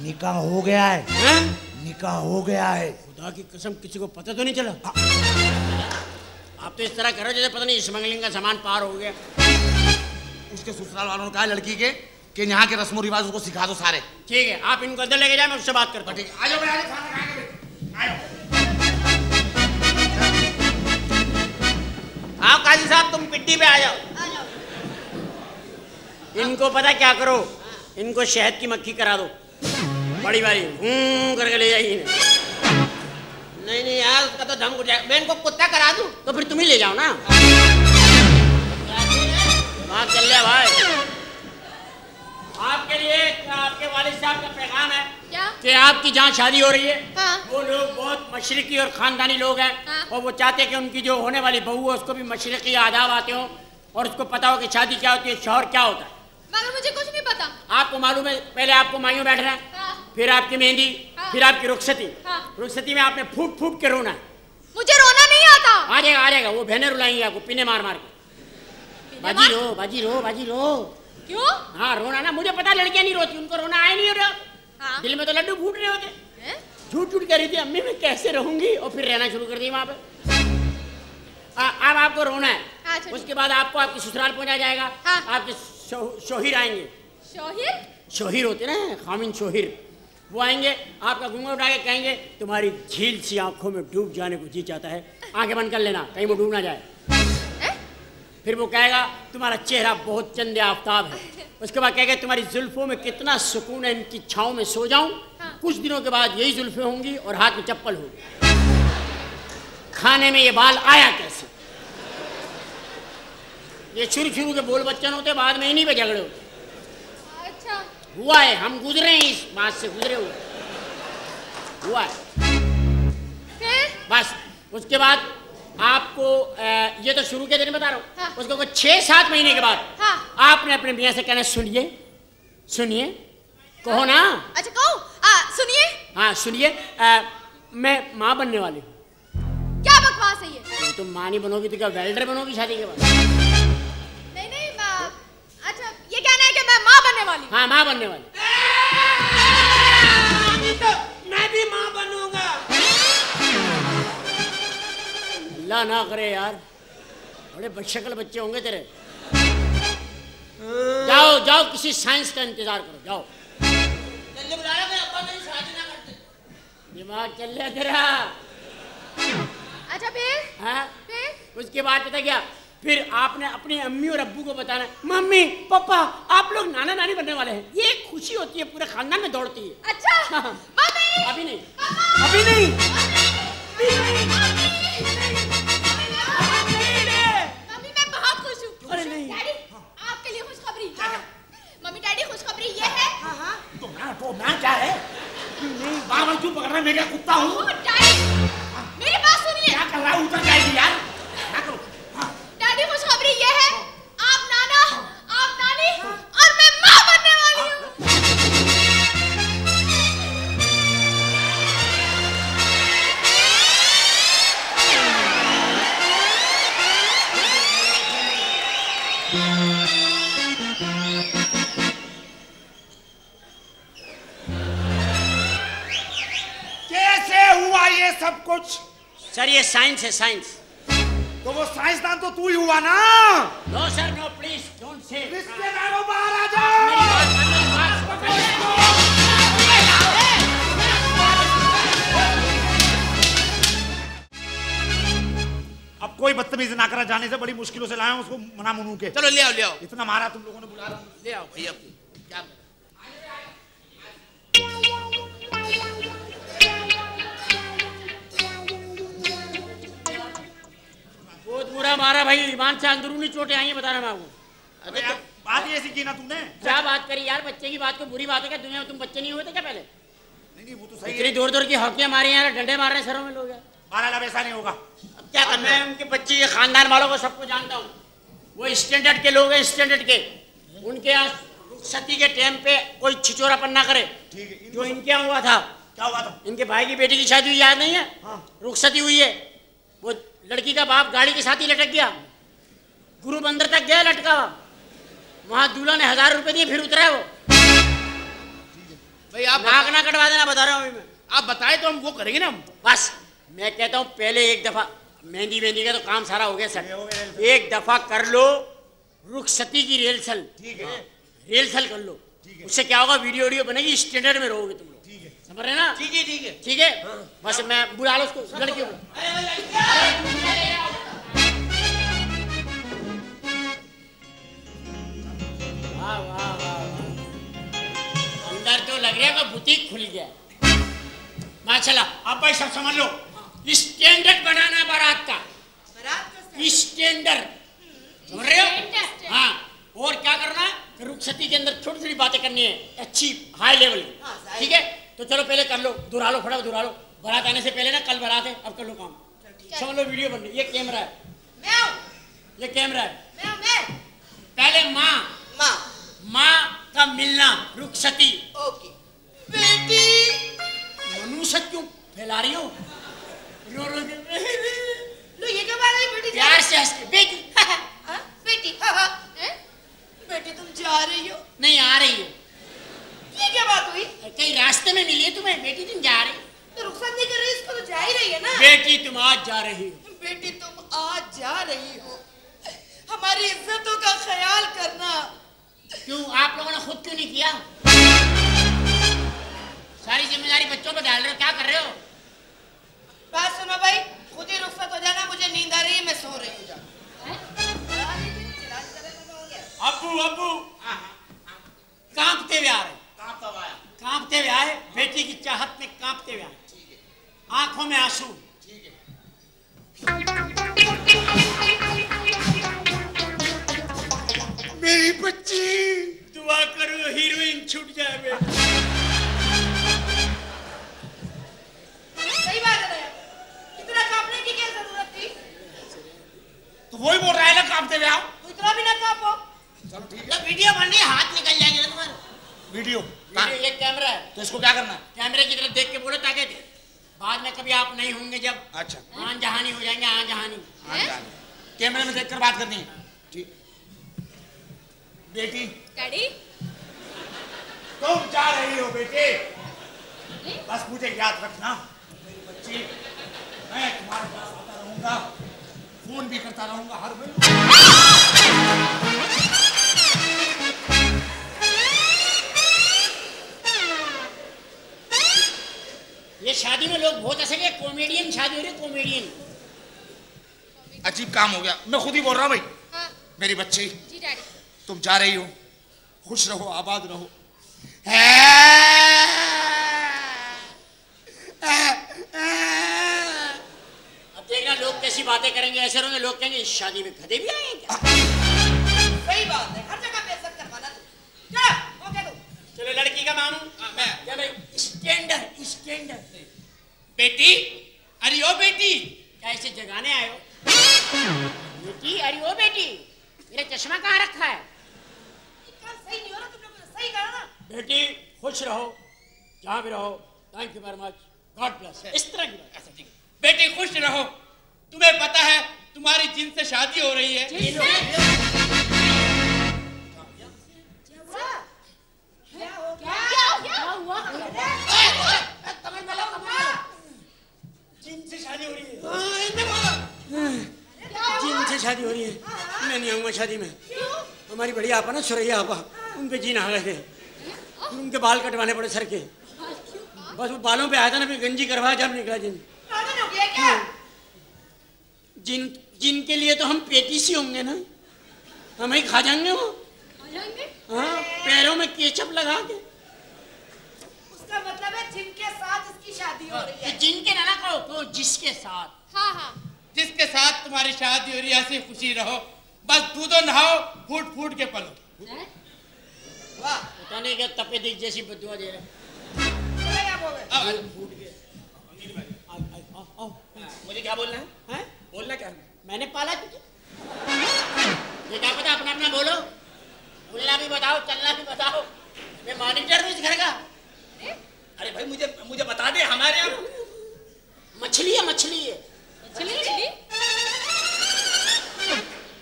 निकाह हो गया है। हैं? निकाह हो गया है। खुदा की कसम किसी को पता तो नहीं चला। आप तो इस तरह करो जैसे पता नहीं स्मगलिंग का सामान पार हो गया। उसके ससुराल वालों ने कहा लड़की के कि यहाँ के रस्मों रिवाज उसको सिखा दो सारे। ठीक है आप इनको अंदर लेके जाए मैं उससे बात करता हूँ। ठीक है आ जाओ भाई, आ जाओ खाना खाएँगे भाई। आ जाओ। हाँ काजी साहब तुम पिट्टी पे आ जाओ। इनको पता क्या करो? इनको शहद की मक्खी करा दो। बड़ी बारी हूँ करके ले जाइए नहीं नहीं यार उसका तो दम उठ जाएगा मैं इनको कुत्ता करा दूँ? तो फिर तुम ही ले जाओ ना। बात चल रहा भाई। आपके लिए आपके वालिद साहब का पैगाम है क्या? कि आपकी जहाँ शादी हो रही है हाँ। वो लोग बहुत मशरकी और खानदानी लोग हैं हाँ। और वो चाहते हैं कि उनकी जो होने वाली बहू है उसको भी मशरकी आदाब आते हो और उसको पता हो कि शादी क्या होती है शौहर क्या होता है। मगर मुझे कुछ नहीं पता। आपको मालूम है पहले आपको माइयों बैठना है हाँ। फिर आपकी मेहंदी हाँ। फिर आपकी रुखसती। हाँ। रुखसती में आपने फूट फूट के रोना है। मुझे रोना नहीं आता। आ जाएगा आ जाएगा वो बहनें रुलाएँगी आपको पीने मार मार के। बाजी रो बाजी रो बाजी रो। क्यों? हाँ रोना ना मुझे पता लड़कियाँ नहीं रोती उनको रोना आया नहीं हो रहा हाँ। दिल में तो लड्डू फूट रहे होते। झूठ झूठ कर रही थी अम्मी मैं कैसे रहूँगी? और फिर रहना शुरू कर दी वहाँ पे। आ- अब आपको रोना है। उसके बाद आपको आपकी ससुराल पहुँचा जाएगा। आपके शोहिर आएँगे। शोहिर? शोहिर होते ना खामिन शोहिर। वो आएँगे आपका घूंघट उठा के कहेंगे तुम्हारी झील सी आँखों में डूब जाने को जी चाहता है आँखें बंद कर लेना कहीं वो डूब ना जाए। हैं? फिर वो कहेगा तुम्हारा चेहरा बहुत चंदे आफ्ताब है। उसके बाद कहेगा तुम्हारी जुल्फों में कितना सुकून है इनकी छाँव में सो जाऊँ। हाँ। कुछ दिनों के बाद यही जुल्फे होंगी और हाथ में चप्पल होगी। खाने में ये बाल आया कैसे? ये शुरू शुरू के बोल बच्चन होते बाद में इन्हीं पे झगड़े होते अच्छा। हुआ है हम गुजरे हैं इस बात से गुजरे हुए हुआ है। फिर? बस उसके बाद आपको ये तो शुरू के दिन बता रहा हूँ। हाँ। उसको कुछ छः सात महीने के बाद हाँ। आपने अपने मियाँ से कहना सुनिए सुनिए कहो ना। अच्छा कहो। सुनिए। हाँ सुनिए मैं माँ बनने वाली हूँ। क्या बकवास है ये? तुम माँ नहीं बनोगी तो क्या वेल्डर बनोगी शादी के बाद? अच्छा ये कहना है कि मैं माँ बनने वाली हाँ। माँ बनने वाली तो मैं भी माँ बनूँगा। ना करे यार। बड़े बदशक्ल बच्चे होंगे तेरे। जाओ जाओ किसी साइंस का इंतज़ार करो जाओ। दिमाग चल रहा तेरा। अच्छा फिर? हाँ? फिर? उसके बाद पता क्या? फिर आपने अपनी अम्मी और अब्बू को बताना मम्मी पापा आप लोग नाना नानी बनने वाले हैं। ये खुशी होती है पूरे खानदान में दौड़ती है। अच्छा मम्मी अभी नहीं। अभी नहीं। मम्मी मैं बहुत खुश हूँ। अरे नहीं। डैडी आपके लिए खुशखबरी। मम्मी डैडी खुशखबरी ये है। तो मैं तो मैं क्या है? नहीं? बार बार क्यों पकड़ रहा मैं क्या कुत्ता हूँ। मेरी बात सुनिए। क्या कर रहा है? उतर जाएगी यार। क्या करूँ? डैडी खुशखबरी ये है आप नाना आप नानी और मैं माँ बनने वाली हूँ। कैसे हुआ ये सब कुछ? सर ये साइंस है साइंस। तो वो साइंसदान तो तू ही हुआ ना। No sir no please don't से रिश्तेदारों बाहर आ जाओ अब कोई बदतमीजी ना करा जाने से बड़ी मुश्किलों से लाया हूँ उसको मना मुनू के। चलो ले आओ ले आओ। इतना मारा तुम लोगों ने बुला रहा ले आओ भैया। बहुत बुरा मारा भाई ईमान से अंदरूनी चोटें आई हैं बता रहा मैं आपको। अबे यार बात ही ऐसी की ना तुमने क्या बात करी यार बच्चे की बात को बुरी बात है क्या? दुनिया में तुम बच्चे नहीं हुए थे क्या पहले? नहीं नहीं वो तो सही इतनी दूर दूर की हॉकियाँ मारी यार डंडे मार रहे हैं सरों में लोग यार। मारा वैसा नहीं होगा। अब क्या करना है उनके बच्चे के खानदान वालों को सबको जानता हूँ। वो स्टैंडर्ड के लोग हैं स्टैंडर्ड के। उनके यहाँ सती के टाइम पे कोई छिचोरापन ना करे ठीक है जो इनके यहाँ हुआ था। क्या हुआ था? इनके भाई की बेटी की शादी हुई याद नहीं है? हाँ। रुखसती हुई है। वो लड़की का बाप गाड़ी के साथ ही लटक गया। गुरु मंदिर तक गया लटका। वहाँ दूल्हा ने हज़ार रुपए दिए फिर उतरा है वो। भाई आप नाक ना कटवा देना बता रहा हूँ अभी मैं। आप बताए तो हम वो करेंगे ना हम। बस मैं कहता हूँ पहले एक दफ़ा मेहंदी मेहंदी का तो काम सारा हो गया सर। एक दफ़ा कर लो रुखसती की रेलसल ठीक है। रेलसल कर लो। उससे क्या होगा वीडियो वीडियो बनेगी स्टैंडर्ड में रहोगे तुम है समझ रहे ना? ठीक है ठीक है। ठीक है? बस मैं बुला लो उसको लड़कियों को। वाह वाह वाह वाह। अंदर तो लग रहा है कि बुटीक खुल गया। माशाल्लाह अब भाई सब समझ लो। स्टैंडर्ड बनाना है बारात का। स्टैंडर्ड समझ रहे हो? हाँ। और क्या करना है? रुखसती के अंदर छोटी छोटी बातें करनी है। अच्छी हाई लेवल ठीक है? तो चलो पहले कर लो दुरा लो फटाफट दुरा लो। बारात आने से पहले ना कल बारात है अब कर लो काम। समझ लो वीडियो बन रही ये कैमरा है। ये कैमरा है। पहले माँ। माँ। माँ का मिलना रुखसती। ओके। बेटी। मनुष्य क्यों फैला रही हो रो रो। के लो ये क्या बात है बेटी? प्यार से हंस के। बेटी। हाँ? बेटी। हाँ, हाँ। बेटी तुम जा रही हो। नहीं आ रही है। ये क्या बात हुई? कहीं रास्ते में मिली है तुम्हें? बेटी तुम जा रही तो रुखसत नहीं कर रही इसको तो जा ही रही है ना? बेटी तुम आज जा रही हो। बेटी तुम आज जा रही हो। हमारी इज्जतों का ख्याल करना। क्यों? आप लोगों ने खुद क्यों नहीं किया? सारी ज़िम्मेदारी बच्चों पर डाल रहे हो क्या कर रहे हो? बात सुनो भाई खुद ही रुखसत हो जाना मुझे नींद आ रही है मैं सो रही हूँ जा। अब्बू अब्बू कांपते हुए आ रहे? कांपते हुए आए बेटी की चाहत में कांपते हुए आए। आँखों में आँसू। मेरी बच्ची। दुआ करो हीरोइन छूट जाए सही बात है इतना कांपने की क्या ज़रूरत थी? तो वही बोल रहा है ना कांपते हुए आओ। तो इतना भी ना कांपो। चलो ठीक तो वीडियो बन रही हाथ निकल जाएँगे तुम्हारे है वीडियो। वीडियो ये कैमरा है। तो इसको क्या करना है? कैमरे की तरफ़ देख के बोलो ताकि बाद में कभी आप नहीं होंगे जब अच्छा। आन जहानी हो जाएँगे आन जहानी हाँ, कैमरे में देखकर बात करनी है। ठीक। बेटी। डैडी तुम जा रही हो बेटे। बस मुझे याद रखना मेरी बच्ची। मैं तुम्हारे पास आता रहूँगा। फ़ोन भी करता रहूँगा हर वक्त ये शादी में लोग बहुत हंसेंगे कॉमेडियन शादी हो रही कॉमेडियन अजीब काम हो गया। मैं खुद ही बोल रहा हूँ भाई। हाँ। मेरी बच्ची। जी डैडी। तुम जा रही हो। खुश रहो आबाद रहो। अब देखना लोग कैसी बातें करेंगे ऐसे रहोगे लोग कहेंगे इस शादी में गधे भी आएँगे सही बात है हर जगह बेइज्जत करवाना। हो चलो लड़की का मामू मैं। क्या भाई स्टैंडर्ड स्टैंडर्ड बेटी अरे ओ बेटी। क्या इसे जगाने आए हो? बेटी अरे ओ बेटी। मेरा चश्मा कहाँ रखा है? सही नहीं हो रहा तुम लोग सही करा ना। बेटी खुश रहो जहाँ भी रहो। Thank you very much God bless इस तरह की है। बेटी खुश रहो। तुम्हें पता है तुम्हारी जिन से शादी हो रही है। जिन से शादी हो रही है से मैं नहीं आऊँगा शादी में हमारी बढ़िया आपा ना सुरैया आपा उनके जीन आ गए थे उनके बाल कटवाने पड़े सर के बस वो बालों पे आया था ना फिर गंजी करवाया जब निकला जिन जिन जिनके लिए तो हम पेटिस ही होंगे ना? हम ही खा जाएँगे वो। हाँ पैरों में केचप लगा के। उसका मतलब है जिनके साथ इसकी शादी हो रही है। जिनके ना ना कहो कहो जिसके साथ। हाँ हाँ। जिसके साथ तुम्हारी शादी हो रही है ऐसी खुशी रहो। बस दूधो नहाओ फूट फूट के पलो। वाह पता नहीं क्या तपे दिख जैसी बदुआ दे रहा चले क्या बोल? रहे अब फूट के आओ। मुझे क्या बोलना है? हैं? बोलना क्या मैंने पाला तुझे ये क्या पता अपना अपना बोलो। बोलना भी बताओ चलना भी बताओ। मैं मॉनिटर हूँ इस घर का? अरे। भाई मुझे मुझे बता दे हमारे यहाँ मछली है मछली है। चली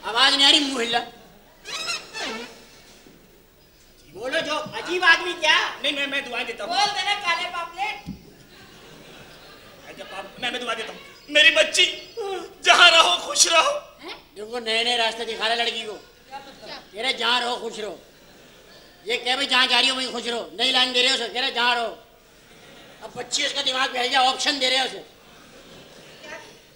आवाज़ नहीं आ रही मुँह बोलो जो अजीब आदमी क्या? नहीं मैं मैं दुआएँ देता हूँ। बोल देना काले पापलेट। अच्छा, पाप- मैं मैं दुआ देता हूँ। मेरी बच्ची जहाँ रहो खुश रहो। देखो नए नए रास्ते दिखा रहे लड़की को। कह रहे जहाँ रहो खुश रहो। ये कह भाई जहाँ जा रही हो वहीं खुश रहो। नई लाइन दे रहे हो उसे कह रहे जहाँ रहो। अब बच्ची उसका दिमाग भेज जा ऑप्शन दे रहे हो उसे।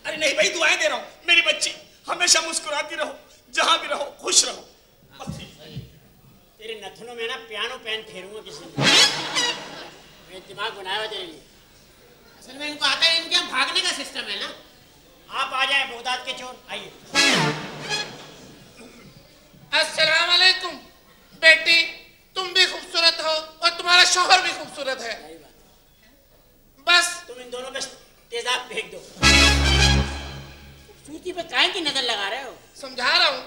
अरे नहीं भाई दुआएँ दे रहा हूँ। मेरी बच्ची हमेशा मुस्कुराती रहो जहाँ भी रहो खुश रहो। तेरे नथनों में ना पियानो पेन फेरूँगा किसी ने मैं दिमाग बनाया हुआ तेरे लिए। असल में इनको आता है इनके भागने का सिस्टम है ना। आप आ जाए बगदाद के चोर आइए। अस्सलाम वालेकुम बेटी तुम भी खूबसूरत हो और तुम्हारा शोहर भी खूबसूरत है। बस। तुम इन दोनों पे तेजाब फेंक दो। सूती पे काहे की नज़र लगा रहे हो? समझा रहा हूँ।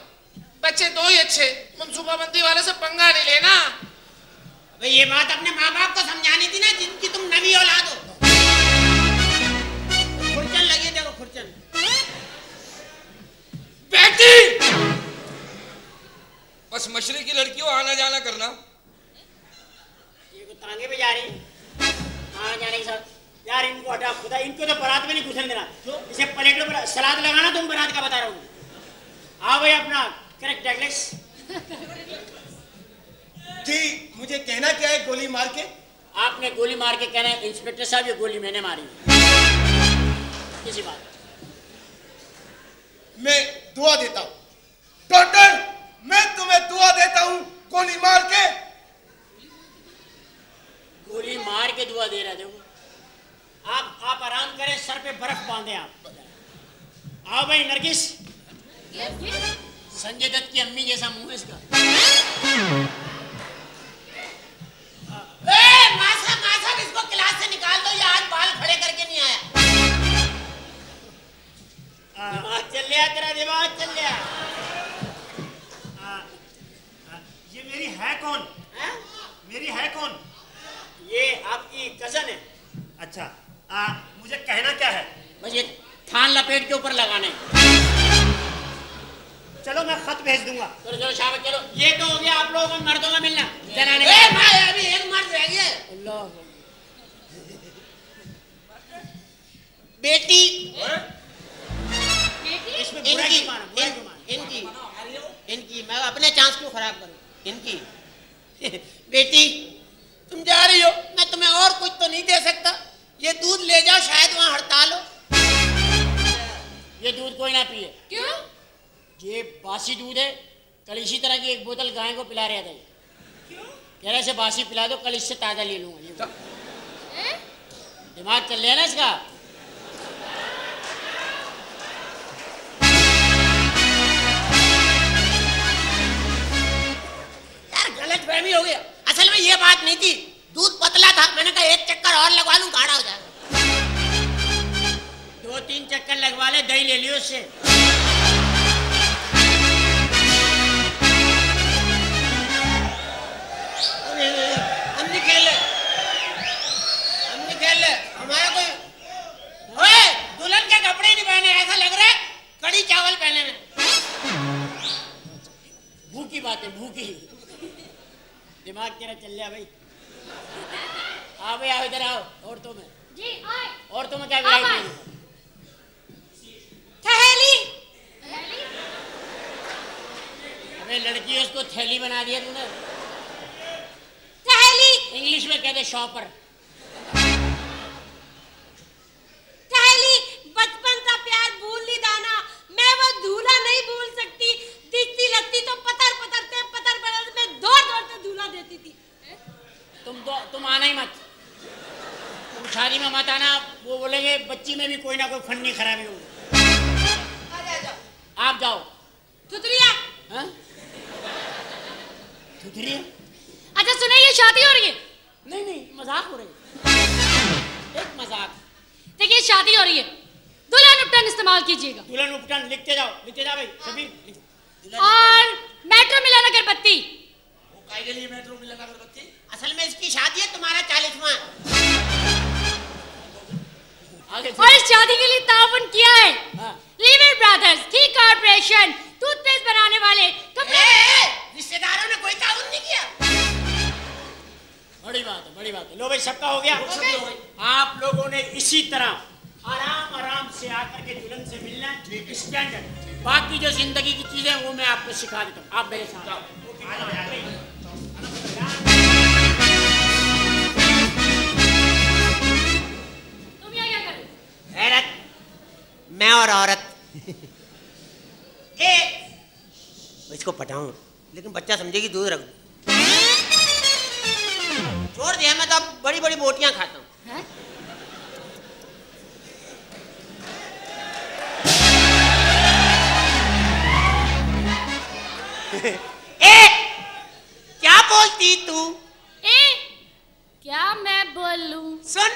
बच्चे दो ही अच्छे मनसूबाबंदी वाले से पंगा नहीं लेना। भाई ये बात अपने माँ बाप को समझानी थी ना जिनकी तुम नवी औलाद हो। खुरचन लगी देखो खुरचन। बेटी! बस मशरे की लड़कियों आना जाना करना। ये को तांगे पे जा रही है। हाँ जाने के साथ। यार इनको हटा खुदा इनको तो बारात में नहीं घुसने देना। इसे प्लेटों पर सलाद लगाना तुम बारात का बता रहा हूँ। आओ भाई अपना करेक्ट डगलेस। जी मुझे कहना क्या है गोली मार के? आपने गोली मार के कहना है इंस्पेक्टर साहब ये गोली मैंने मारी किसी बात। मैं दुआ देता हूँ। डॉक्टर! मैं तुम्हें दुआ देता हूँ गोली मार के। गोली मार के दुआ दे रहे देखो। आप आप आराम करें सर पे बर्फ़ बांधे आप। आओ भाई नरगिस। संजय दत्त की अम्मी जैसा मुँह है इसका। ए, मासा मासा इसको क्लास से निकाल दो ये आज बाल खड़े करके नहीं आया। दिमाग चल गया तेरा दिमाग चल गया ये मेरी है कौन? हैं? मेरी है कौन? ये आपकी कज़न है। अच्छा आ, मुझे कहना क्या है? बस ये थान लपेट के ऊपर लगाने। चलो मैं खत भेज दूँगा। चलो चलो शाबाश चलो। ये तो हो गया आप लोगों को मर्दों का मिलना। जनाने ए, भाई अभी एक मर्द रह गया। अल्लाह। बेटी। बेटी? इसमें बुरा इनकी क्यों माना बुरा क्यों माना इनकी इनकी मैं अपने चांस क्यों खराब करूँ। इनकी। बेटी तुम जा रही हो मैं तुम्हें और कुछ तो नहीं दे सकता। ये दूध ले जाओ शायद वहाँ हड़ताल हो। ये दूध कोई ना पिए। क्यों? ये बासी दूध है कल इसी तरह की एक बोतल गाय को पिला रहा था ये। कह रहे से बासी पिला दो कल इससे ताज़ा ले लूँगा ये दिमाग चल रहा है ना इसका? गलत फहमी हो गया। असल में ये बात नहीं थी। दूध पतला था, मैंने कहा, एक चक्कर और लगवा लूँ, गाढ़ा हो जाएगा। दो तीन चक्कर लगवा ले, दही ले लियो उससे। हम नहीं खेल हम नहीं खेल हमारा कोई ओए, दुल्हन के कपड़े नहीं पहने, ऐसा लग रहा कड़ी चावल पहने में भूखी बात है भूखी। दिमाग तेरा चल रहा भाई। आओ भाई आओ इधर आओ। औरतों में। जी आए औरतों में क्या। वैरायटी ठहली अबे लड़की है उसको थैली बना दिया तूने। ठहली इंग्लिश में कहते शॉपर टहली बचपन का प्यार भूल नहीं दाना मैं वो धूला नहीं भूल सकती। दिखती लगती तो पतर पतर धूला देती थी। तुम तो तुम आना ही मत। तुम शादी में मत आना वो बोलेंगे बच्ची में भी कोई ना कोई फन्नी खराबी होगी। आप जाओ। थुतरिया। हाँ? थुथरी है? अच्छा सुने ये शादी हो रही है? नहीं नहीं मज़ाक हो रही है। एक मज़ाक। देखिए शादी हो रही है। दुल्हन उपटन इस्तेमाल कीजिएगा। दुल्हन उपटन लिखते जाओ लिखते जाओ भाई सभी। और मेट्रो मिलन अगरबत्ती के लिए मेट्रो में लगा अगरबत्ती असल में इसकी शादी है तुम्हारा चालीसवां और इस शादी के लिए ताउन किया है। हाँ। लीवर ब्रदर्स की कॉर्पोरेशन टूथपेस्ट बनाने वाले कपड़े रिश्तेदारों ने कोई ताउन नहीं किया। बड़ी बात है बड़ी बात है। लो भाई सबका हो गया। आप लोगों ने इसी तरह आराम आराम से आकर के दुल्हन से मिलना है। स्टैंडर्ड बाकी जो ज़िंदगी की चीज़ें हैं, वो मैं आपको सिखा देता हूँ। आप मेरे साथ आओ। हैरत मैं और औरत। ए इसको पटाऊं लेकिन बच्चा समझेगी दूध रख दूँ। छोड़ दिया मैं तो अब बड़ी बड़ी बोटियाँ खाता हूँ। हैं? ए क्या बोलती तू? ए क्या मैं बोलूँ? सुन।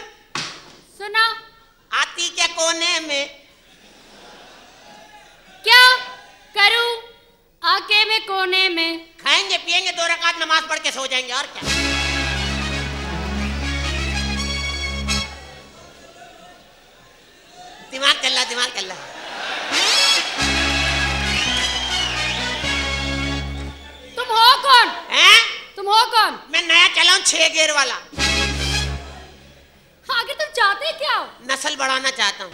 सुना आती के कोने में? क्या करूँ? आके में कोने में। खाएँगे पिएँगे दो रकात नमाज़ पढ़ के सो जाएँगे और क्या? दिमाग चल दिमाग चल तुम हो कौन? हैं? तुम हो कौन? मैं नया चला हूँ छह गेर वाला। आगे तुम चाहते क्या हो? नस्ल बढ़ाना चाहता हूँ।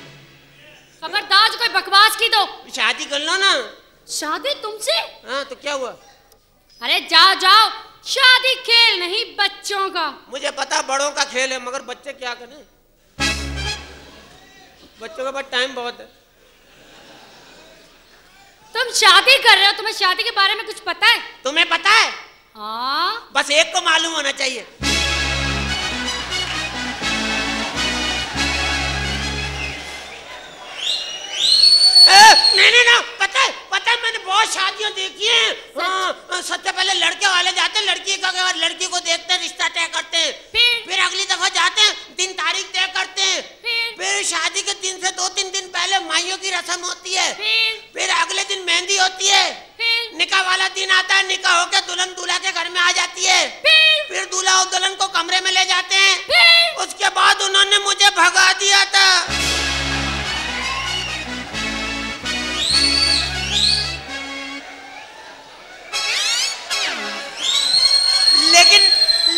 खबरदार कोई बकवास की दो। शादी कर लो ना। शादी तुमसे? हाँ तो क्या हुआ? अरे जाओ जाओ। शादी खेल नहीं बच्चों का। मुझे पता बड़ों का खेल है मगर बच्चे क्या करें? बच्चों के पास टाइम बहुत है। तुम शादी कर रहे हो तुम्हें शादी के बारे में कुछ पता है? तुम्हें पता है? हाँ। बस एक को मालूम होना चाहिए। ए, नहीं नहीं ना पता है पता है मैंने बहुत शादियाँ देखी हैं। हाँ, सबसे पहले लड़के वाले जाते हैं लड़की का बाद लड़की को देखते हैं रिश्ता तय करते हैं। फिर? फिर अगली दफ़ा जाते हैं दिन तारीख तय करते हैं। फिर? फिर शादी के दिन से दो तीन दिन पहले माइयों की रस्म होती है। फिर? फिर अगले दिन मेहंदी होती है। निकाह वाला दिन आता है निकाह होकर दुल्हन दूल्हा के घर में आ जाती है। फिर? फिर दूल्हा और दुल्हन को कमरे में ले जाते हैं। उसके बाद उन्होंने मुझे भगा दिया था।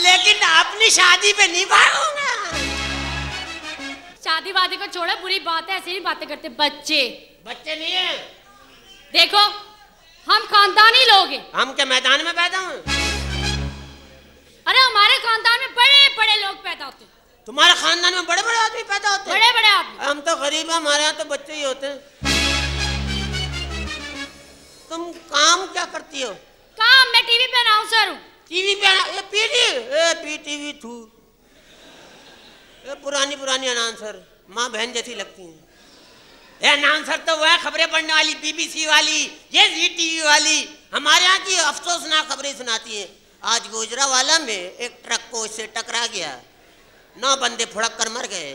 लेकिन अपनी शादी पे नहीं भागूँगा शादी वादी को छोड़ो बुरी बात है ऐसे ही बातें करते बच्चे। बच्चे नहीं है। देखो हम खानदानी लोग हैं। हम क्या मैदान में पैदा हुए? अरे हमारे खानदान में बड़े बड़े लोग पैदा होते हैं। तुम्हारे खानदान में बड़े बड़े आदमी पैदा होते हैं? बड़े बड़े आदमी। हम तो गरीब हैं हमारे यहाँ तो बच्चे ही होते हैं। तुम काम क्या करती हो? काम मैं टीवी पे अनाउंसर हूँ। टीवी पे ये पीटी ए पी टीवी थू ये पुरानी पुरानी अनाउंसर माँ बहन जैसी लगती हैं ये अनाउंसर तो वह खबरें पढ़ने वाली बीबीसी वाली ये जी टीवी वाली हमारे यहाँ की अफसोसनाक खबरें सुनाती है आज गुजरा वाला में एक ट्रक को इससे टकरा गया नौ बंदे फुड़क कर मर गए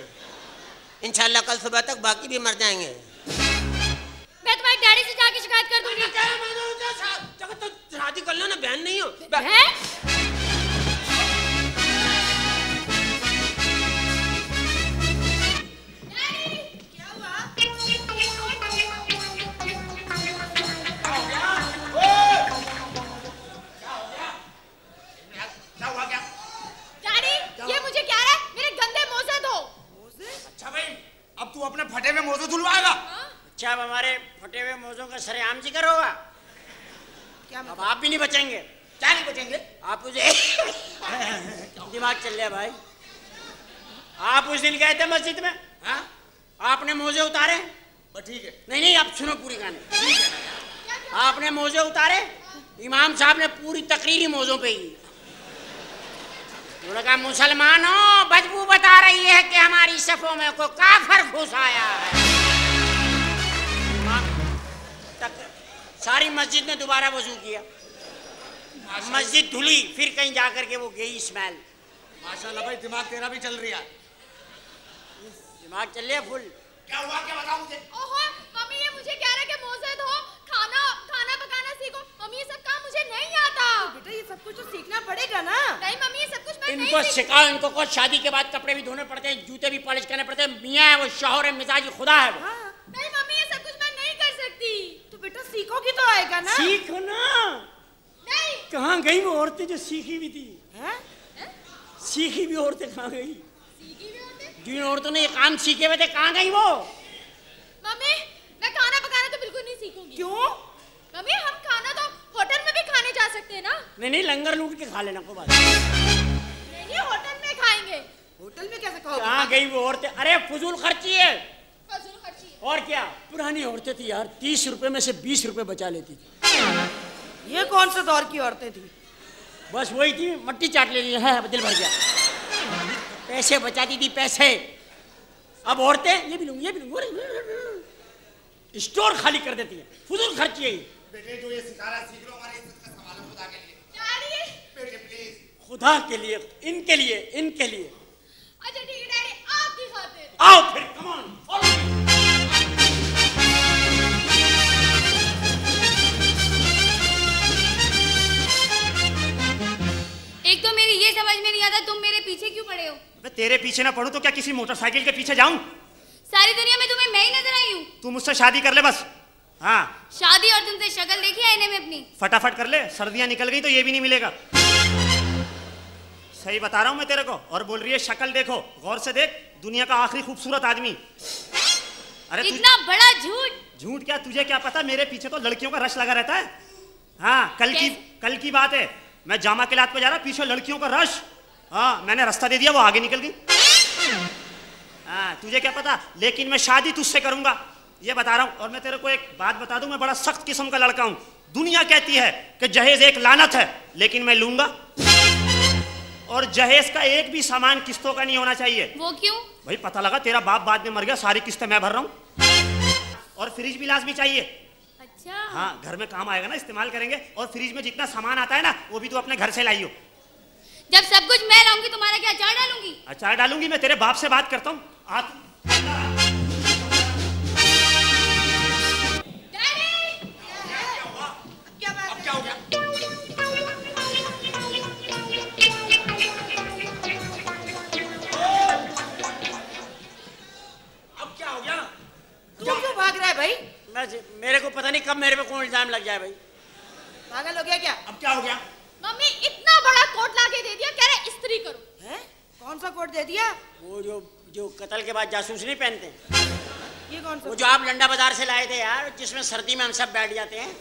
इंशाल्लाह कल सुबह तक बाकी भी मर जाएँगे मैं तुम्हारे डैडी से जाके शिकायत कर दूँगी। तो शादी कर लो ना बहन नहीं हो। बहन क्या क्या डैडी ये मुझे कह रहा है? मेरे गंदे मोजे धो अच्छा अब तू अपने फटे हुए मोजे धुलवाएगा। अच्छा अब हमारे फटे हुए मौजों का सरेआम ज़िक्र होगा क्या अब आप भी नहीं बचेंगे। क्या नहीं बचेंगे? आप मुझे दिमाग चल लिया भाई। आप उस दिन गए थे मस्जिद में? हाँ? आपने मोजे उतारे? ठीक है। नहीं नहीं आप सुनो पूरी कहानी। आपने मोजे उतारे? इमाम साहब ने पूरी तकरीर ही मोजों पे ही उन्होंने कहा मुसलमानों बदबू बता रही है कि हमारी सफों में को काफर घुस आया है। सारी मस्जिद ने दोबारा वज़ू किया। मस्जिद धुली फिर कहीं जा करके वो गई स्मेल माशाल्लाह भाई दिमाग तेरा भी चल रहा है। दिमाग चल रहा फुल। क्या हुआ क्या बताओ मुझे? ओहो मम्मी ये मुझे कह रहा है कि मोजे धो खाना खाना पकाना सीखो। मम्मी ये सब काम मुझे नहीं आता। बेटा ये सब कुछ तो सीखना पड़ेगा ना। नहीं मम्मी ये सब कुछ मैं इनको नहीं सीख सिखाओ इनको को शादी के बाद कपड़े भी धोने पड़ते हैं जूते भी पॉलिश करने पड़ते हैं। मियाँ है वो शौहर है मिजाजी खुदा है वो। नहीं मम्मी ये सब कुछ मैं नहीं कर सकती तो बेटा सीखोगी तो आएगा ना। सीखो ना नहीं। कहाँ गई वो औरतें जो सीखी भी थी? हैं? सीखी भी औरतें कहाँ गई? सीखी भी होते जिन औरतों ने ये काम सीखे हुए थे कहाँ गई वो? मम्मी मैं खाना पकाना तो बिल्कुल नहीं सीखूँगी। क्यों? मम्मी हम खाना तो होटल में भी खाने जा सकते हैं ना। नहीं नहीं लंगर लूट के खा लेना कोई बात नहीं। नहीं होटल में खाएँगे। होटल में कैसे खाओगे? कहाँ गई वो औरतें? अरे फजूल खर्ची है। फजूल खर्ची है। और क्या? पुरानी औरतें थी यार तीस रुपए में से बीस रुपए बचा लेती थी। ये कौन से दौर की औरतें थी? बस वही थी मट्टी चाट लेती है हाँ, दिल भर गया। पैसे बचाती थी पैसे। अब औरतें ये भी लूँगी ये भी लूँगी स्टोर खाली कर देती है फजूल खर्ची है बेटे जो ये सिखा सीख लो हमारी इज़्ज़त का सवाल खुदा के लिए। बेटे प्लीज़ खुदा के लिए इनके लिए इनके लिए। अच्छा ठीक है डैडी आपकी खातिर आओ फिर कमान एक तो मेरी ये समझ में नहीं आता तुम मेरे पीछे क्यों पड़े हो? मैं तेरे पीछे ना पड़ूं तो क्या किसी मोटरसाइकिल के पीछे जाऊँ? सारी दुनिया में तुम्हें मैं ही नज़र आई हूँ। तू मुझसे शादी कर ले बस। हाँ। शादी और तुमसे शक्ल देखी आईने में अपनी? फटाफट कर ले सर्दियाँ निकल गई तो ये भी नहीं मिलेगा। सही बता रहा हूँ मैं तेरे को और बोल रही है शक्ल देखो गौर से देख दुनिया का आखिरी खूबसूरत आदमी। अरे इतना बड़ा झूठ। झूठ क्या? तुझे क्या पता? मेरे पीछे तो लड़कियों का रश लगा रहता है। हाँ कल की कल की बात है। मैं जामा के लात पे जा रहा पीछे लड़कियों का रश। हाँ मैंने रास्ता दे दिया वो आगे निकल गई। हाँ तुझे क्या पता? लेकिन मैं शादी तुझसे करूँगा। ये बता रहा हूँ और मैं तेरे को एक बात बता दूँ मैं बड़ा सख्त किस्म का लड़का हूँ। दुनिया कहती है कि जहेज एक लानत है लेकिन मैं लूँगा। और जहेज का एक भी सामान किस्तों का नहीं होना चाहिए। वो क्यों? भाई पता लगा तेरा बाप बाद में मर गया सारी किस्तें मैं भर रहा हूँ। और फ्रिज भी लाजमी चाहिए। अच्छा। हाँ घर में काम आएगा ना इस्तेमाल करेंगे और फ्रिज में जितना सामान आता है ना वो भी तू अपने घर से लाई हो जब सब कुछ मैं लाऊँगी तुम्हारा क्या अचार डालूँगी? अचार डालूँगी मैं तेरे बाप से बात करता हूँ। जाए भाई। पागल हो गया क्या? अब क्या हो गया? मम्मी इतना बड़ा कोट ला के दे दिया कह रहे इस्त्री करो। हैं? कौन सा कोट दे दिया? वो जो जो कत्ल के बाद जासूस नहीं पहनते। ये कौन सा वो जो आप लंडा बाज़ार से लाए थे यार जिसमें सर्दी में हम सब बैठ जाते हैं।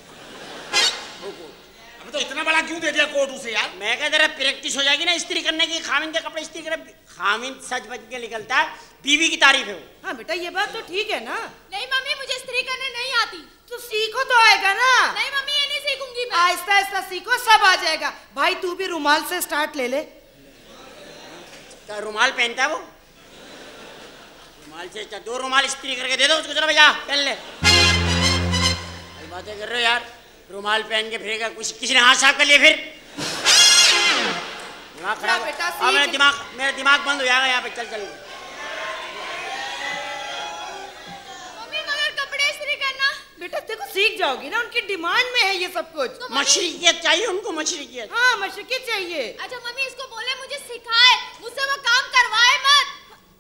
वो कोट। अबे तो इतना बड़ा क्यों दे दिया कोट उसे यार? मैं कह जरा प्रैक्टिस हो जाएगी ना इस्त्री करने की खामिन के कपड़े इस्त्री करे। खामिन सच बच के निकलता है। बीवी की तारीफ़ है वो। हाँ बेटा ये बात तो ठीक है ना। नहीं मम्मी मुझे स्त्री करने नहीं आती। तो सीखो तो आएगा ना। नहीं मम्मी ये नहीं सीखूँगी मैं। आहिस्ता आहिस्ता सीखो सब आ जाएगा। भाई तू भी रुमाल से स्टार्ट ले ले। क्या रुमाल पहनता है वो? रुमाल से अच्छा, दो रुमाल इस्त्री करके दे दो उसको चलो भैया पहन ले। बातें कर रहे हो यार। रुमाल पहन के फिरेगा कुछ किसी ने हाथ साफ़ कर लिए फिर? दिमाग खराब बेटा, अब मेरा दिमाग मेरा दिमाग बंद हो जाएगा यहाँ पे चल चल मम्मी मगर कपड़े इस्त्री करना बेटा देखो सीख जाओगी ना उनकी डिमांड में है ये सब कुछ। तो मशरकियत चाहिए उनको मशरकियत हाँ मशरकी चाहिए। अच्छा मम्मी इसको बोले मुझे सिखाए। मुझसे वो काम करवाए मत।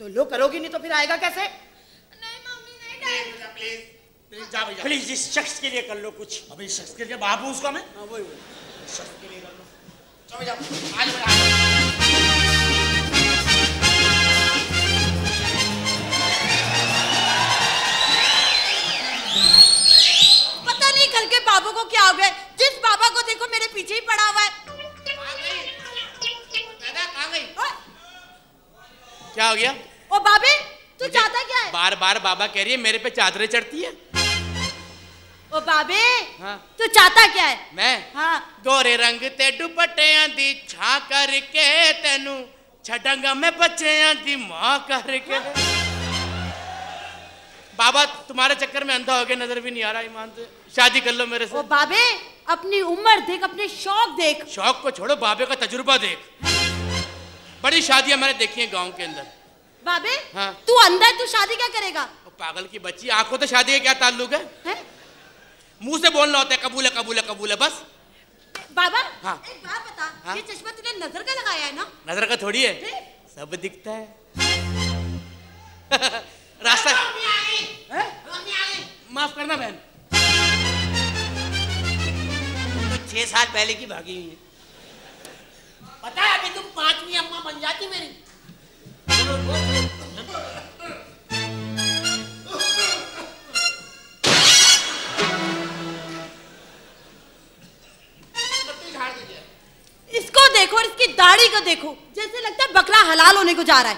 तो लो करोगी नहीं तो फिर आएगा कैसे? नहीं मम्मी नहीं प्लीज़ प्लीज़ जा भैया। प्लीज़ इस शख्स के लिए कर लो कुछ। अबे इस शख्स के लिए बाबू उसका मैं हाँ वही वही। शख्स के लिए कर लो। चलो भैया आज कल के बाबू को क्या हो गया? जिस बाबा को देखो मेरे पीछे ही पड़ा हुआ है। क्या हो गया? ओ बाबे तू चाहता क्या है? बार बार बाबा कह रही है मेरे पे चादरें चढ़ती है। ओ बाबे हाँ। तू चाहता क्या है? मैं? हाँ। गोरे रंग ते दुपट्टियाँ दी छा करके तेनू छडंगा में बच्चियाँ दी माँ करके। बाबा तुम्हारे चक्कर में अंधा हो गया नज़र भी नहीं आ रहा ईमान से शादी कर लो मेरे ओ से बाबे अपनी उम्र देख अपने शौक देख। शौक को छोड़ो बाबे का तजुर्बा देख। बड़ी शादियाँ मैंने देखी है गाँव के अंदर। बाबे हाँ। तू अंदर तू शादी क्या करेगा? पागल की बच्ची आँखों तो शादी का क्या ताल्लुक है, हैं? मुँह से बोलना होता है कबूल है कबूल है कबूल है बस। बाबा हाँ। एक बात बता हाँ? ये चश्मा तूने नज़र का लगाया है ना? नज़र का थोड़ी है। सब दिखता है। रास्ता माफ़ करना बहन। छह साल पहले की भागी हुई है। पता है अभी तुम पांचवी अम्मा बन जाती मेरी। इसको देखो और इसकी दाढ़ी को देखो। जैसे लगता है बकरा हलाल होने को जा रहा है।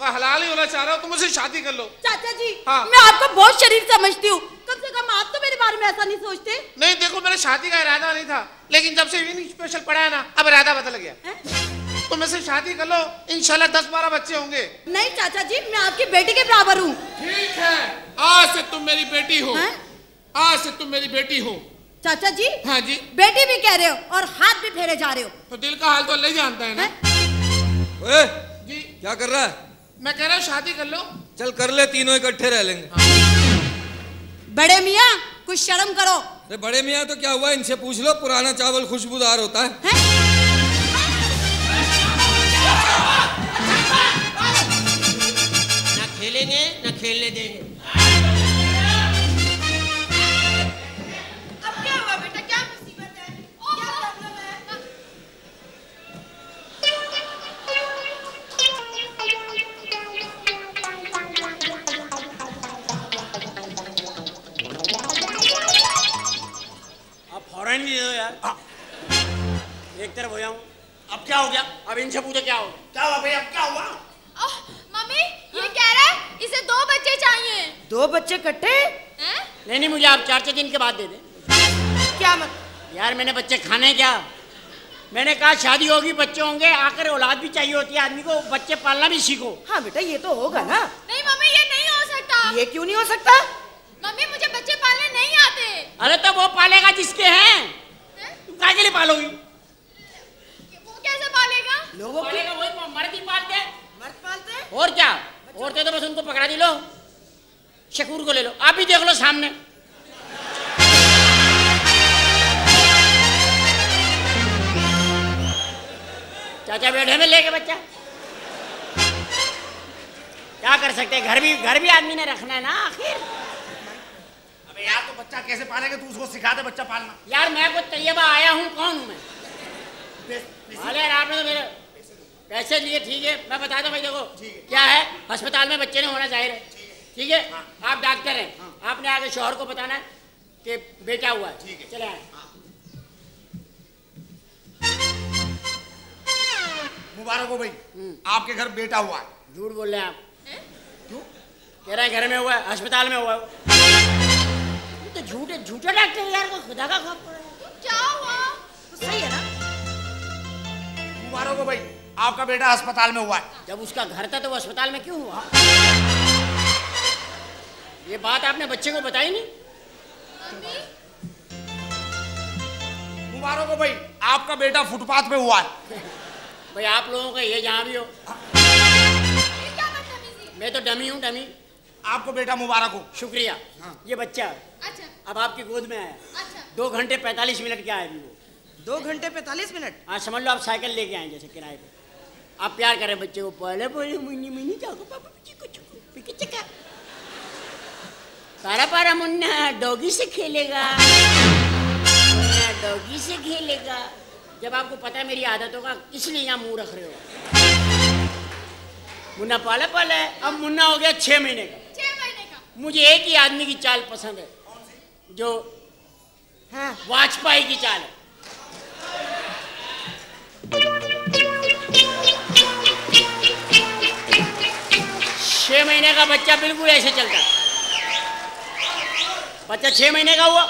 मैं हलाल ही होना चाह रहा हूँ तुम मुझसे शादी कर लो। चाचा जी हाँ। मैं आपको बहुत शरीर समझती हूँ। कम से कम आप तो मेरे बारे में ऐसा नहीं सोचते। नहीं देखो मेरा शादी का इरादा नहीं था लेकिन जब से स्पेशल पढ़ा है ना अब इरादा बदल गया। तुम मुझसे शादी कर लो इंशाल्लाह दस बारह बच्चे होंगे। नहीं चाचा जी मैं आपकी बेटी के बराबर हूँ। ठीक है। आज से तुम मेरी बेटी हो। आज से तुम मेरी बेटी हो। चाचा जी हाँ जी। बेटी भी कह रहे हो और हाथ भी फेरे जा रहे हो। तो दिल का हाल तो अल्लाह ही जानता है ना। जी। क्या कर रहा है? मैं कह रहा हूँ शादी कर लो। चल कर ले तीनों इकट्ठे रह लेंगे। हाँ। बड़े मियाँ कुछ शर्म करो। अरे बड़े मियाँ तो क्या हुआ? इनसे पूछ लो पुराना चावल खुशबूदार होता है। ना खेलेंगे ना खेलने देंगे। इनसे पूछो क्या हो क्या हुआ भैया अब क्या हुआ? मम्मी ये कह रहा है इसे दो बच्चे चाहिए। दो बच्चे इकट्ठे? हैं? नहीं नहीं मुझे आप चार छह दिन के बाद दे दे। क्या मत यार मैंने बच्चे खाने क्या? मैंने कहा शादी होगी बच्चे होंगे आकर औलाद भी चाहिए होती है आदमी को बच्चे पालना भी सीखो। हाँ बेटा ये तो होगा ना। नहीं मम्मी ये नहीं हो सकता। ये क्यों नहीं हो सकता? मम्मी मुझे बच्चे पालने नहीं आते। अरे तो वो पालेगा जिसके हैं? तुम काहे के लिए पालेगा? लोगों की मर्द ही पालते हैं। मर्द पालते हैं? और क्या? औरतें तो बस उनको पकड़ा दी लो। शकूर को ले लो। आप भी देख लो सामने। चाचा बैठे में लेके बच्चा। क्या कर सकते घर भी घर भी आदमी ने रखना है ना आखिर। अबे यार तो बच्चा कैसे पालेगा? तू उसको सिखा दे बच्चा पालना। यार मैं कुछ तैयबा आया हूँ कौन हूँ मैं? अरे यार आपने तो मेरे पैसे लिए ठीक है मैं बता दूँ भाई देखो क्या है? अस्पताल में बच्चे नहीं होना ज़ाहिर है। ठीक है। आप डॉक्टर हैं। हाँ। आपने आगे शोहर को बताना है कि बेटा हुआ है। ठीक है। चले आए। मुबारक हो भाई। आपके घर बेटा हुआ है। झूठ बोल रहे हैं आप। क्यों? कह रहे हैं घर में हुआ है अस्पताल में हुआ है। तो झूठे झूठा डॉक्टर यार को खुदा का खौफ पड़ा है। क्या हुआ सही है ना? मुबारक हो भाई। आपका बेटा अस्पताल में हुआ है। जब उसका घर था तो वो अस्पताल में क्यों हुआ? ये बात आपने बच्चे को बताई नहीं? मुबारक हो भाई आपका बेटा फुटपाथ पे हुआ है। भाई आप लोगों का ये जहाँ भी हो। मैं तो डमी हूँ डमी। आपको बेटा मुबारक हो। शुक्रिया। हाँ। ये बच्चा अच्छा। अब आपकी गोद में आया। अच्छा। दो घंटे पैंतालीस मिनट क्या है अभी वो? दो घंटे पैंतालीस मिनट? हाँ समझ लो आप साइकिल लेके आए जैसे किराए पे। आप प्यार करें बच्चे को पहले पहले मुन्नी मुन्नी जाओ पापा चिको चिको पिके चिका। पारा पारा मुन्ना डॉगी से खेलेगा। मुन्ना डॉगी से खेलेगा। जब आपको पता है मेरी आदतों का इसलिए यहाँ मुँह रख रहे हो। मुन्ना पाला पाला है। अब मुन्ना हो गया छह महीने का। छह महीने का। मुझे एक ही आदमी की चाल पसंद है। जो हाँ। वाजपेयी की चाल है। छह महीने का बच्चा बिल्कुल ऐसे चलता। है बच्चा छह महीने का हुआ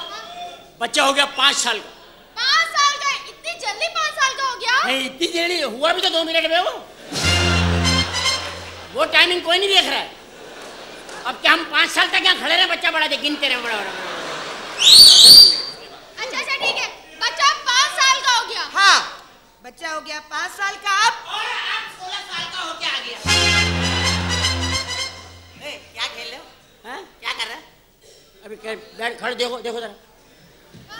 बच्चा हो गया पाँच साल का। पाँच साल का इतनी जल्दी पाँच साल का हो गया? नहीं इतनी देरी हुआ भी तो दो मिनट में वो वो टाइमिंग कोई नहीं देख रहा है। अब क्या हम पाँच साल तक यहाँ खड़े रहे बच्चा बड़ा दे गिनते रहे बड़ा बड़ा अच्छा अच्छा ठीक है। बच्चा पाँच साल का हो गया। हाँ बच्चा हो गया पाँच साल का। अब और आप सोलह साल का होके आ गया। ए, क्या खेल रहे हो? हैं? क्या कर रहे हो? अभी बैठ खड़े देखो देखो जरा।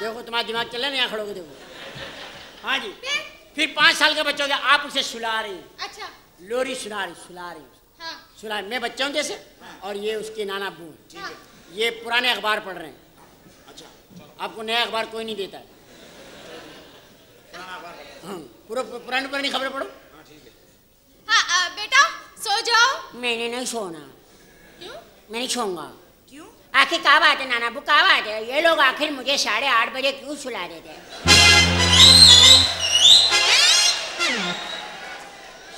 देखो तुम्हारा दिमाग चल रहा है यहाँ खड़े होके देखो। हाँ जी। फिर पाँच साल का बच्चा हो गया आप उसे सुला रही अच्छा। लोरी सुना रही सुला रही हाँ मैं बच्चा हूँ जैसे और ये उसके नाना बू हाँ। ये पुराने अखबार पढ़ रहे हैं। अच्छा आपको नया अखबार कोई नहीं देता है। हाँ। पूरा पुरानी पुरानी खबरें पढ़ो। हाँ आ, बेटा सो जाओ। मैंने नहीं सोना। क्यों? मैं नहीं सोऊँगा क्यों? आखिर क्या बात है नाना? बू क्या बात है? ये लोग आखिर मुझे साढ़े आठ बजे क्यों सुला देते हैं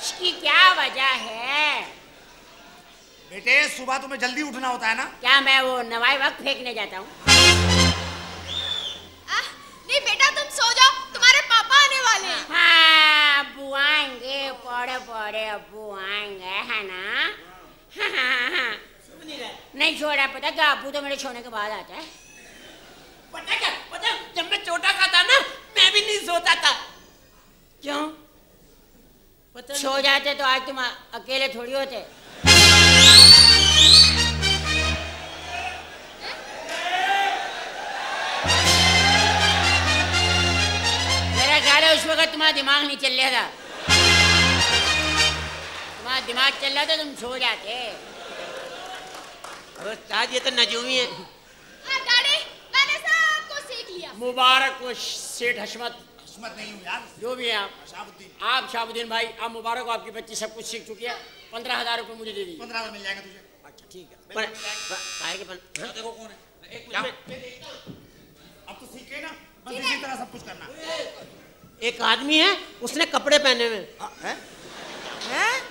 इसकी क्या वजह है? बेटे सुबह तुम्हें जल्दी उठना होता है ना? क्या मैं वो नवाई वक्त फेंकने जाता हूँ? नहीं बेटा तुम सो जाओ। तुम्हारे पापा आने वाले हैं। हाँ अब्बू आएँगे पड़े पड़े अब्बू आएँगे है ना? हाँ, हाँ, हाँ। नहीं नहीं छोड़ा पता क्या अब्बू तो मेरे छोड़ने के बाद आता है। पता क्या पता जब मैं छोटा का था ना मैं भी नहीं सोता था। क्यों? पता सो जाते तो आज तुम अकेले थोड़ी होते। मेरा ख्याल है उस वक्त तुम्हारा दिमाग नहीं चल रहा था। तुम्हारा दिमाग चल रहा था तुम सो जाते। उस्ताद ये तो नजूमी है। हाँ डैडी मैंने सब कुछ सीख लिया। मुबारक हो सेठ हशमत। किस्मत नहीं हूँ यार। जो भी है आप। शाहबुद्दीन। आप शाहबुद्दीन भाई आप मुबारक हो आपकी बच्ची सब कुछ सीख चुकी है। पंद्रह हज़ार रुपये मुझे दे दीजिए। पंद्रह मिल जाएँगे तुझे। अच्छा ठीक है। पर, पर, काहे के पर, हाँ? देखो कौन है। एक अब तो सीख गए ना। बस इसी तरह सब कुछ करना। एक आदमी है उसने कपड़े पहने हुए। हैं। हैं?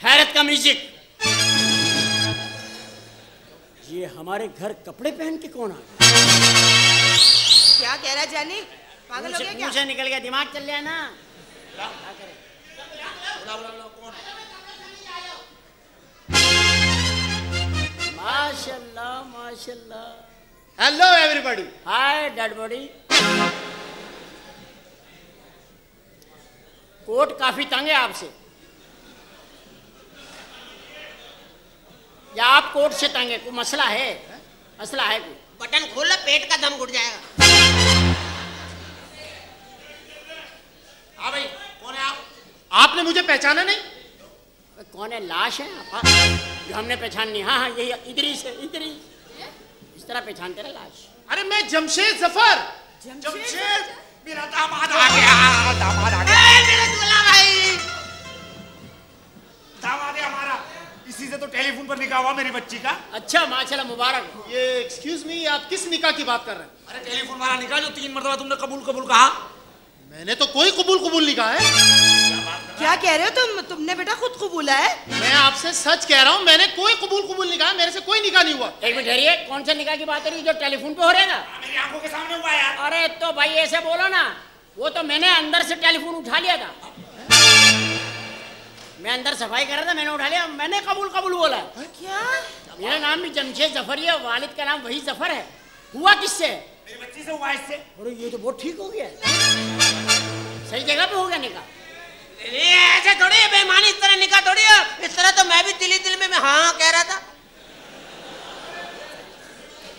हैरत का म्यूज़िक। ये हमारे घर कपड़े पहन के कौन आ गया? क्या कह रहा है जानी? पागल हो गया क्या? निकल गया दिमाग चल है ना। माशाल्लाह माशाल्लाह। Hello everybody hi dead body coat काफ़ी तंग है आपसे। या आप कोर्ट से तंग है कोई मसला है? मसला है कोई? बटन खोलो पेट का दम घुट जाएगा। हाँ भाई कौन है आप? आपने मुझे पहचाना नहीं? कौन है? लाश है आप जो हमने पहचान नहीं हाँ हाँ यही इधरी से इधरी इस तरह पहचानते रहे लाश। अरे मैं जमशेद ज़फ़र। जमशेद मेरा दामाद आ गया दामाद आ गया। मेरा दूल्हा भाई! दामाद है हमारा। इसी से तो टेलीफोन पर लिखा हुआ मेरी बच्ची का। अच्छा माशाल्लाह मुबारक। ये एक्सक्यूज मी आप किस निकाह की बात कर रहे हैं? अरे टेलीफोन वाला निकाल जो तीन मरतबा तुमने कबूल कबूल कहा। मैंने तो कोई कबूल कबूल नहीं कहा है। क्या कह रहे हो तुम? तुमने बेटा खुद कबूला है। मैं आपसे सच कह रहा हूँ मैंने कोई कबूल कबूल नहीं कहा मेरे से कोई निकाह नहीं हुआ। एक मिनट ठहरिए। कौन सा निकाह की बात हो रही है जो टेलीफोन पे हो रहेगा मेरी आँखों के सामने हुआ यार। अरे तो भाई ऐसे बोलो ना वो तो मैंने अंदर से टेलीफोन उठा लिया था। मैं अंदर सफ़ाई कर रहा था मैंने उठा लिया मैंने कबूल कबूल बोला। है? क्या? मेरा नाम भी जमशेद ज़फ़र ही है वालिद का नाम वही ज़फ़र है। हुआ किससे? मेरी बच्ची से हुआ इससे। अरे ये तो बहुत ठीक हो गया। सही जगह पे हो गया निकाह? ऐसे थोड़ी है बेईमानी इस तरह निकाह थोड़ी है। इस तरह तो मैं भी दिली दिल में मैं हाँ कह रहा था।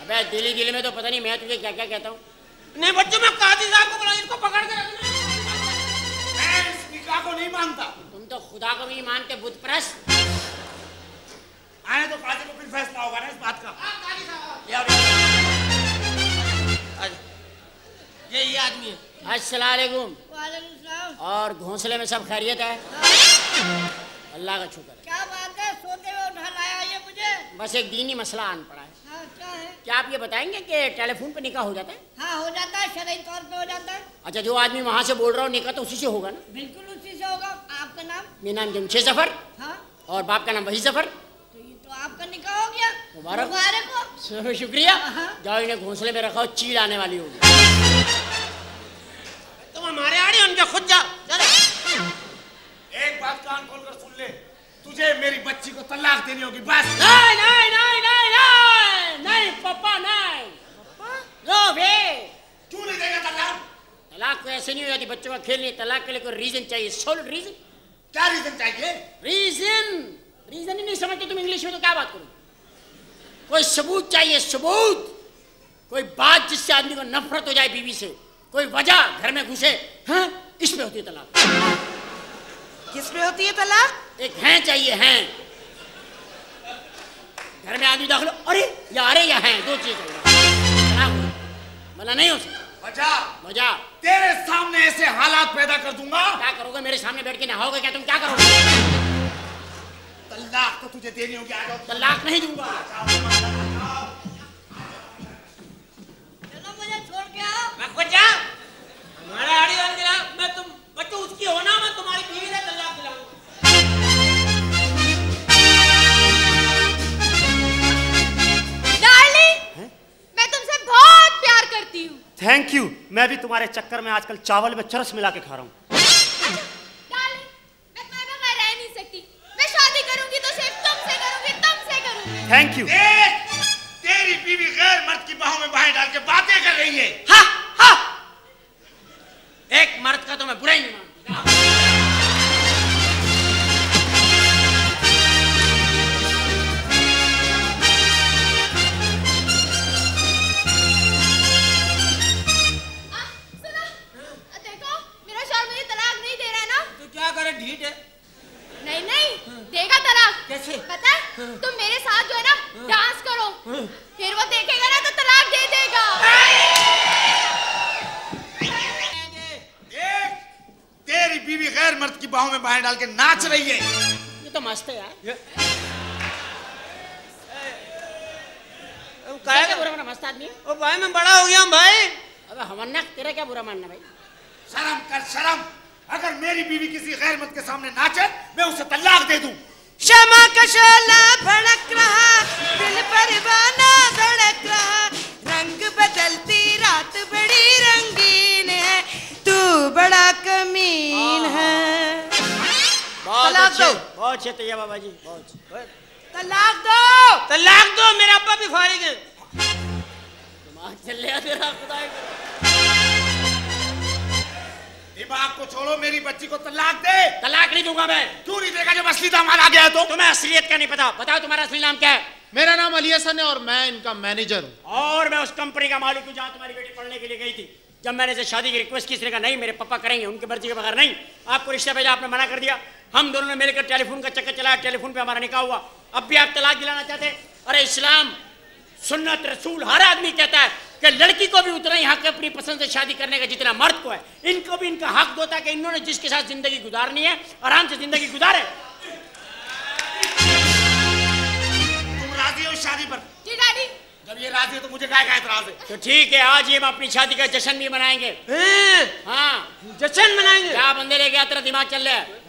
अबे दिल्ली दिल्ली में तो पता नहीं मैं तुझे क्या क्या कहता हूँ। नहीं बच्चों मैं काजी साहब को बुला इसको पकड़ के रखना मैं इस निकाह को नहीं मानता। तुम तो खुदा को भी मानते बुद्ध परस्त आए तो काजी को फिर फैसला होगा ना इस बात का। ये ये ये आदमी है। अस्सलाम वालेकुम। वालेकुम और घोंसले में सब खैरियत है। अल्लाह का शुक्र है। क्या बात है? सोते हुए उठा लाया ये मुझे। बस एक दीनी मसला आन पड़ा है। हाँ क्या है? क्या आप ये बताएँगे कि टेलीफोन पे निकाह हो जाता है? हाँ हो जाता है शरई तौर पे हो जाता है। अच्छा जो आदमी वहाँ से बोल रहा हो निकाह तो उसी से होगा ना? बिल्कुल उसी से होगा। आपका नाम? मेरा नाम जमशेद ज़फ़र। हाँ। और बाप का नाम वही ज़फ़र। तो ये तो आपका निकाह हो गया। मुबारक। मुबारक शुक्रिया। जाओ इन्हें घोंसले में रखो चीड़ आने वाली होगी। तुम हमारे आड़े उनके खुद जाओ। एक बात कान खोलकर सुन ले। तुझे मेरी बच्ची को तलाक देनी होगी बस। नहीं नहीं नहीं नहीं नहीं नहीं पापा नहीं। नो वे क्यों नहीं देगा तलाक? तलाक तो ऐसे नहीं हो जाती बच्चों का खेल नहीं तलाक के लिए कोई रीजन चाहिए। सोल्ड रीजन क्या रीजन चाहिए? रीजन रीजन ही नहीं समझते तुम इंग्लिश में तो क्या बात करो? कोई सबूत चाहिए सबूत। कोई बात जिससे आदमी को नफरत हो जाए बीवी से। कोई वजह घर में घुसे हाँ? इसमें होती है तलाक। किस पे होती है तलाक? एक हैं चाहिए हैं। घर में आदमी दाखिल अरे या अरे या हैं दो चीज़ मना नहीं हो सकता। वजह वजह तेरे सामने ऐसे हालात पैदा कर दूँगा। क्या करोगे? मेरे सामने बैठ के नहाओगे क्या? तुम क्या करोगे? तलाक तो तुझे देनी होगी आ जाओ। तलाक नहीं दूँगा। चलो मुझे छोड़ के आओ। मैं खुद जा। हमारे आड़ी वाले दिला मैं तुम बच्चों उसकी होना मैं तुम्हारी बीवी से तलाक दिलाऊँगा डार्लिंग मैं तुमसे बहुत प्यार करती हूँ। थैंक यू मैं भी तुम्हारे चक्कर में आजकल चावल में चरस मिला के खा रहा हूँ। डार्लिंग मैं तुम्हारे बगैर रह नहीं सकती। मैं शादी करूँगी तो सिर्फ़ तुमसे करूँगी तुमसे करूँगी। थैंक यू तेरी बीवी गैर मर्द की बाहों में बाहें डाल के बातें कर रही है। हा हा। एक मर्द का तो मैं बुरा ही नहीं मानती है ना? तो क्या करे ढीठ है? नहीं नहीं देगा तलाक। कैसे? पता है तुम मेरे साथ जो है ना डांस करो। फिर वो देखेगा ना तो तलाक दे देगा देख तेरी बीवी गैर मर्द की बाहों में बाहें डाल के नाच रही है। ये तो मस्त है यार। तुम क्या क्या बुरा मानना मस्त आदमी ओ भाई मैं बड़ा हो गया हूँ भाई। अबे हमन्ना तेरा क्या बुरा मानना भाई? शर्म कर शर्म। अगर मेरी बीवी किसी गैर मर्द के सामने नाचे मैं उसे तलाक दे दूँ। क्षमा का शोला भड़क रहा दिल परवाना धड़क रहा। रंग बदलती रात बड़ी रंगीन है। तू बड़ा कमीन है। बहुत तलाक अच्छे दो। बहुत अच्छे तैयार बाबा जी बहुत तलाक दो। तलाक दो मेरा अब्बा भी फारिग है। दिमाग चल रहा तेरा खुदा का। दिमाग को छोड़ो मेरी बच्ची को तलाक दे। तलाक नहीं दूँगा मैं। क्यों नहीं देगा जब असली दामाद आ गया है तो। तुम्हें असलियत का नहीं पता। बताओ तुम्हारा असली नाम क्या है? मेरा नाम अली हसन है और मैं इनका मैनेजर हूँ। और मैं उस कंपनी का मालिक हूँ जहाँ तुम्हारी बेटी पढ़ने के लिए गई थी। जब मैंने इसे शादी की रिक्वेस्ट की, इसने कहा, नहीं, मेरे पापा करेंगे, उनकी मर्ज़ी के बगैर नहीं। आपको रिश्ता भेजा, आपने मना कर दिया। हम दोनों ने मिलकर टेलीफोन का चक्कर चलाया, टेलीफोन पे हमारा निकाह हुआ। अब भी आप तलाक दिलाना चाहते? अरे इस्लाम, सुन्नत रसूल, हर आदमी कहता है कि लड़की को भी उतना ही हक है अपनी पसंद से शादी करने का जितना मर्द को है। इनको भी इनका हक होता है कि इन्होंने जिसके साथ ज़िंदगी गुजारनी है, आराम से ज़िंदगी गुजारे। राज़ी है उस शादी पर। जी डैडी जब ये राज़ी है तो मुझे काय का एतराज़ है? तो ठीक है आज ही हम अपनी शादी का जश्न भी मनाएँगे। हाँ? जश्न मनाएँगे? क्या बंदे लेके आ तेरा दिमाग चल रहा है।